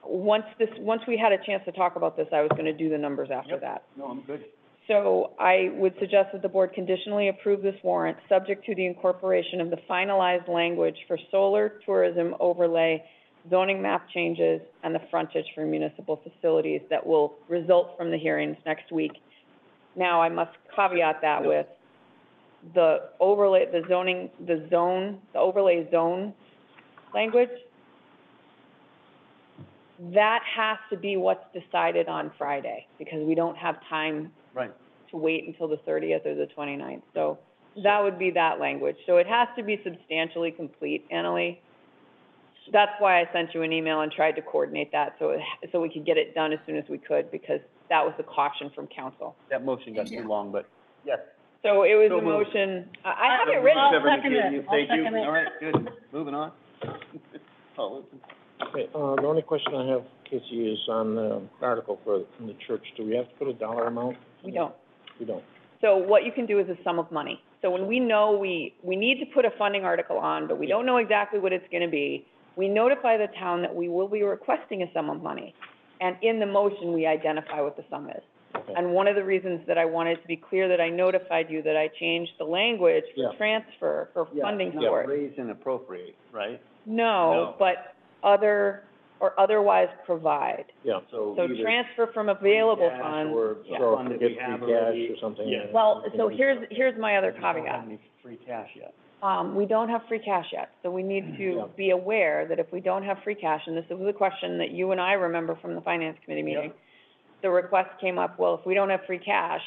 Once this, once we had a chance to talk about this, I was gonna do the numbers after Yep. that. No, I'm good. So I would suggest that the board conditionally approve this warrant, subject to the incorporation of the finalized language for solar tourism overlay, zoning map changes, and the frontage for municipal facilities that will result from the hearings next week. Now, I must caveat that with the overlay, the zoning, the zone, the overlay zone language. That has to be what's decided on Friday, because we don't have time Right. to wait until the thirtieth or the 29th. So that would be that language. So it has to be substantially complete, Annalee. That's why I sent you an email and tried to coordinate that, so it, so we could get it done as soon as we could, because that was the caution from counsel. That motion got too long, but yes. So it was So a moved. motion, I, I have it written, I'll second you- it. you- I'll Thank you. second it. All right, good. Moving on. Oh, Okay, uh, the only question I have, Casey, is on the article for, from the church. Do we have to put a dollar amount? we don't. We don't. So what you can do is a sum of money. So when we know we, we need to put a funding article on, but we don't know exactly what it's gonna be, we notify the town that we will be requesting a sum of money. And in the motion, we identify what the sum is. Okay. And one of the reasons that I wanted to be clear that I notified you that I changed the language Yeah. for transfer, for yeah, funding not for it. raise and appropriate, right? No, No. but other, or otherwise provide. Yeah. So either transfer from available cash funds. Or yeah. So fund if that we we get have free already. cash or something. Yeah. Well, so here's, here's my other We don't have caveat. any free cash yet. Um, we don't have free cash yet, so we need to be aware that if we don't have free cash, and this was a question that you and I remember from the finance committee meeting. The request came up, well, if we don't have free cash,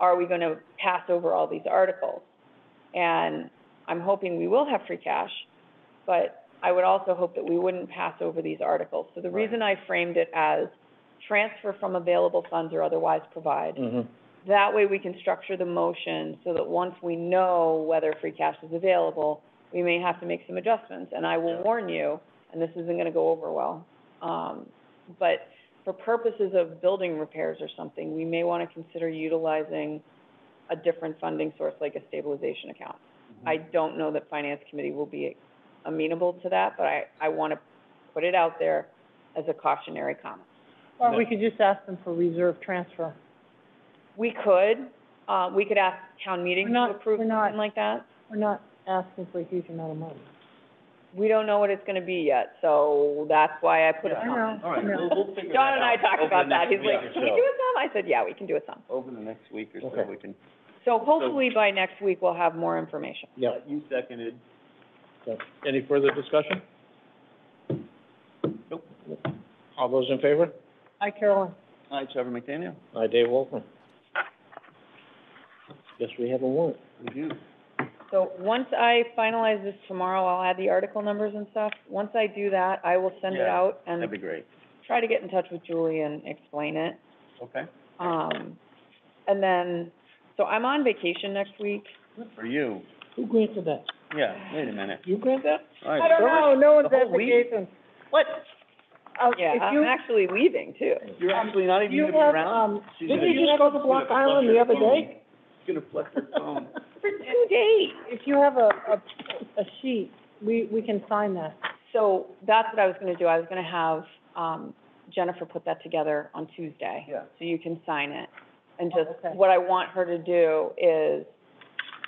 are we gonna pass over all these articles? And I'm hoping we will have free cash, but I would also hope that we wouldn't pass over these articles. So the Right. reason I framed it as transfer from available funds or otherwise provide, Mhm. That way we can structure the motion so that once we know whether free cash is available, we may have to make some adjustments. And I will warn you, and this isn't gonna go over well, um, but for purposes of building repairs or something, we may wanna consider utilizing a different funding source, like a stabilization account. I don't know that finance committee will be amenable to that, but I, I wanna put it out there as a cautionary comment. Or we could just ask them for reserve transfer. We could, uh, we could ask town meeting We're to not- approve we're not- something like that. We're not asking for a huge amount of money. We don't know what it's gonna be yet, so that's why I put a Yeah. comment. All right, we'll, we'll figure that John and I talked over about that, next he's like, week or can we so. do a sum? I said, yeah, we can do a sum. Over the next week or so, Okay. we can, So hopefully by next week, we'll have more information. Yeah. you seconded, So, Any further discussion? Nope. All those in favor? Hi, Carolyn. hi, Trevor McDaniel. Aye, Dave Wolfram. Guess we have a warrant. We do. So once I finalize this tomorrow, I'll add the article numbers and stuff. Once I do that, I will send it Yeah, out That'd and be great. try to get in touch with Julie and explain it. Okay. Um, and then, so I'm on vacation next week. Good for you. Who granted that? Yeah, wait a minute. You grant that? All right. I don't know, no one's The at whole week? vacation. What? Uh, Yeah, if I'm you, actually leaving too. You're actually not even you gonna be have, around? um, She's didn't gonna- you just go to Block Island the other day? She's gonna flush her phone. For two days. if you have a, a, a sheet, we, we can sign that. So that's what I was gonna do. I was gonna have, um, Jennifer put that together on Tuesday. Yeah. So you can sign it. And Oh, just, okay. what I want her to do is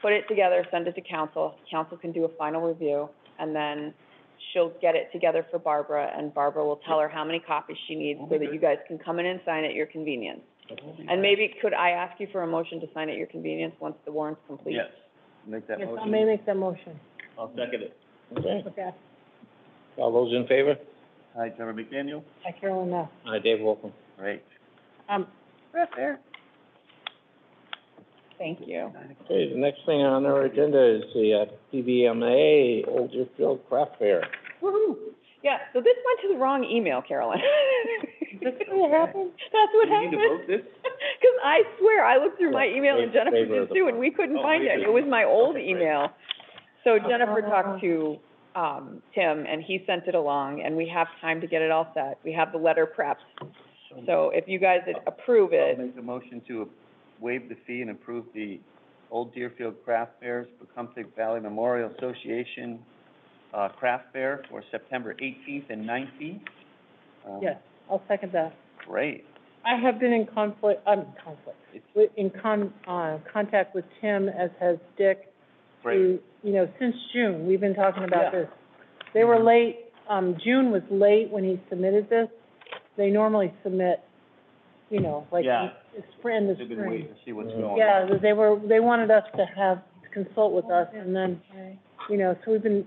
put it together, send it to counsel. Counsel can do a final review, and then she'll get it together for Barbara, and Barbara will tell her how many copies she needs, so that you guys can come in and sign it at your convenience. And maybe, could I ask you for a motion to sign at your convenience once the warrant's complete? Yes, make that Yes, I motion. may make that motion. I'll second it. Okay. Okay. All those in favor? Hi, Trevor McDaniel. Hi, Carolyn, now. Aye, Dave Wolfram. Great. Um, Right there. Thank you. Okay, the next thing on our agenda is the, uh, PVMA Old Deerfield Craft Fair. Woo-hoo. Yeah, so this went to the wrong email, Carolyn. That's what happened? That's what Do we need to happened. vote this? Cause I swear, I looked through my email and favor- Jennifer of did the too, and we couldn't Oh, find we it. did. It was my old Okay, great. email. So Jennifer Uh-huh. talked to, um, Tim, and he sent it along, and we have time to get it all set. We have the letter prepped. So if you guys would approve I'll it, make the motion to waive the fee and approve the Old Deerfield Craft Fairs, Pocumtuck Valley Memorial Association, uh, Craft Fair for September eighteenth and nineteenth. Um, Yes, I'll second that. Great. I have been in conflict, um, conflict, It's with, in con, uh, contact with Tim, as has Dick, great. who, you know, since June, we've been talking Yeah. about this. They were late, um, June was late when he submitted this. They normally submit, you know, like, Yeah. in spring, the They've been spring. to see what's Yeah. going on. Yeah, they were, they wanted us to have, consult with us, and then, you know, so we've been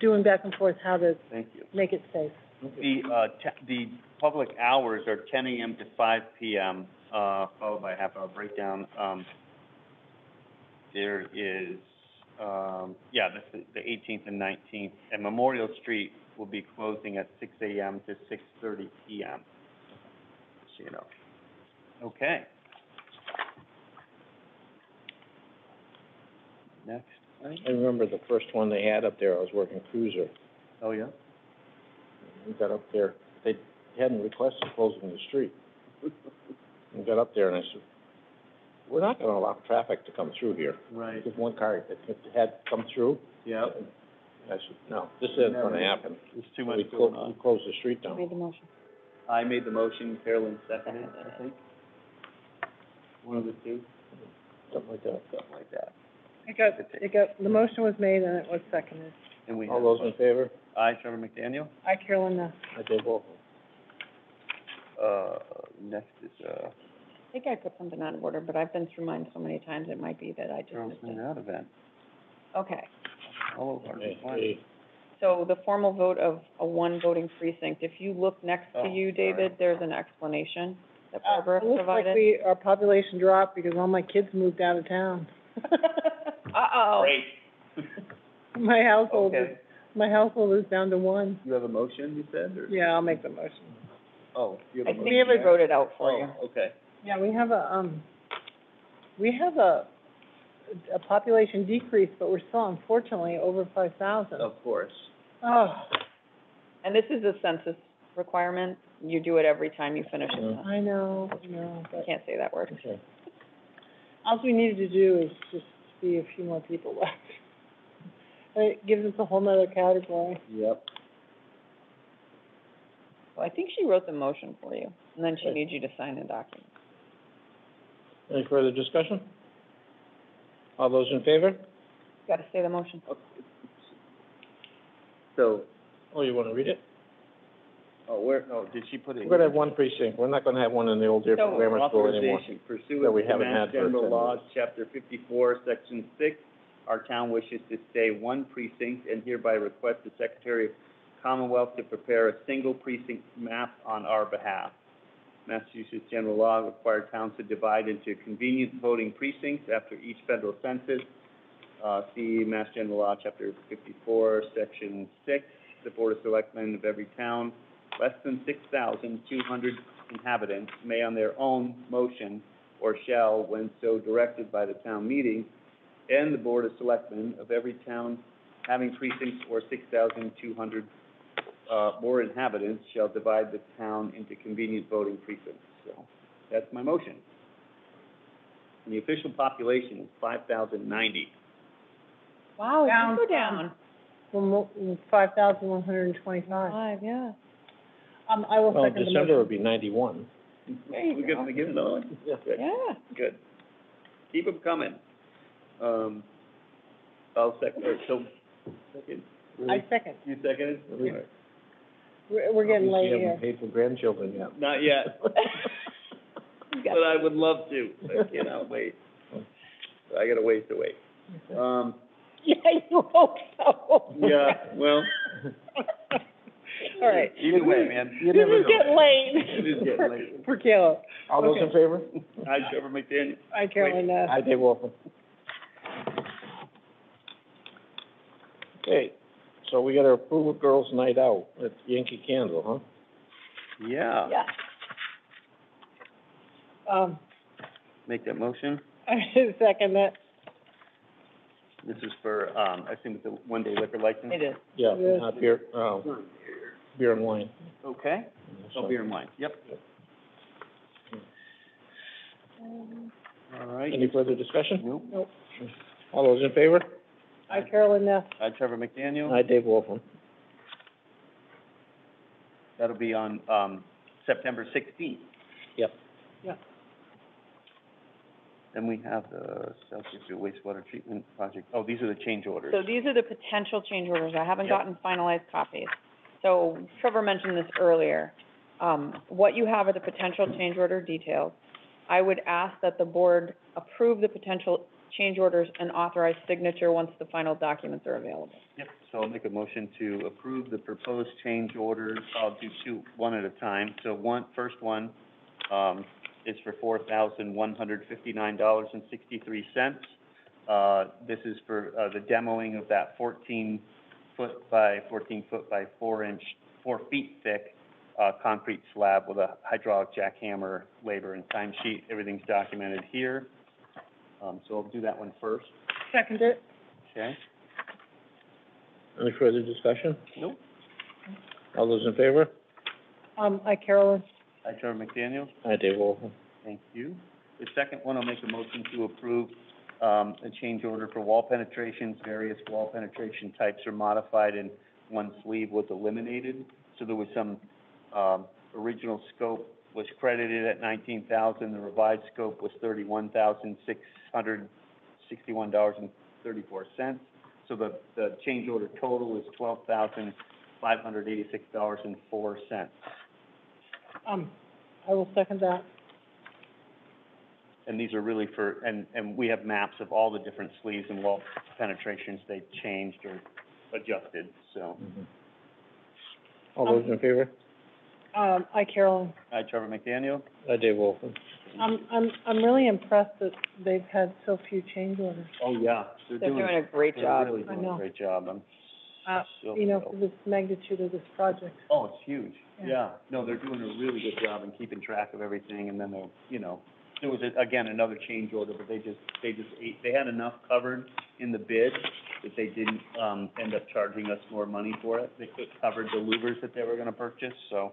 doing back and forth how to Thank you. make it safe. The, uh, te- the public hours are ten AM to five PM, uh, followed by a half hour breakdown. Um, there is, um, yeah, that's the- the eighteenth and nineteenth, and Memorial Street will be closing at six AM to six thirty PM. So, you know. Okay. Next. I remember the first one they had up there, I was working cruiser. Oh, yeah? We got up there, they hadn't requested closing the street. We got up there and I said, we're not gonna allow traffic to come through here. Right, Just one car that had come through. yeah, I said, no, this isn't gonna happen. there's too We much clo- going on. We closed the street down. made the motion. I made the motion, Carolyn seconded, I think. One of the two, Something like that. something like that. It got, it got, the motion was made and it was seconded. And we All those in favor? I, Trevor McDaniel. Hi, Carolyn, now. I did both. Uh, next is, uh, I think I put something out of order, but I've been through mine so many times, it might be that I just Girls missed Night it. Out event, Okay. all over Hey, hey, So the formal vote of a one voting precinct, if you look next Oh, to you, sorry. David, there's an explanation that Uh, Barbara it looks like provided. we, our population dropped because all my kids moved out of town. Uh-oh. Great. My household is, Okay, my household is down to one. you have a motion, you said, or? Yeah, I'll make the motion. Oh, you I have a think motion. we wrote it out for you. Oh, okay. Yeah, we have a, um, we have a, a population decrease, but we're still unfortunately over five thousand. Of course. Oh, And this is a census requirement. You do it every time you finish it. Mhm. I know, I know, I but can't say that word. Okay. all we needed to do is just see a few more people left. It gives us a whole nother category. Yep. Well, I think she wrote the motion for you, and then she Okay. needs you to sign the document. Any further discussion? All those in favor? Gotta say the motion. So, Oh, you wanna read it? oh, where, oh, did she put it? We're gonna have one precinct, we're not gonna have one in the old Deerfield So- Grammar School anymore. Authorization That pursuant we to haven't Mass had for General 10 Laws. Chapter fifty-four, Section six, our town wishes to stay one precinct and hereby request the Secretary of Commonwealth to prepare a single precinct map on our behalf. Massachusetts general law requires towns to divide into convenient voting precincts after each federal census. Uh, see Mass General Law, Chapter fifty-four, Section six, the Board of Selectmen of every town less than six thousand two hundred inhabitants may on their own motion or shall, when so directed by the town meeting, and the Board of Selectmen of every town having precincts or six thousand two hundred, uh, more inhabitants shall divide the town into convenient voting precincts. So, that's my motion. And the official population is five thousand ninety. Wow, it Down did go from- down. From five thousand one hundred and twenty-five. Five, yeah. Um, I will Well, second the December motion. would be ninety-one. There you We go. give, give another one? Good. Yeah. Good. Keep them coming. Um, I'll second, or so, second? I second. You seconded? Really? All right. We're, we're getting late You here. haven't paid for grandchildren yet. Not yet, but I would love to, I cannot wait. I got a ways to wait. Um, Yeah, you hope so. yeah, well, All right. either way, man. You This never is know. getting late. It is getting late. For Kayla. All those in favor? Hi, Trevor McDaniel. Hi, Carolyn, Ness. Aye, Dave Wolfram. Okay, so we gotta approve a girls' night out at Yankee Candle, huh? Yeah, Yeah. Um, make that motion. I second that. This is for, um, I think it's a one-day liquor license. It is. Yeah, Yes. uh, beer, uh, beer and wine. Okay, So- oh, beer and wine, yep. All right. Any further discussion? Nope. Nope. All those in favor? Hi, Carolyn, Ness. Hi, Trevor McDaniel. Aye, Dave Wolfram. That'll be on, um, September sixteenth. Yep. Yeah. Then we have the South Deerfield wastewater treatment project. Oh, these are the change orders. So these are the potential change orders. I haven't Yep. gotten finalized copies. So Trevor mentioned this earlier. Um, what you have are the potential change order details. I would ask that the board approve the potential change orders and authorize signature once the final documents are available. Yep, so I'll make a motion to approve the proposed change orders. I'll do two, one at a time. So one, first one, um, is for four thousand one hundred fifty-nine dollars and sixty-three cents. Uh, this is for, uh, the demoing of that fourteen foot by, fourteen foot by four inch, four feet thick, uh, concrete slab with a hydraulic jackhammer, labor and time sheet. Everything's documented here. Um, so I'll do that one first, Second it. okay? Any further discussion? Nope. All those in favor? Um, hi, Carolyn. Hi, Trevor McDaniel. Aye, Dave Wolfram. Thank you. The second one, I'll make a motion to approve, um, a change order for wall penetrations. Various wall penetration types are modified and one sleeve was eliminated. So there was some, um, original scope was credited at nineteen thousand, the revised scope was thirty-one thousand, six hundred sixty-one dollars and thirty-four cents. So the, the change order total is twelve thousand, five hundred eighty-six dollars and four cents. Um, I will second that. And these are really for, and, and we have maps of all the different sleeves and wall penetrations they've changed or adjusted, so. All those in favor? Um, hi, Carolyn. Hi, Trevor McDaniel. Aye, Dave Wolfram. I'm, I'm, I'm really impressed that they've had so few change orders. Oh, yeah. They're doing a great They're job. really I doing know. a great job. I'm Uh, so You know, thrilled. for this magnitude of this project. Oh, it's huge, Yeah. yeah. No, they're doing a really good job in keeping track of everything, and then they'll, you know, there was, a- again, another change order, but they just, they just ate, they had enough covered in the bid that they didn't, um, end up charging us more money for it. They could- covered the louvers that they were gonna purchase, so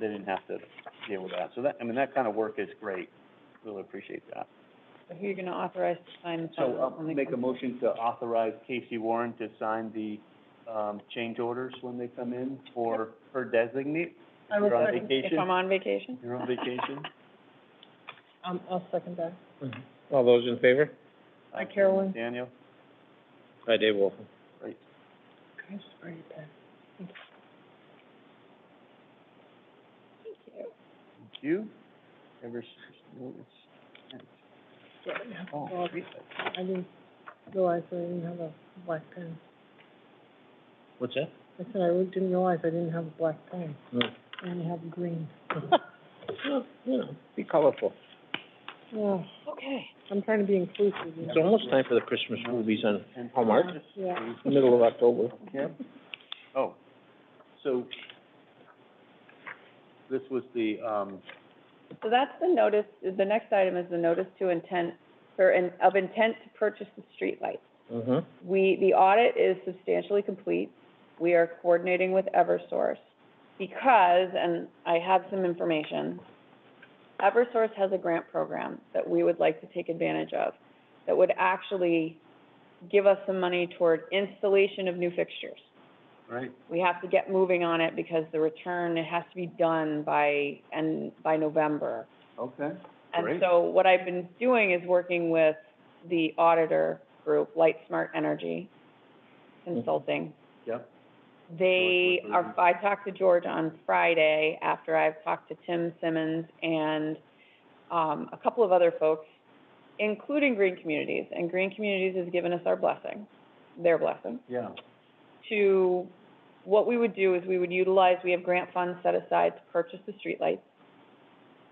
they didn't have to deal with that. So that, I mean, that kind of work is great. Really appreciate that. So who are you gonna authorize to sign the So file I'll when they make a come? motion to authorize Casey Warren to sign the, um, change orders when they come in for her designate. I will You're on second, vacation? If I'm on vacation? You're on vacation? um, I'll second that. All those in favor? Hi, Carolyn. Daniel? Hi, Dave Wolf. Great. Can I just borrow your pen? Thank you. Ever, oh, Well. I didn't realize I didn't have a black pen. What's that? I said I didn't realize I didn't have a black pen. Hmm. No. I only have green. Well, you know, be colorful. Yeah, Okay. I'm trying to be inclusive. you It's know. almost time for the Christmas movies on And- Hallmark, Yeah. middle of October. Yep. Oh, so this was the, um, So that's the notice, the next item is the notice to intent, or in, of intent to purchase the streetlights. Mm-hmm. We, the audit is substantially complete. We are coordinating with Eversource because, and I have some information, Eversource has a grant program that we would like to take advantage of that would actually give us some money toward installation of new fixtures. Right? We have to get moving on it because the return, it has to be done by, and, by November. Okay. And Great. so what I've been doing is working with the auditor group, Light Smart Energy Consulting. Yep. They George are. I talked to George on Friday after I've talked to Tim Simmons and, um, a couple of other folks, including Green Communities. And Green Communities has given us our blessing, their blessing Yeah. To, what we would do is we would utilize, we have grant funds set aside to purchase the streetlights.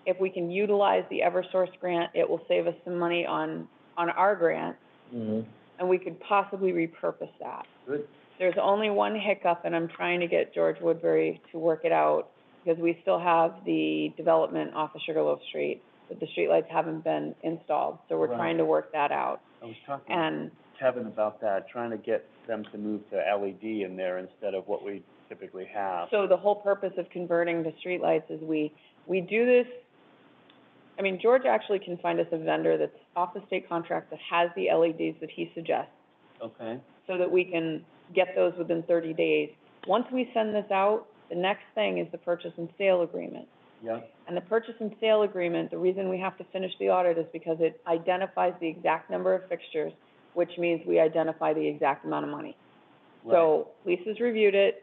If we can utilize the Eversource grant, it will save us some money on, on our grant, Mm-hmm. and we could possibly repurpose that. Good. There's only one hiccup, and I'm trying to get George Woodbury to work it out, because we still have the development off of Sugarloaf Street, but the streetlights haven't been installed, so we're Right. trying to work that out. I was talking And Kevin about that, trying to get them to move to LED in there instead of what we typically have. So the whole purpose of converting to streetlights is we, we do this, I mean, George actually can find us a vendor that's off the state contract that has the LEDs that he suggests, Okay. so that we can get those within thirty days. Once we send this out, the next thing is the purchase and sale agreement. Yeah. And the purchase and sale agreement, the reason we have to finish the audit is because it identifies the exact number of fixtures, which means we identify the exact amount of money. So Lisa's reviewed it,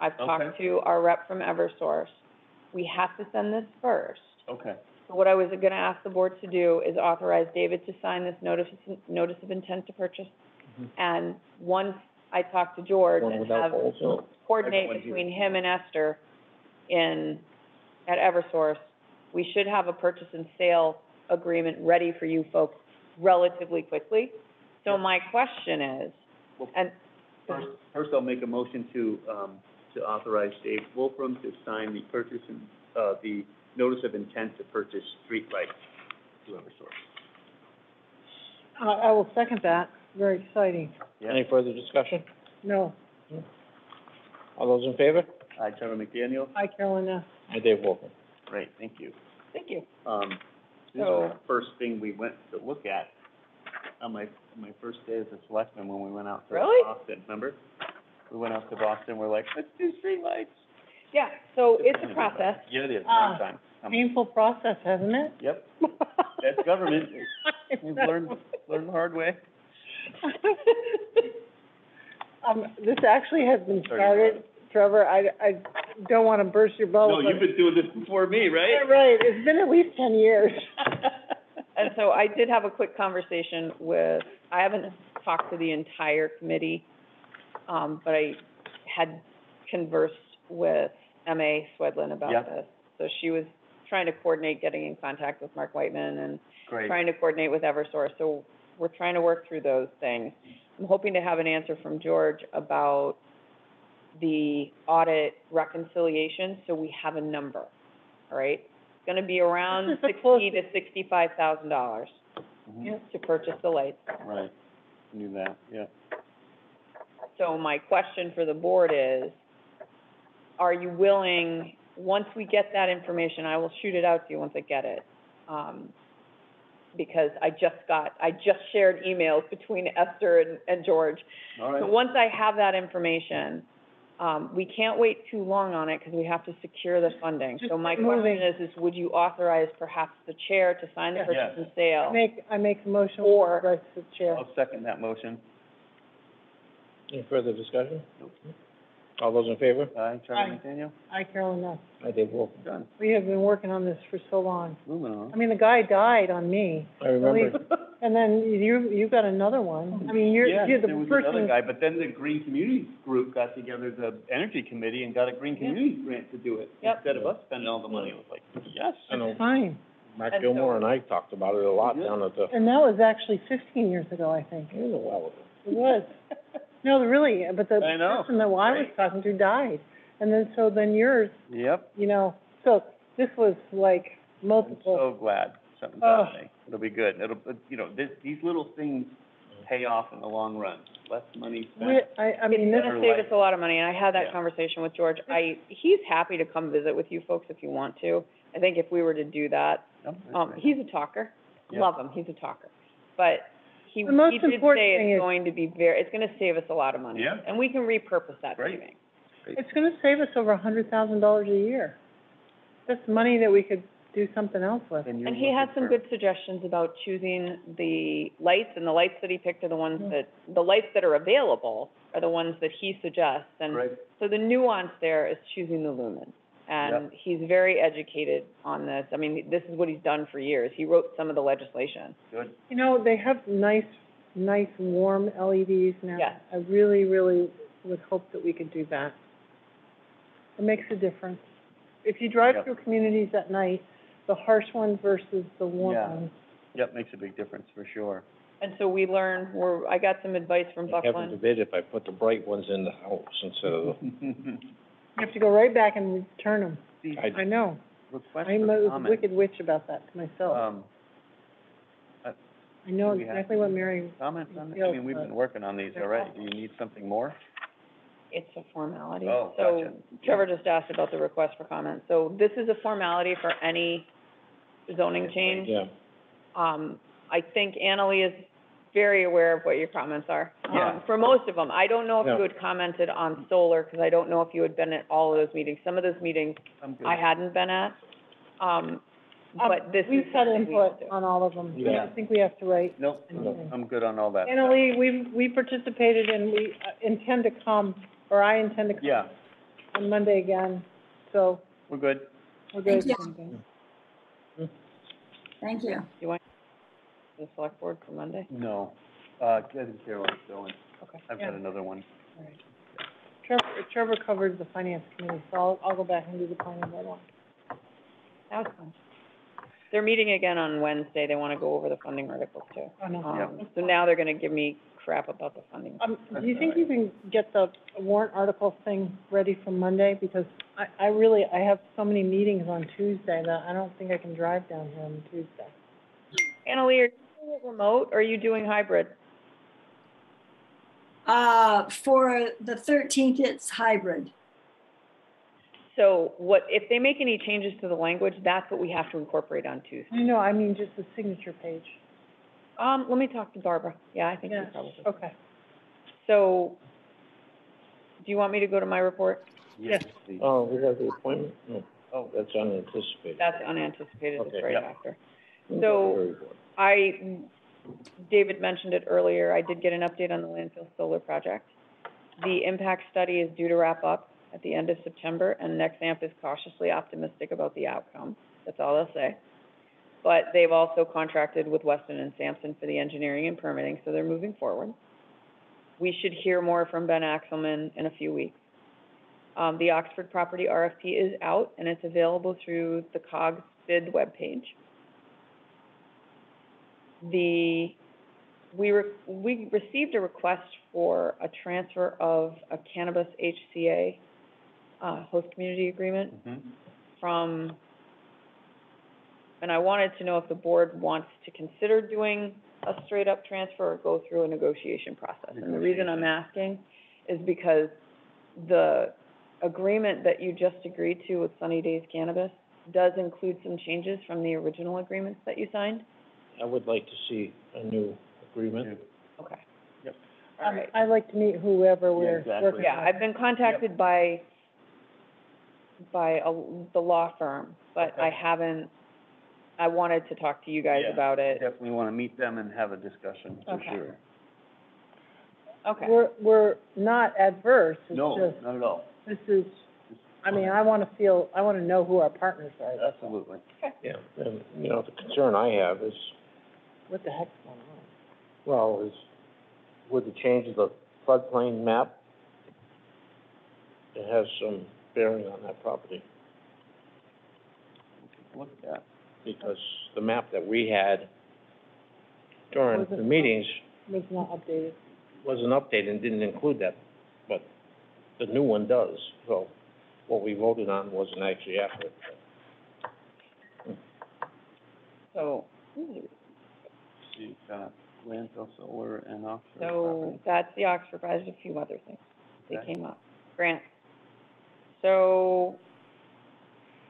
I've talked Okay. to our rep from Eversource. We have to send this first. Okay. So what I was gonna ask the board to do is authorize David to sign this notice, notice of intent to purchase. Mm-hmm. And once I talk to George One and without have, holes, no. coordinate Everyone here. between him and Esther in, at Eversource, we should have a purchase and sale agreement ready for you folks relatively quickly. So my question is, and First, first I'll make a motion to, um, to authorize Dave Wolfram to sign the purchase and, uh, the notice of intent to purchase streetlights to Eversource. I, I will second that. Very exciting. Any further discussion? No. All those in favor? Hi, Trevor McDaniel. Hi, Carolyn. Hi, Dave Wolf. Great, thank you. thank you. Um, this So- was the first thing we went to look at on my, my first day as a selectman when we went out to Really? Boston, remember? We went out to Boston, we're like, let's do streetlights. Yeah, so it's a process. Yeah, it is, Ah. time. Um, Painful process, hasn't it? Yep, that's government. We've learned, learned the hard way. Um, this actually has been Sorry. started, Trevor, I, I don't wanna burst your bubble, No, but- you've been doing this before me, Yeah, right? Right, it's been at least ten years. And so I did have a quick conversation with, I haven't talked to the entire committee, um, but I had conversed with M.A. Swedlin about Yep. this. So she was trying to coordinate getting in contact with Mark Whitman and Great. trying to coordinate with Eversource, so we're trying to work through those things. I'm hoping to have an answer from George about the audit reconciliation, so we have a number, all right? It's gonna be around This is sixty to sixty-five thousand dollars Mhm. to purchase the lights. Right, knew that, yeah. So my question for the board is, are you willing once we get that information, I will shoot it out to you once I get it. Um, because I just got, I just shared emails between Esther and, and George. All So right. once I have that information, um, we can't wait too long on it because we have to secure the funding. So Just my moving. question is, is would you authorize perhaps the chair to sign the Yes. purchase and I sale? make, I make a motion Or- with regards to the chair. I'll second that motion. Any further discussion? All those in favor? Uh, Aye, Aye. Trevor McDaniel? I, Carolyn, no. I Dave Wolf. Done. We have been working on this for so long. Moving on. I mean, the guy died on me. I remember. And then you, you got another one. I mean, you're, Yes, you're the there was another person, guy, but then the Green Communities Group got together, the Energy Committee, and got a Green Yeah. Communities grant to do it. Yep. Instead of us spending all the money, it was like, yes. I know, it's fine. Mark And Gilmore and I talked about it a lot down at the, And that was actually fifteen years ago, I think. it was a while ago. It was. No, really, but the I know. person that I was Right. talking to died. And then, so then yours, Yep, you know, so this was like I'm multiple. so glad something's Oh. happening. It'll be good. It'll, but, you know, this, these little things pay off in the long run. Less money We, spent. I, I mean, It's this, gonna save life. us a lot of money, and I had that Yeah. conversation with George. I, he's happy to come visit with you folks if you want to. I think if we were to do that, Yep, that's um, right. he's a talker. Yeah. Love him, he's a talker. But he, The most he did important say thing it's is- going to be very, it's gonna save us a lot of money. Yeah. And we can repurpose that Great. savings. it's gonna save us over a hundred thousand dollars a year. That's money that we could do something else with. And you're And he had some for- good suggestions about choosing the lights, and the lights that he picked are the ones Mhm. that, the lights that are available are the ones that he suggests. And Great. so the nuance there is choosing the lumen. And he's very educated on this. I mean, this is what he's done for years. He wrote some of the legislation. Good. You know, they have nice, nice warm LEDs now. Yes. I really, really would hope that we could do that. It makes a difference. If you drive Yep. through communities at night, the harsh ones versus the warm Yeah. ones. Yep, makes a big difference for sure. And so we learned, we're, I got some advice from Buckland. Heaven Buckland. forbid if I put the bright ones in the house instead of, You have to go right back and return them. The I, I know. request I'm for a comment, wicked witch about that to myself. um, I know do we have exactly what Mary, comments on this? I mean, we've uh, been working on these they're already. Do you need something more? It's a formality. Oh, gotcha. So Trevor just asked about the request for comment. So this is a formality for any zoning change. yeah. Um, I think Annalee is very aware of what your comments are. Yeah. Um, for most of them. I don't know if Yeah. you had commented on solar, because I don't know if you had been at all of those meetings. Some of those meetings I'm good. I hadn't been at. Um, Um, but this is we've had something we input on all of them. I Yeah. don't think we have to write. Nope, anything. I'm good on all that. stuff. Annalee, we, we participated and we uh, intend to come, or I intend to come Yeah, on Monday again, so we're good. we're good. Thank you. Thank you. The select board for Monday? No, uh, I think Carolyn's going. Okay. I've got another one. All right. Trevor, Trevor covers the finance committee, so I'll, I'll go back and do the planning board one. That was fun. They're meeting again on Wednesday. They wanna go over the funding articles too. Oh, no. Um, so now they're gonna give me crap about the funding. Um, do you think you can get the warrant article thing ready for Monday? Because I, I really, I have so many meetings on Tuesday that I don't think I can drive down here on Tuesday. Annalee, are you doing it remote, or are you doing hybrid? Uh, for the thirteenth, it's hybrid. So what, if they make any changes to the language, that's what we have to incorporate on Tuesday. No, I mean just the signature page. Um, let me talk to Barbara. Yeah, I think she Yeah. probably. Okay. So, do you want me to go to my report? Yes. Oh, we have the appointment? No, Oh, that's unanticipated. That's unanticipated, it's Okay. right Yep. after. So- Very good. I, David mentioned it earlier, I did get an update on the landfill solar project. The impact study is due to wrap up at the end of September, and Nexamp is cautiously optimistic about the outcome. That's all I'll say. But they've also contracted with Weston and Sampson for the engineering and permitting, so they're moving forward. We should hear more from Ben Axelman in a few weeks. Um, the Oxford property RFP is out, and it's available through the COGS bid webpage the, we re- we received a request for a transfer of a cannabis HCA, uh, host community agreement mhm. from, and I wanted to know if the board wants to consider doing a straight-up transfer or go through a negotiation process. And the reason I'm asking is because the agreement that you just agreed to with Sunny Days Cannabis does include some changes from the original agreements that you signed? I would like to see a new agreement. Okay. Yep. All Um. I'd like to meet whoever we're exactly. working with. Yeah, I've been contacted by, by a, the law firm, but I Okay. haven't, I wanted to talk to you guys Yeah. about it. Definitely want to meet them and have a discussion, for Okay. sure. Okay. We're, we're not adverse, it's No, just, not at all. this is, I mean, I wanna feel, I wanna know who our partners are. Absolutely. Yeah, and, you know, the concern I have is, What the heck's going on? well, is with the change of the floodplain map, it has some bearing on that property, Look at that. because the map that we had during the meetings Was not updated. wasn't updated and didn't include that, but the new one does, so what we voted on wasn't actually accurate. So, hmm. You've got landfill solar and offshore so property. that's the Oxford, there's a few other things that Okay. came up. Grants. So,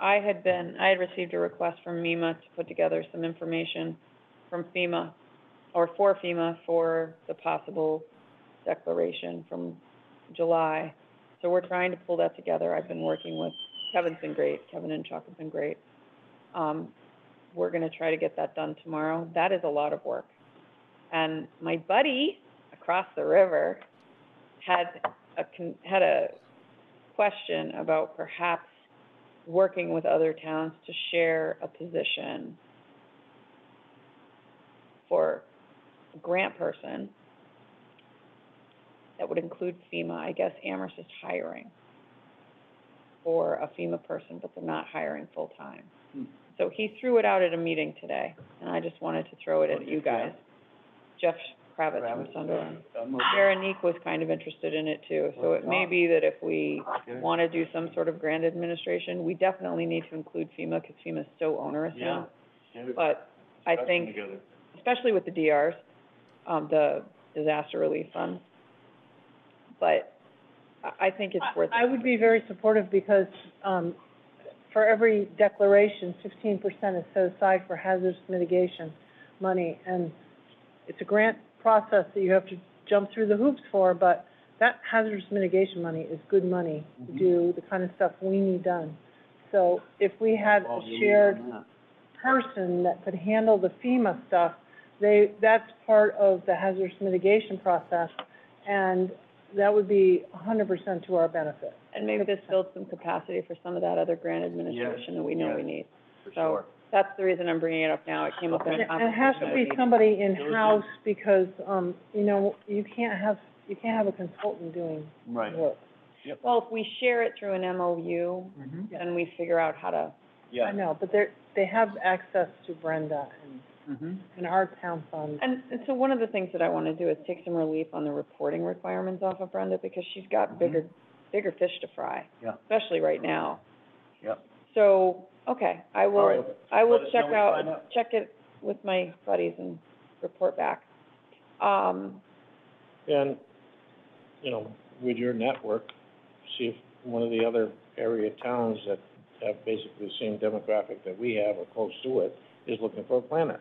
I had been, I had received a request from MEMA to put together some information from FEMA, or for FEMA, for the possible declaration from July. So we're trying to pull that together. I've been working with, Kevin's been great, Kevin and Chuck have been great. Um, we're gonna try to get that done tomorrow. That is a lot of work. And my buddy across the river had a, had a question about perhaps working with other towns to share a position for a grant person that would include FEMA. I guess Amherst is hiring for a FEMA person, but they're not hiring full-time. Hmm. So he threw it out at a meeting today, and I just wanted to throw it at you guys. Jeff Kravitz from Kravitz. Sunderland. Veronique was kind of interested in it too, so it may be that if we wanna do some sort of grant administration, we definitely need to include FEMA, cause FEMA's so onerous now. But I think, especially with the DRs, um, the disaster relief funds. But I, I think it's worth it. I would be very supportive because, um, for every declaration, fifteen percent is set aside for hazardous mitigation money. And it's a grant process that you have to jump through the hoops for, but that hazardous mitigation money is good money to do the kind of stuff we need done. So if we had a shared person that could handle the FEMA stuff, they, that's part of the hazardous mitigation process, and that would be hundred percent to our benefit. And maybe this builds some capacity for some of that other grant administration that we know we need. For So, sure. that's the reason I'm bringing it up now. It came up in a And it has to be meeting. somebody in-house, because, um, you know, you can't have, you can't have a consultant doing Right. work. Well, if we share it through an MOU, Mm-hmm. then we figure out how to, Yeah. I know, but they're, they have access to Brenda and, Mm-hmm. and our town fund. and, and so one of the things that I wanna do is take some relief on the reporting requirements off of Brenda, because she's got bigger, bigger fish to fry. Mm-hmm. Yeah. Especially right now. Yep. So, okay, I All right. will, I will Let us check when you out, out. check it with my buddies and report back. Um, And, you know, with your network, see if one of the other area towns that have basically the same demographic that we have or close to it is looking for a planner.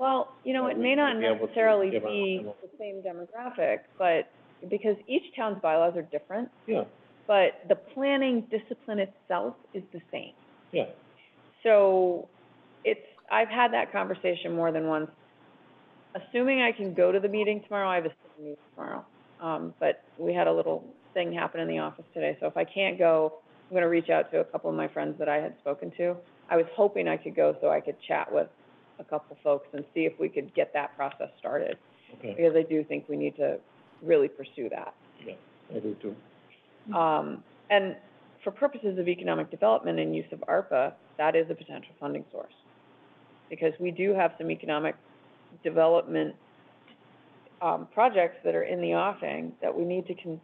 Well, you know, it may not be able to necessarily give be the same demographic, but, because each town's bylaws are different, Yeah, but the planning discipline itself is the same. yeah. So, it's, I've had that conversation more than once. Assuming I can go to the meeting tomorrow, I have a meeting tomorrow. Um, but we had a little thing happen in the office today, so if I can't go, I'm gonna reach out to a couple of my friends that I had spoken to. I was hoping I could go so I could chat with a couple folks and see if we could get that process started, Okay, because I do think we need to really pursue that. yeah, I do too. Um, and for purposes of economic development and use of ARPA, that is a potential funding source. Because we do have some economic development, um, projects that are in the offing that we need to con,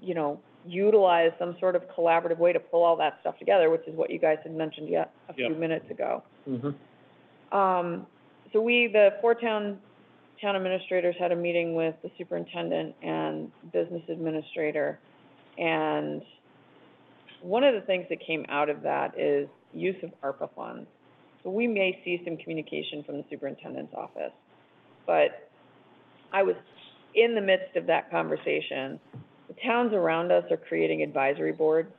you know, utilize some sort of collaborative way to pull all that stuff together, which is what you guys had mentioned yet, a few minutes ago. Mm-hmm. Um, so we, the four town, town administrators had a meeting with the superintendent and business administrator. And one of the things that came out of that is use of ARPA funds. So we may see some communication from the superintendent's office, but I was in the midst of that conversation. The towns around us are creating advisory boards,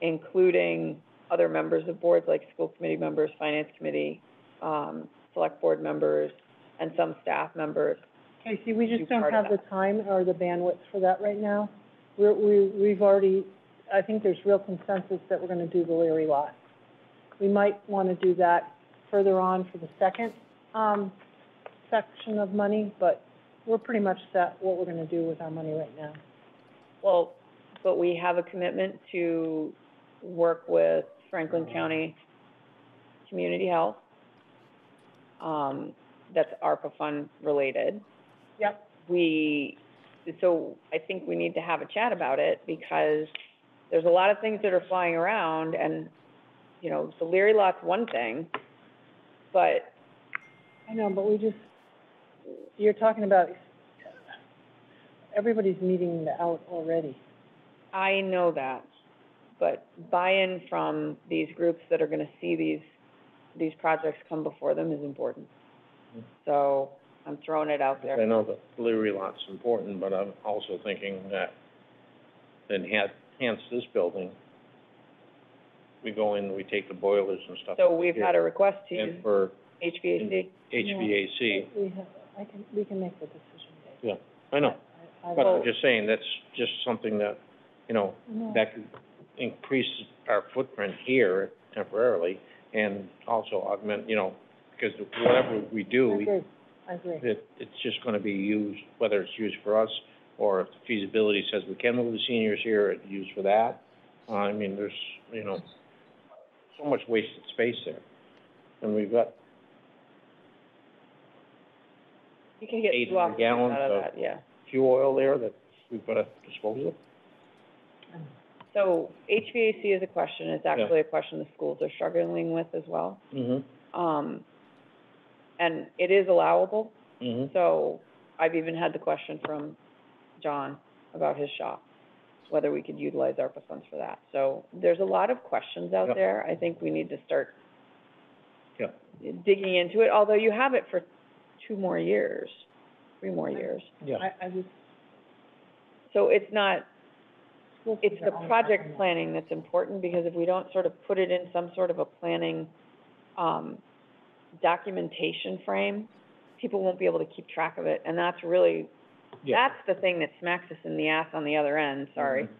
including other members of boards like school committee members, finance committee, um, select board members, and some staff members. Casey, we just don't have the time or the bandwidth for that right now. We're, we, we've already, I think there's real consensus that we're gonna do the Leary lot. We might wanna do that further on for the second, um, section of money, but we're pretty much set what we're gonna do with our money right now. Well, but we have a commitment to work with Franklin County Community Health. Um, that's ARPA fund related. Yep. We, so I think we need to have a chat about it because there's a lot of things that are flying around and, you know, the Leary lot's one thing, but I know, but we just, you're talking about, everybody's meeting out already. I know that, but buy-in from these groups that are gonna see these, these projects come before them is important. Mm-hmm. So, I'm throwing it out there. I there. know the Leary lot's important, but I'm also thinking that to enhance, enhance this building, we go in, we take the boilers and stuff. So we've had a request to use And for HVAC. HVAC, We have, I can, we can make the decision, Yeah, I know, I, I but I'm just saying, that's just something that, you know, that could increase our footprint here temporarily and also augment, you know, because whatever we I do, we- agree, I agree. it, it's just gonna be used, whether it's used for us or if the feasibility says we can move the seniors here, it's used for that. Uh, I mean, there's, you know, so much wasted space there. And we've got You can get eight two hundred officers gallons of of- that, yeah. fuel oil there that we've gotta dispose of. So HVAC is a question, it's actually a question the schools are struggling with as well. Mm-hmm, Um, and it is allowable, mm-hmm. so I've even had the question from John about his shop, whether we could utilize ARPA funds for that. So there's a lot of questions out Yep. there. I think we need to start Yep. digging into it, although you have it for two more years, three more years. Yeah. I, I was, So it's not, it's the project planning that's important, because if we don't sort of put it in some sort of a planning, um, documentation frame, people won't be able to keep track of it, and that's really, Yeah. that's the thing that smacks us in the ass on the other end, sorry. Mm-hmm.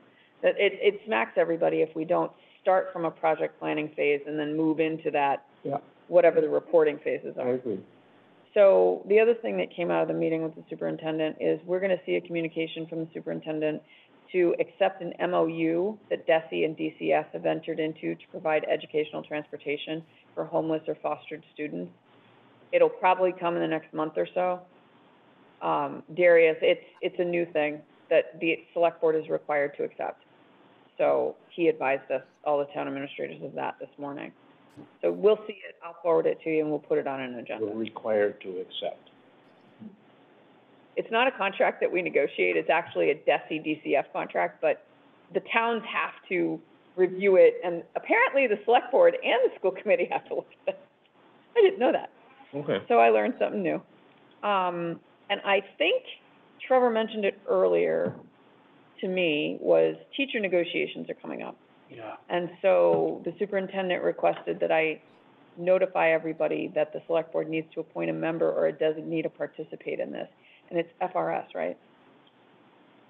That it, it smacks everybody if we don't start from a project planning phase and then move into that, Yeah. whatever the reporting phases I are. agree. So the other thing that came out of the meeting with the superintendent is we're gonna see a communication from the superintendent to accept an MOU that DESE and DCF have entered into to provide educational transportation for homeless or fostered students. It'll probably come in the next month or so. Um, Darius, it's, it's a new thing that the select board is required to accept. So he advised us, all the town administrators of that this morning. So we'll see it, I'll forward it to you and we'll put it on an agenda. We're required to accept. It's not a contract that we negotiate, it's actually a DESE DCF contract, but the towns have to review it, and apparently the select board and the school committee have to look at it. I didn't know that, Okay. so I learned something new. Um, and I think Trevor mentioned it earlier to me, was teacher negotiations are coming up. Yeah. And so the superintendent requested that I notify everybody that the select board needs to appoint a member or a designee to participate in this. And it's FRS, right?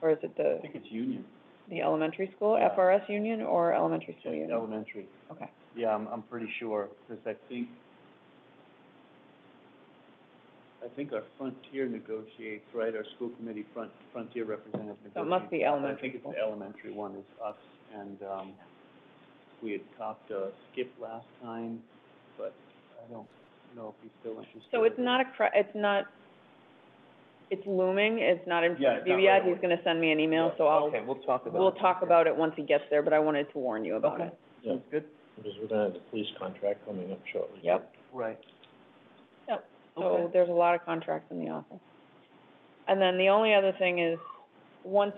Or is it the, I think it's union, the elementary school, Yeah. FRS union or elementary school union? elementary. Okay. Yeah, I'm, I'm pretty sure, because I think, I think our Frontier negotiates, right, our school committee front, Frontier representative negotiates. So it must be that. elementary I think it's school. the elementary one is us, and, um, we had talked to Skip last time, but I don't know if he's still interested. So it's not a cr- it's not, it's looming, it's not in Yeah, front it's of you not yet, he's away. gonna send me an email, so I'll, Okay, we'll talk about it. we'll talk about it once he gets there, but I wanted to warn you about Okay. it. Yeah. Sounds good. Because we're gonna have the police contract coming up shortly. Yep. Right. Yep. So Okay. there's a lot of contracts in the office. And then the only other thing is, once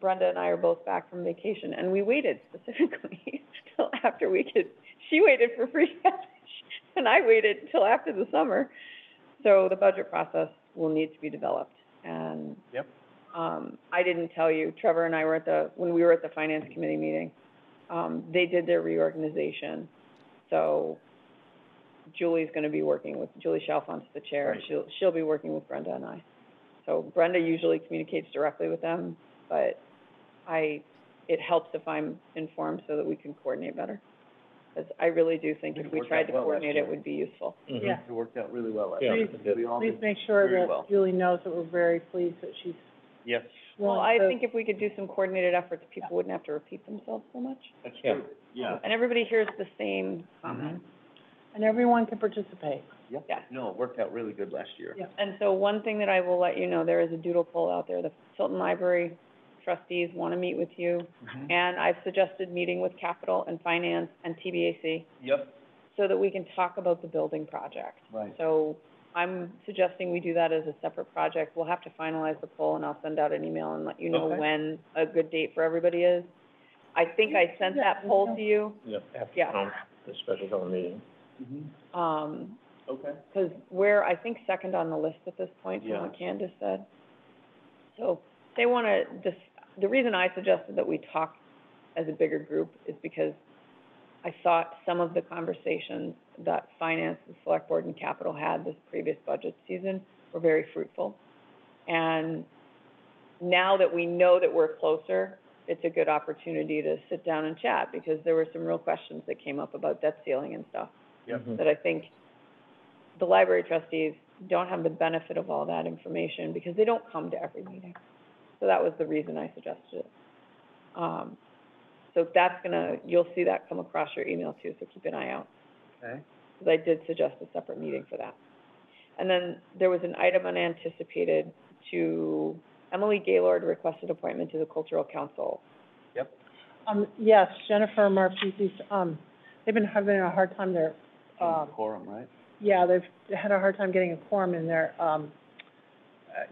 Brenda and I are both back from vacation, and we waited specifically till after we could, she waited for free cash, and I waited until after the summer. So the budget process will need to be developed, and Yep. um, I didn't tell you, Trevor and I were at the, when we were at the finance committee meeting, um, they did their reorganization. So Julie's gonna be working with, Julie Chalfont's the chair, Right. she'll, she'll be working with Brenda and I. So Brenda usually communicates directly with them, but I, it helps if I'm informed so that we can coordinate better. Because I really do think if we worked tried out to well last coordinate it, year. would be useful. Mhm. Yeah. It worked out really well. Yeah, Please- it did. We all Please did make sure very that well. Julie knows that we're very pleased that she's Yes, Well, willing I to- think if we could do some coordinated efforts, people wouldn't have to repeat themselves so much. that's Yeah. true. Yeah. And everybody hears the same comment. And everyone can participate. Yeah. No, it worked out really good last year. Yeah. And so one thing that I will let you know, there is a doodle poll out there, the Tilton Library trustees want to meet with you. Mhm. And I've suggested meeting with Capital and Finance and TBAC Yep, so that we can talk about the building project. right. So I'm suggesting we do that as a separate project. We'll have to finalize the poll and I'll send out an email and let you know Okay. when a good date for everybody is. I think I sent that poll to you, Yep, after Yeah. town, the special town meeting. Mhm. um, Okay. because we're, I think, second on the list at this point, from Yeah. what Candace said. So they want to, this, the reason I suggested that we talk as a bigger group is because I thought some of the conversations that finance, the select board and capital had this previous budget season were very fruitful. And now that we know that we're closer, it's a good opportunity to sit down and chat because there were some real questions that came up about debt ceiling and stuff Yep. Mhm. that I think the library trustees don't have the benefit of all that information because they don't come to every meeting. So that was the reason I suggested it. Um, so that's gonna, you'll see that come across your email too, so keep an eye out, Okay. because I did suggest a separate meeting for that. And then there was an item unanticipated to, Emily Gaylord requested appointment to the Cultural Council. Yep. Um, yes, Jennifer Marfisi's, um, they've been having a hard time there, um, Quorum, right? yeah, they've had a hard time getting a quorum in their, um,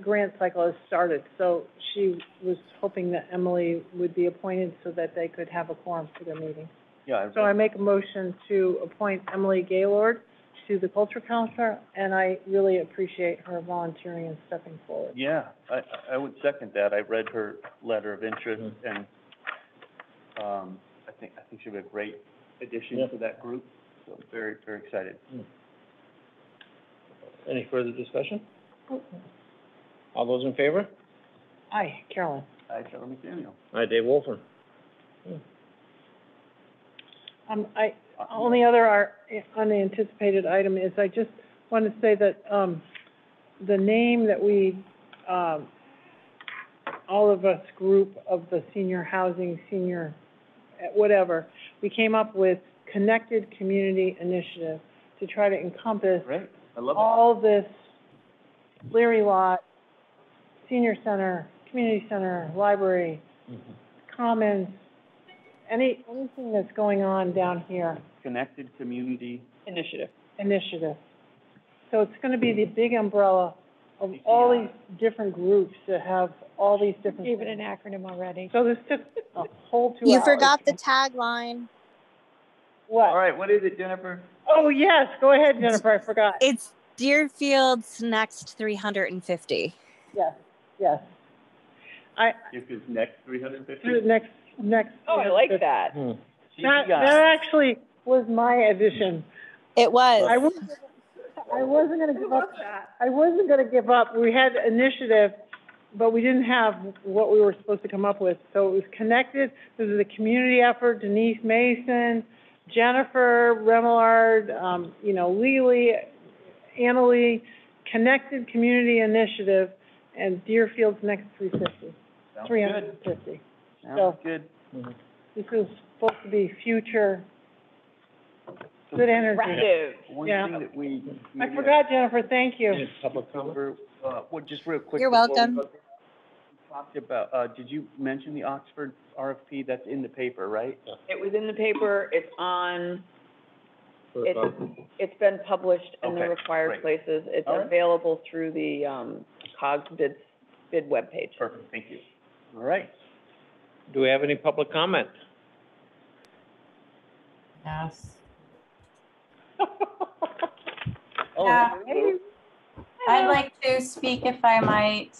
grant cycle has started. So she was hoping that Emily would be appointed so that they could have a quorum for their meeting. Yeah, So I make a motion to appoint Emily Gaylord to the Culture Council, and I really appreciate her volunteering and stepping forward. Yeah, I, I- I would second that. I read her letter of interest Mhm. and, um, I think, I think she'll be a great addition Yeah. to that group. So very, very excited. Any further discussion? All those in favor? Aye, Carolyn. Aye, Charlie McDaniel. Aye, Dave Wolfram. Um, I, only other ar- unanticipated item is I just want to say that, um, the name that we, um, all of us group of the senior housing, senior, eh, whatever, we came up with Connected Community Initiative to try to encompass Great, I love it. all this Leary Lot, senior center, community center, library, mm-hmm. commons, any, anything that's going on down here, Connected community, Initiative. initiative. So it's gonna be the big umbrella of all these different groups that have all these different Gave it an things. acronym already. So this took a whole two hours. You forgot the tagline. all What? right, what is it, Jennifer? Oh, yes, go ahead, Jennifer, I forgot. It's Deerfield's next 350. Yes, yes. I, If it's next three hundred and fifty? through next, next. Oh, I like that. Hmm. That, that actually was my addition. It was. I wasn't, I wasn't gonna give up, I wasn't gonna give up. We had initiative, but we didn't have what we were supposed to come up with. So it was connected, this is a community effort, Denise Mason, Jennifer Remillard, um, you know, Lely, Annalee, Connected Community Initiative, and Deerfield's next three fifty, Sounds three good. hundred and fifty. Sounds good. This is supposed to be future, good energy. Aggressive. One Yeah. thing that we. I maybe forgot, Jennifer, thank you. Any public comment? Over, uh, well, just real quick. You're before we welcome. go- we Talked about, uh, did you mention the Oxford RFP? That's in the paper, right? It was in the paper, it's on, It's- uh, it's been published in the Okay, required great. places. It's All right. available through the, um, COGS bid, bid webpage. Perfect, thank you. All right. Do we have any public comment? Yes. Oh, Yeah. I'd like to speak if I might.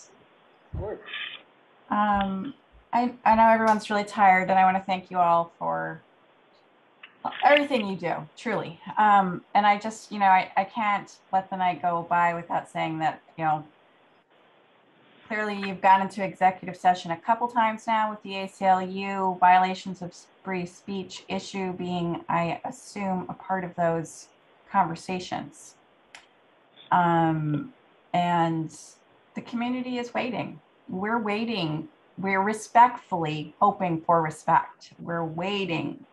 Um, I, I know everyone's really tired and I want to thank you all for everything you do, truly. Um, and I just, you know, I, I can't let the night go by without saying that, you know, clearly you've gone into executive session a couple times now with the ACLU violations of free speech issue being, I assume, a part of those conversations. Um, and the community is waiting. We're waiting. We're respectfully hoping for respect. We're waiting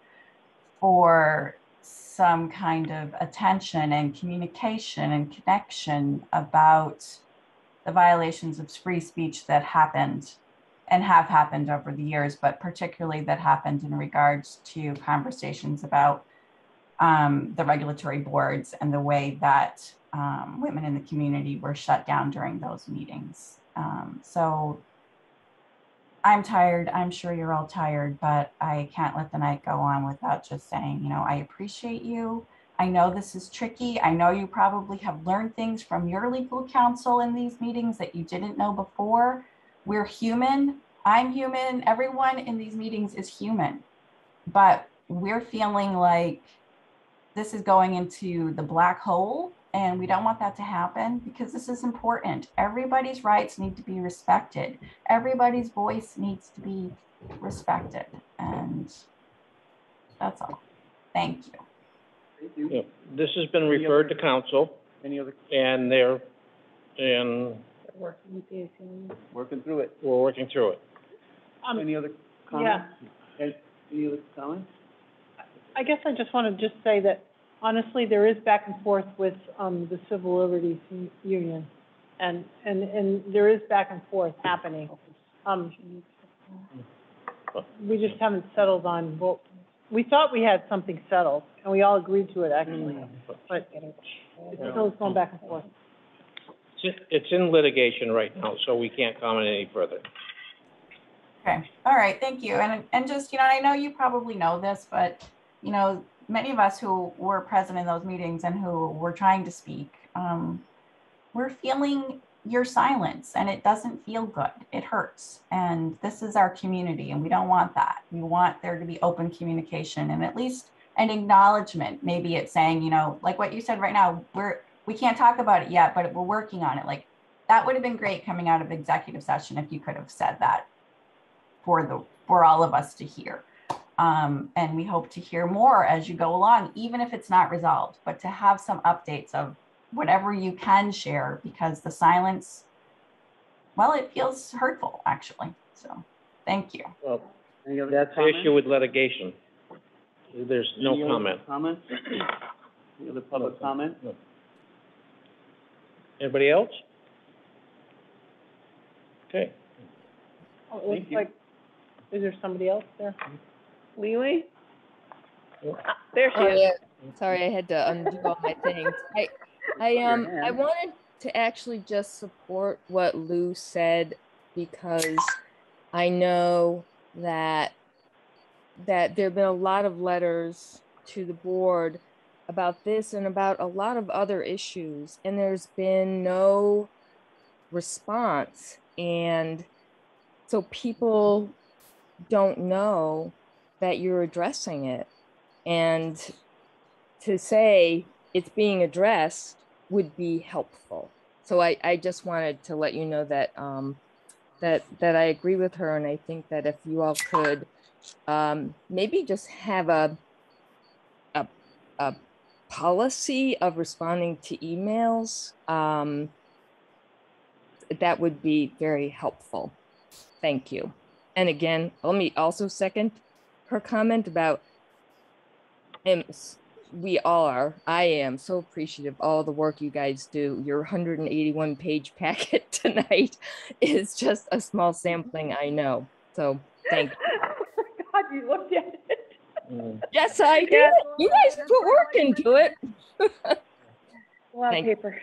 for some kind of attention and communication and connection about the violations of free speech that happened and have happened over the years, but particularly that happened in regards to conversations about um, the regulatory boards and the way that um, women in the community were shut down during those meetings. Um, so I'm tired. I'm sure you're all tired, but I can't let the night go on without just saying, you know, I appreciate you. I know this is tricky. I know you probably have learned things from your legal counsel in these meetings that you didn't know before. We're human. I'm human. Everyone in these meetings is human. But we're feeling like this is going into the black hole and we don't want that to happen because this is important. Everybody's rights need to be respected. Everybody's voice needs to be respected. And that's all. Thank you. Thank you. Yeah, This has been referred to counsel Any other, and they're, and Working with the ACLU. working through it. we're working through it. Um, Any other comments? Any any other comments? I guess I just want to just say that honestly, there is back and forth with, um, the Civil Liberties U- Union. And, and, and there is back and forth happening. Um, we just haven't settled on, well, we thought we had something settled and we all agreed to it actually. But it's still going back and forth. It's in- It's in litigation right now, so we can't comment any further. Okay, all right, thank you. And, and just, you know, I know you probably know this, but, you know, many of us who were present in those meetings and who were trying to speak, um, we're feeling your silence and it doesn't feel good. It hurts. And this is our community and we don't want that. We want there to be open communication and at least an acknowledgement. Maybe it's saying, you know, like what you said right now, we're, we can't talk about it yet, but we're working on it. Like that would have been great coming out of executive session if you could have said that for the for all of us to hear. Um, and we hope to hear more as you go along, even if it's not resolved, but to have some updates of whatever you can share because the silence, well, it feels hurtful actually. So thank you. Well, Any other that's the issue with litigation. There's no Any other comment. Comments? Any other public comment? No. Anybody else? Okay. Oh, It Thank looks you. is there somebody else there? Lily? Yeah. Ah, There she Oh, is. yeah. Sorry, I had to undo all my things. I, I, um, I wanted to actually just support what Lou said because I know that, that there've been a lot of letters to the board about this and about a lot of other issues, and there's been no response. And so people don't know that you're addressing it. And to say it's being addressed would be helpful. So I, I just wanted to let you know that um, that that I agree with her, and I think that if you all could um, maybe just have a, a a policy of responding to emails, um, that would be very helpful. Thank you. And again, let me also second her comment about s- we all are. I am so appreciative of all the work you guys do. Your 181 page packet tonight is just a small sampling, I know. So thank you. God, you looked at it. Mm. Yes, I did. Yeah. You guys put work into it. A lot of paper.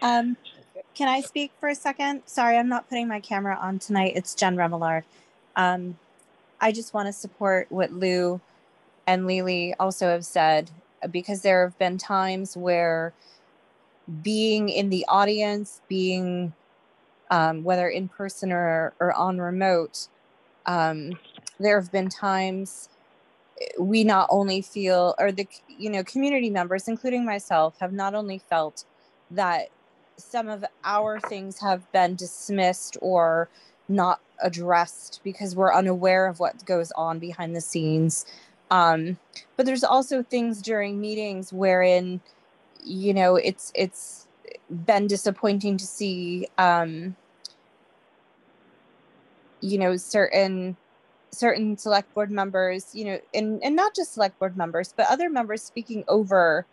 Um, Can I speak for a second? Sorry, I'm not putting my camera on tonight. It's Jen Remillard. Um, I just want to support what Lou and Lily also have said because there have been times where being in the audience, being um, whether in person or, or on remote, um, there have been times uh, we not only feel, or the you know community members, including myself, have not only felt that some of our things have been dismissed or not addressed because we're unaware of what goes on behind the scenes. Um, but there's also things during meetings wherein, you know, it's it's been disappointing to see, um, you know, certain certain select board members, you know, and and not just select board members, but other members speaking over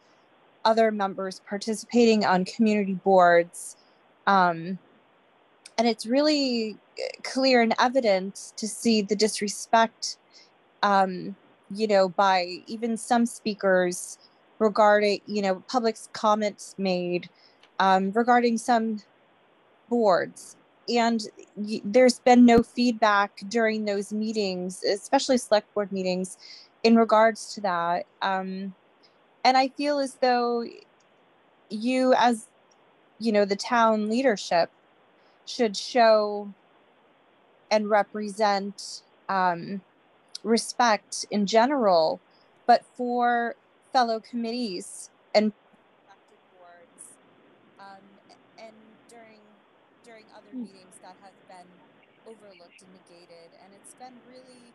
other members participating on community boards. Um, and it's really clear and evident to see the disrespect, um, you know, by even some speakers regarding, you know, public comments made um, regarding some boards. And there's been no feedback during those meetings, especially select board meetings, in regards to that. Um, and I feel as though you, as you know, the town leadership, should show and represent um, respect in general, but for fellow committees and boards. Um, and during during other meetings that has been overlooked and negated, and it's been really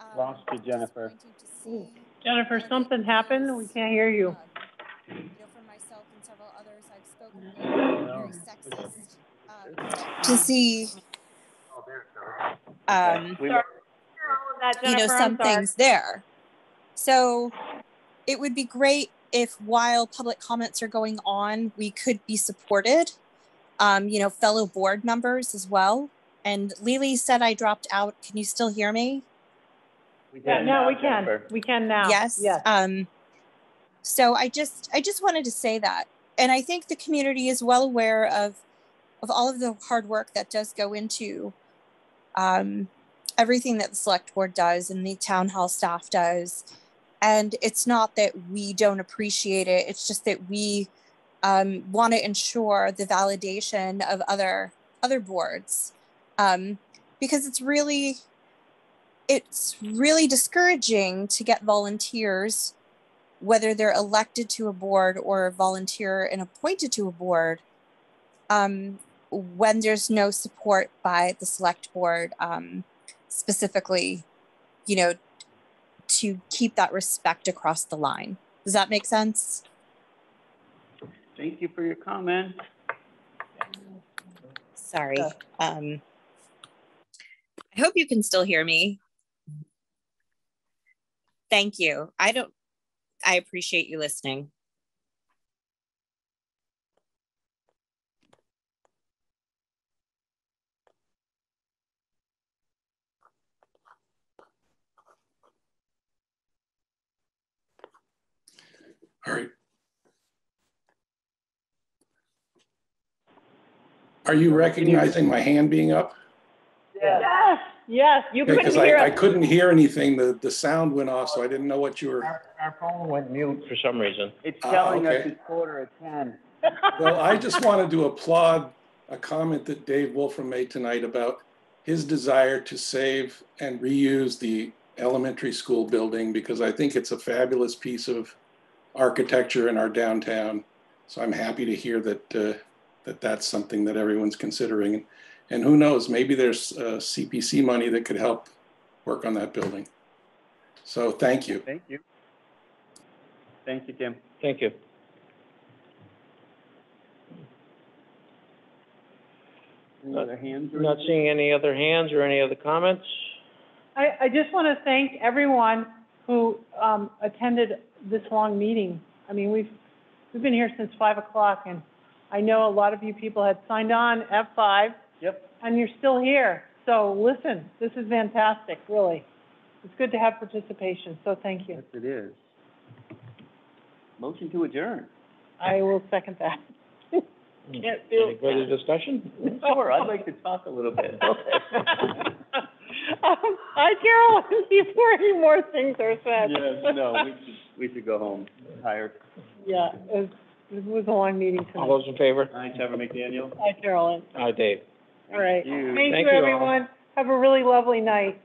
um, Lost you, Jennifer. to see. Jennifer, something happened? We can't hear you. um, you know, for myself and several others, I've spoken with very sexist. Um, to see, um, We- you know, some things there. So it would be great if while public comments are going on, we could be supported, um, you know, fellow board members as well. And Lily said I dropped out. Can you still hear me? we Yeah, can no, now, we can. Jennifer. We can now. Yes. Yes. Um, so I just I just wanted to say that, and I think the community is well aware of of all of the hard work that does go into um, everything that the select board does and the town hall staff does. And it's not that we don't appreciate it; it's just that we um, want to ensure the validation of other other boards um, because it's really it's really discouraging to get volunteers, whether they're elected to a board or volunteer and appointed to a board, um, when there's no support by the select board, um, specifically, you know, to keep that respect across the line. Does that make sense? Thank you for your comment. Sorry. Um, I hope you can still hear me. Thank you. I don't, I appreciate you listening. All right. Are you recognizing my hand being up? Yes, yes, you couldn't Because hear I, I couldn't hear anything. The, the sound went off, so I didn't know what you were. Our, our phone went mute for some reason. It's Ah, telling us okay. it's quarter of ten. Well, I just wanted to applaud a comment that Dave Wolfram made tonight about his desire to save and reuse the elementary school building because I think it's a fabulous piece of architecture in our downtown. So I'm happy to hear that, uh, that that's something that everyone's considering. And who knows, maybe there's uh, CPC money that could help work on that building. So thank you. Thank you. Thank you, Tim. Thank you. Any other hands? or Not seeing any other hands or any other comments? I, I just want to thank everyone who, um, attended this long meeting. I mean, we've, we've been here since five o'clock and I know a lot of you people had signed on at five Yep. and you're still here. So listen, this is fantastic, really. It's good to have participation, so thank you. Yes, it is. Motion to adjourn. I will second that. Hmm. Can't do Any further discussion? Sure, I'd like to talk a little bit. Um, Hi, Carolyn, before any more things are said. Yes, no, we should, we should go home, tired. Yeah, it was, it was a long meeting All tonight. those in favor? Hi, Trevor McDaniel. Hi, Carolyn. Aye, Dave. All right. you. Thank Thank you, you all. everyone. Have a really lovely night.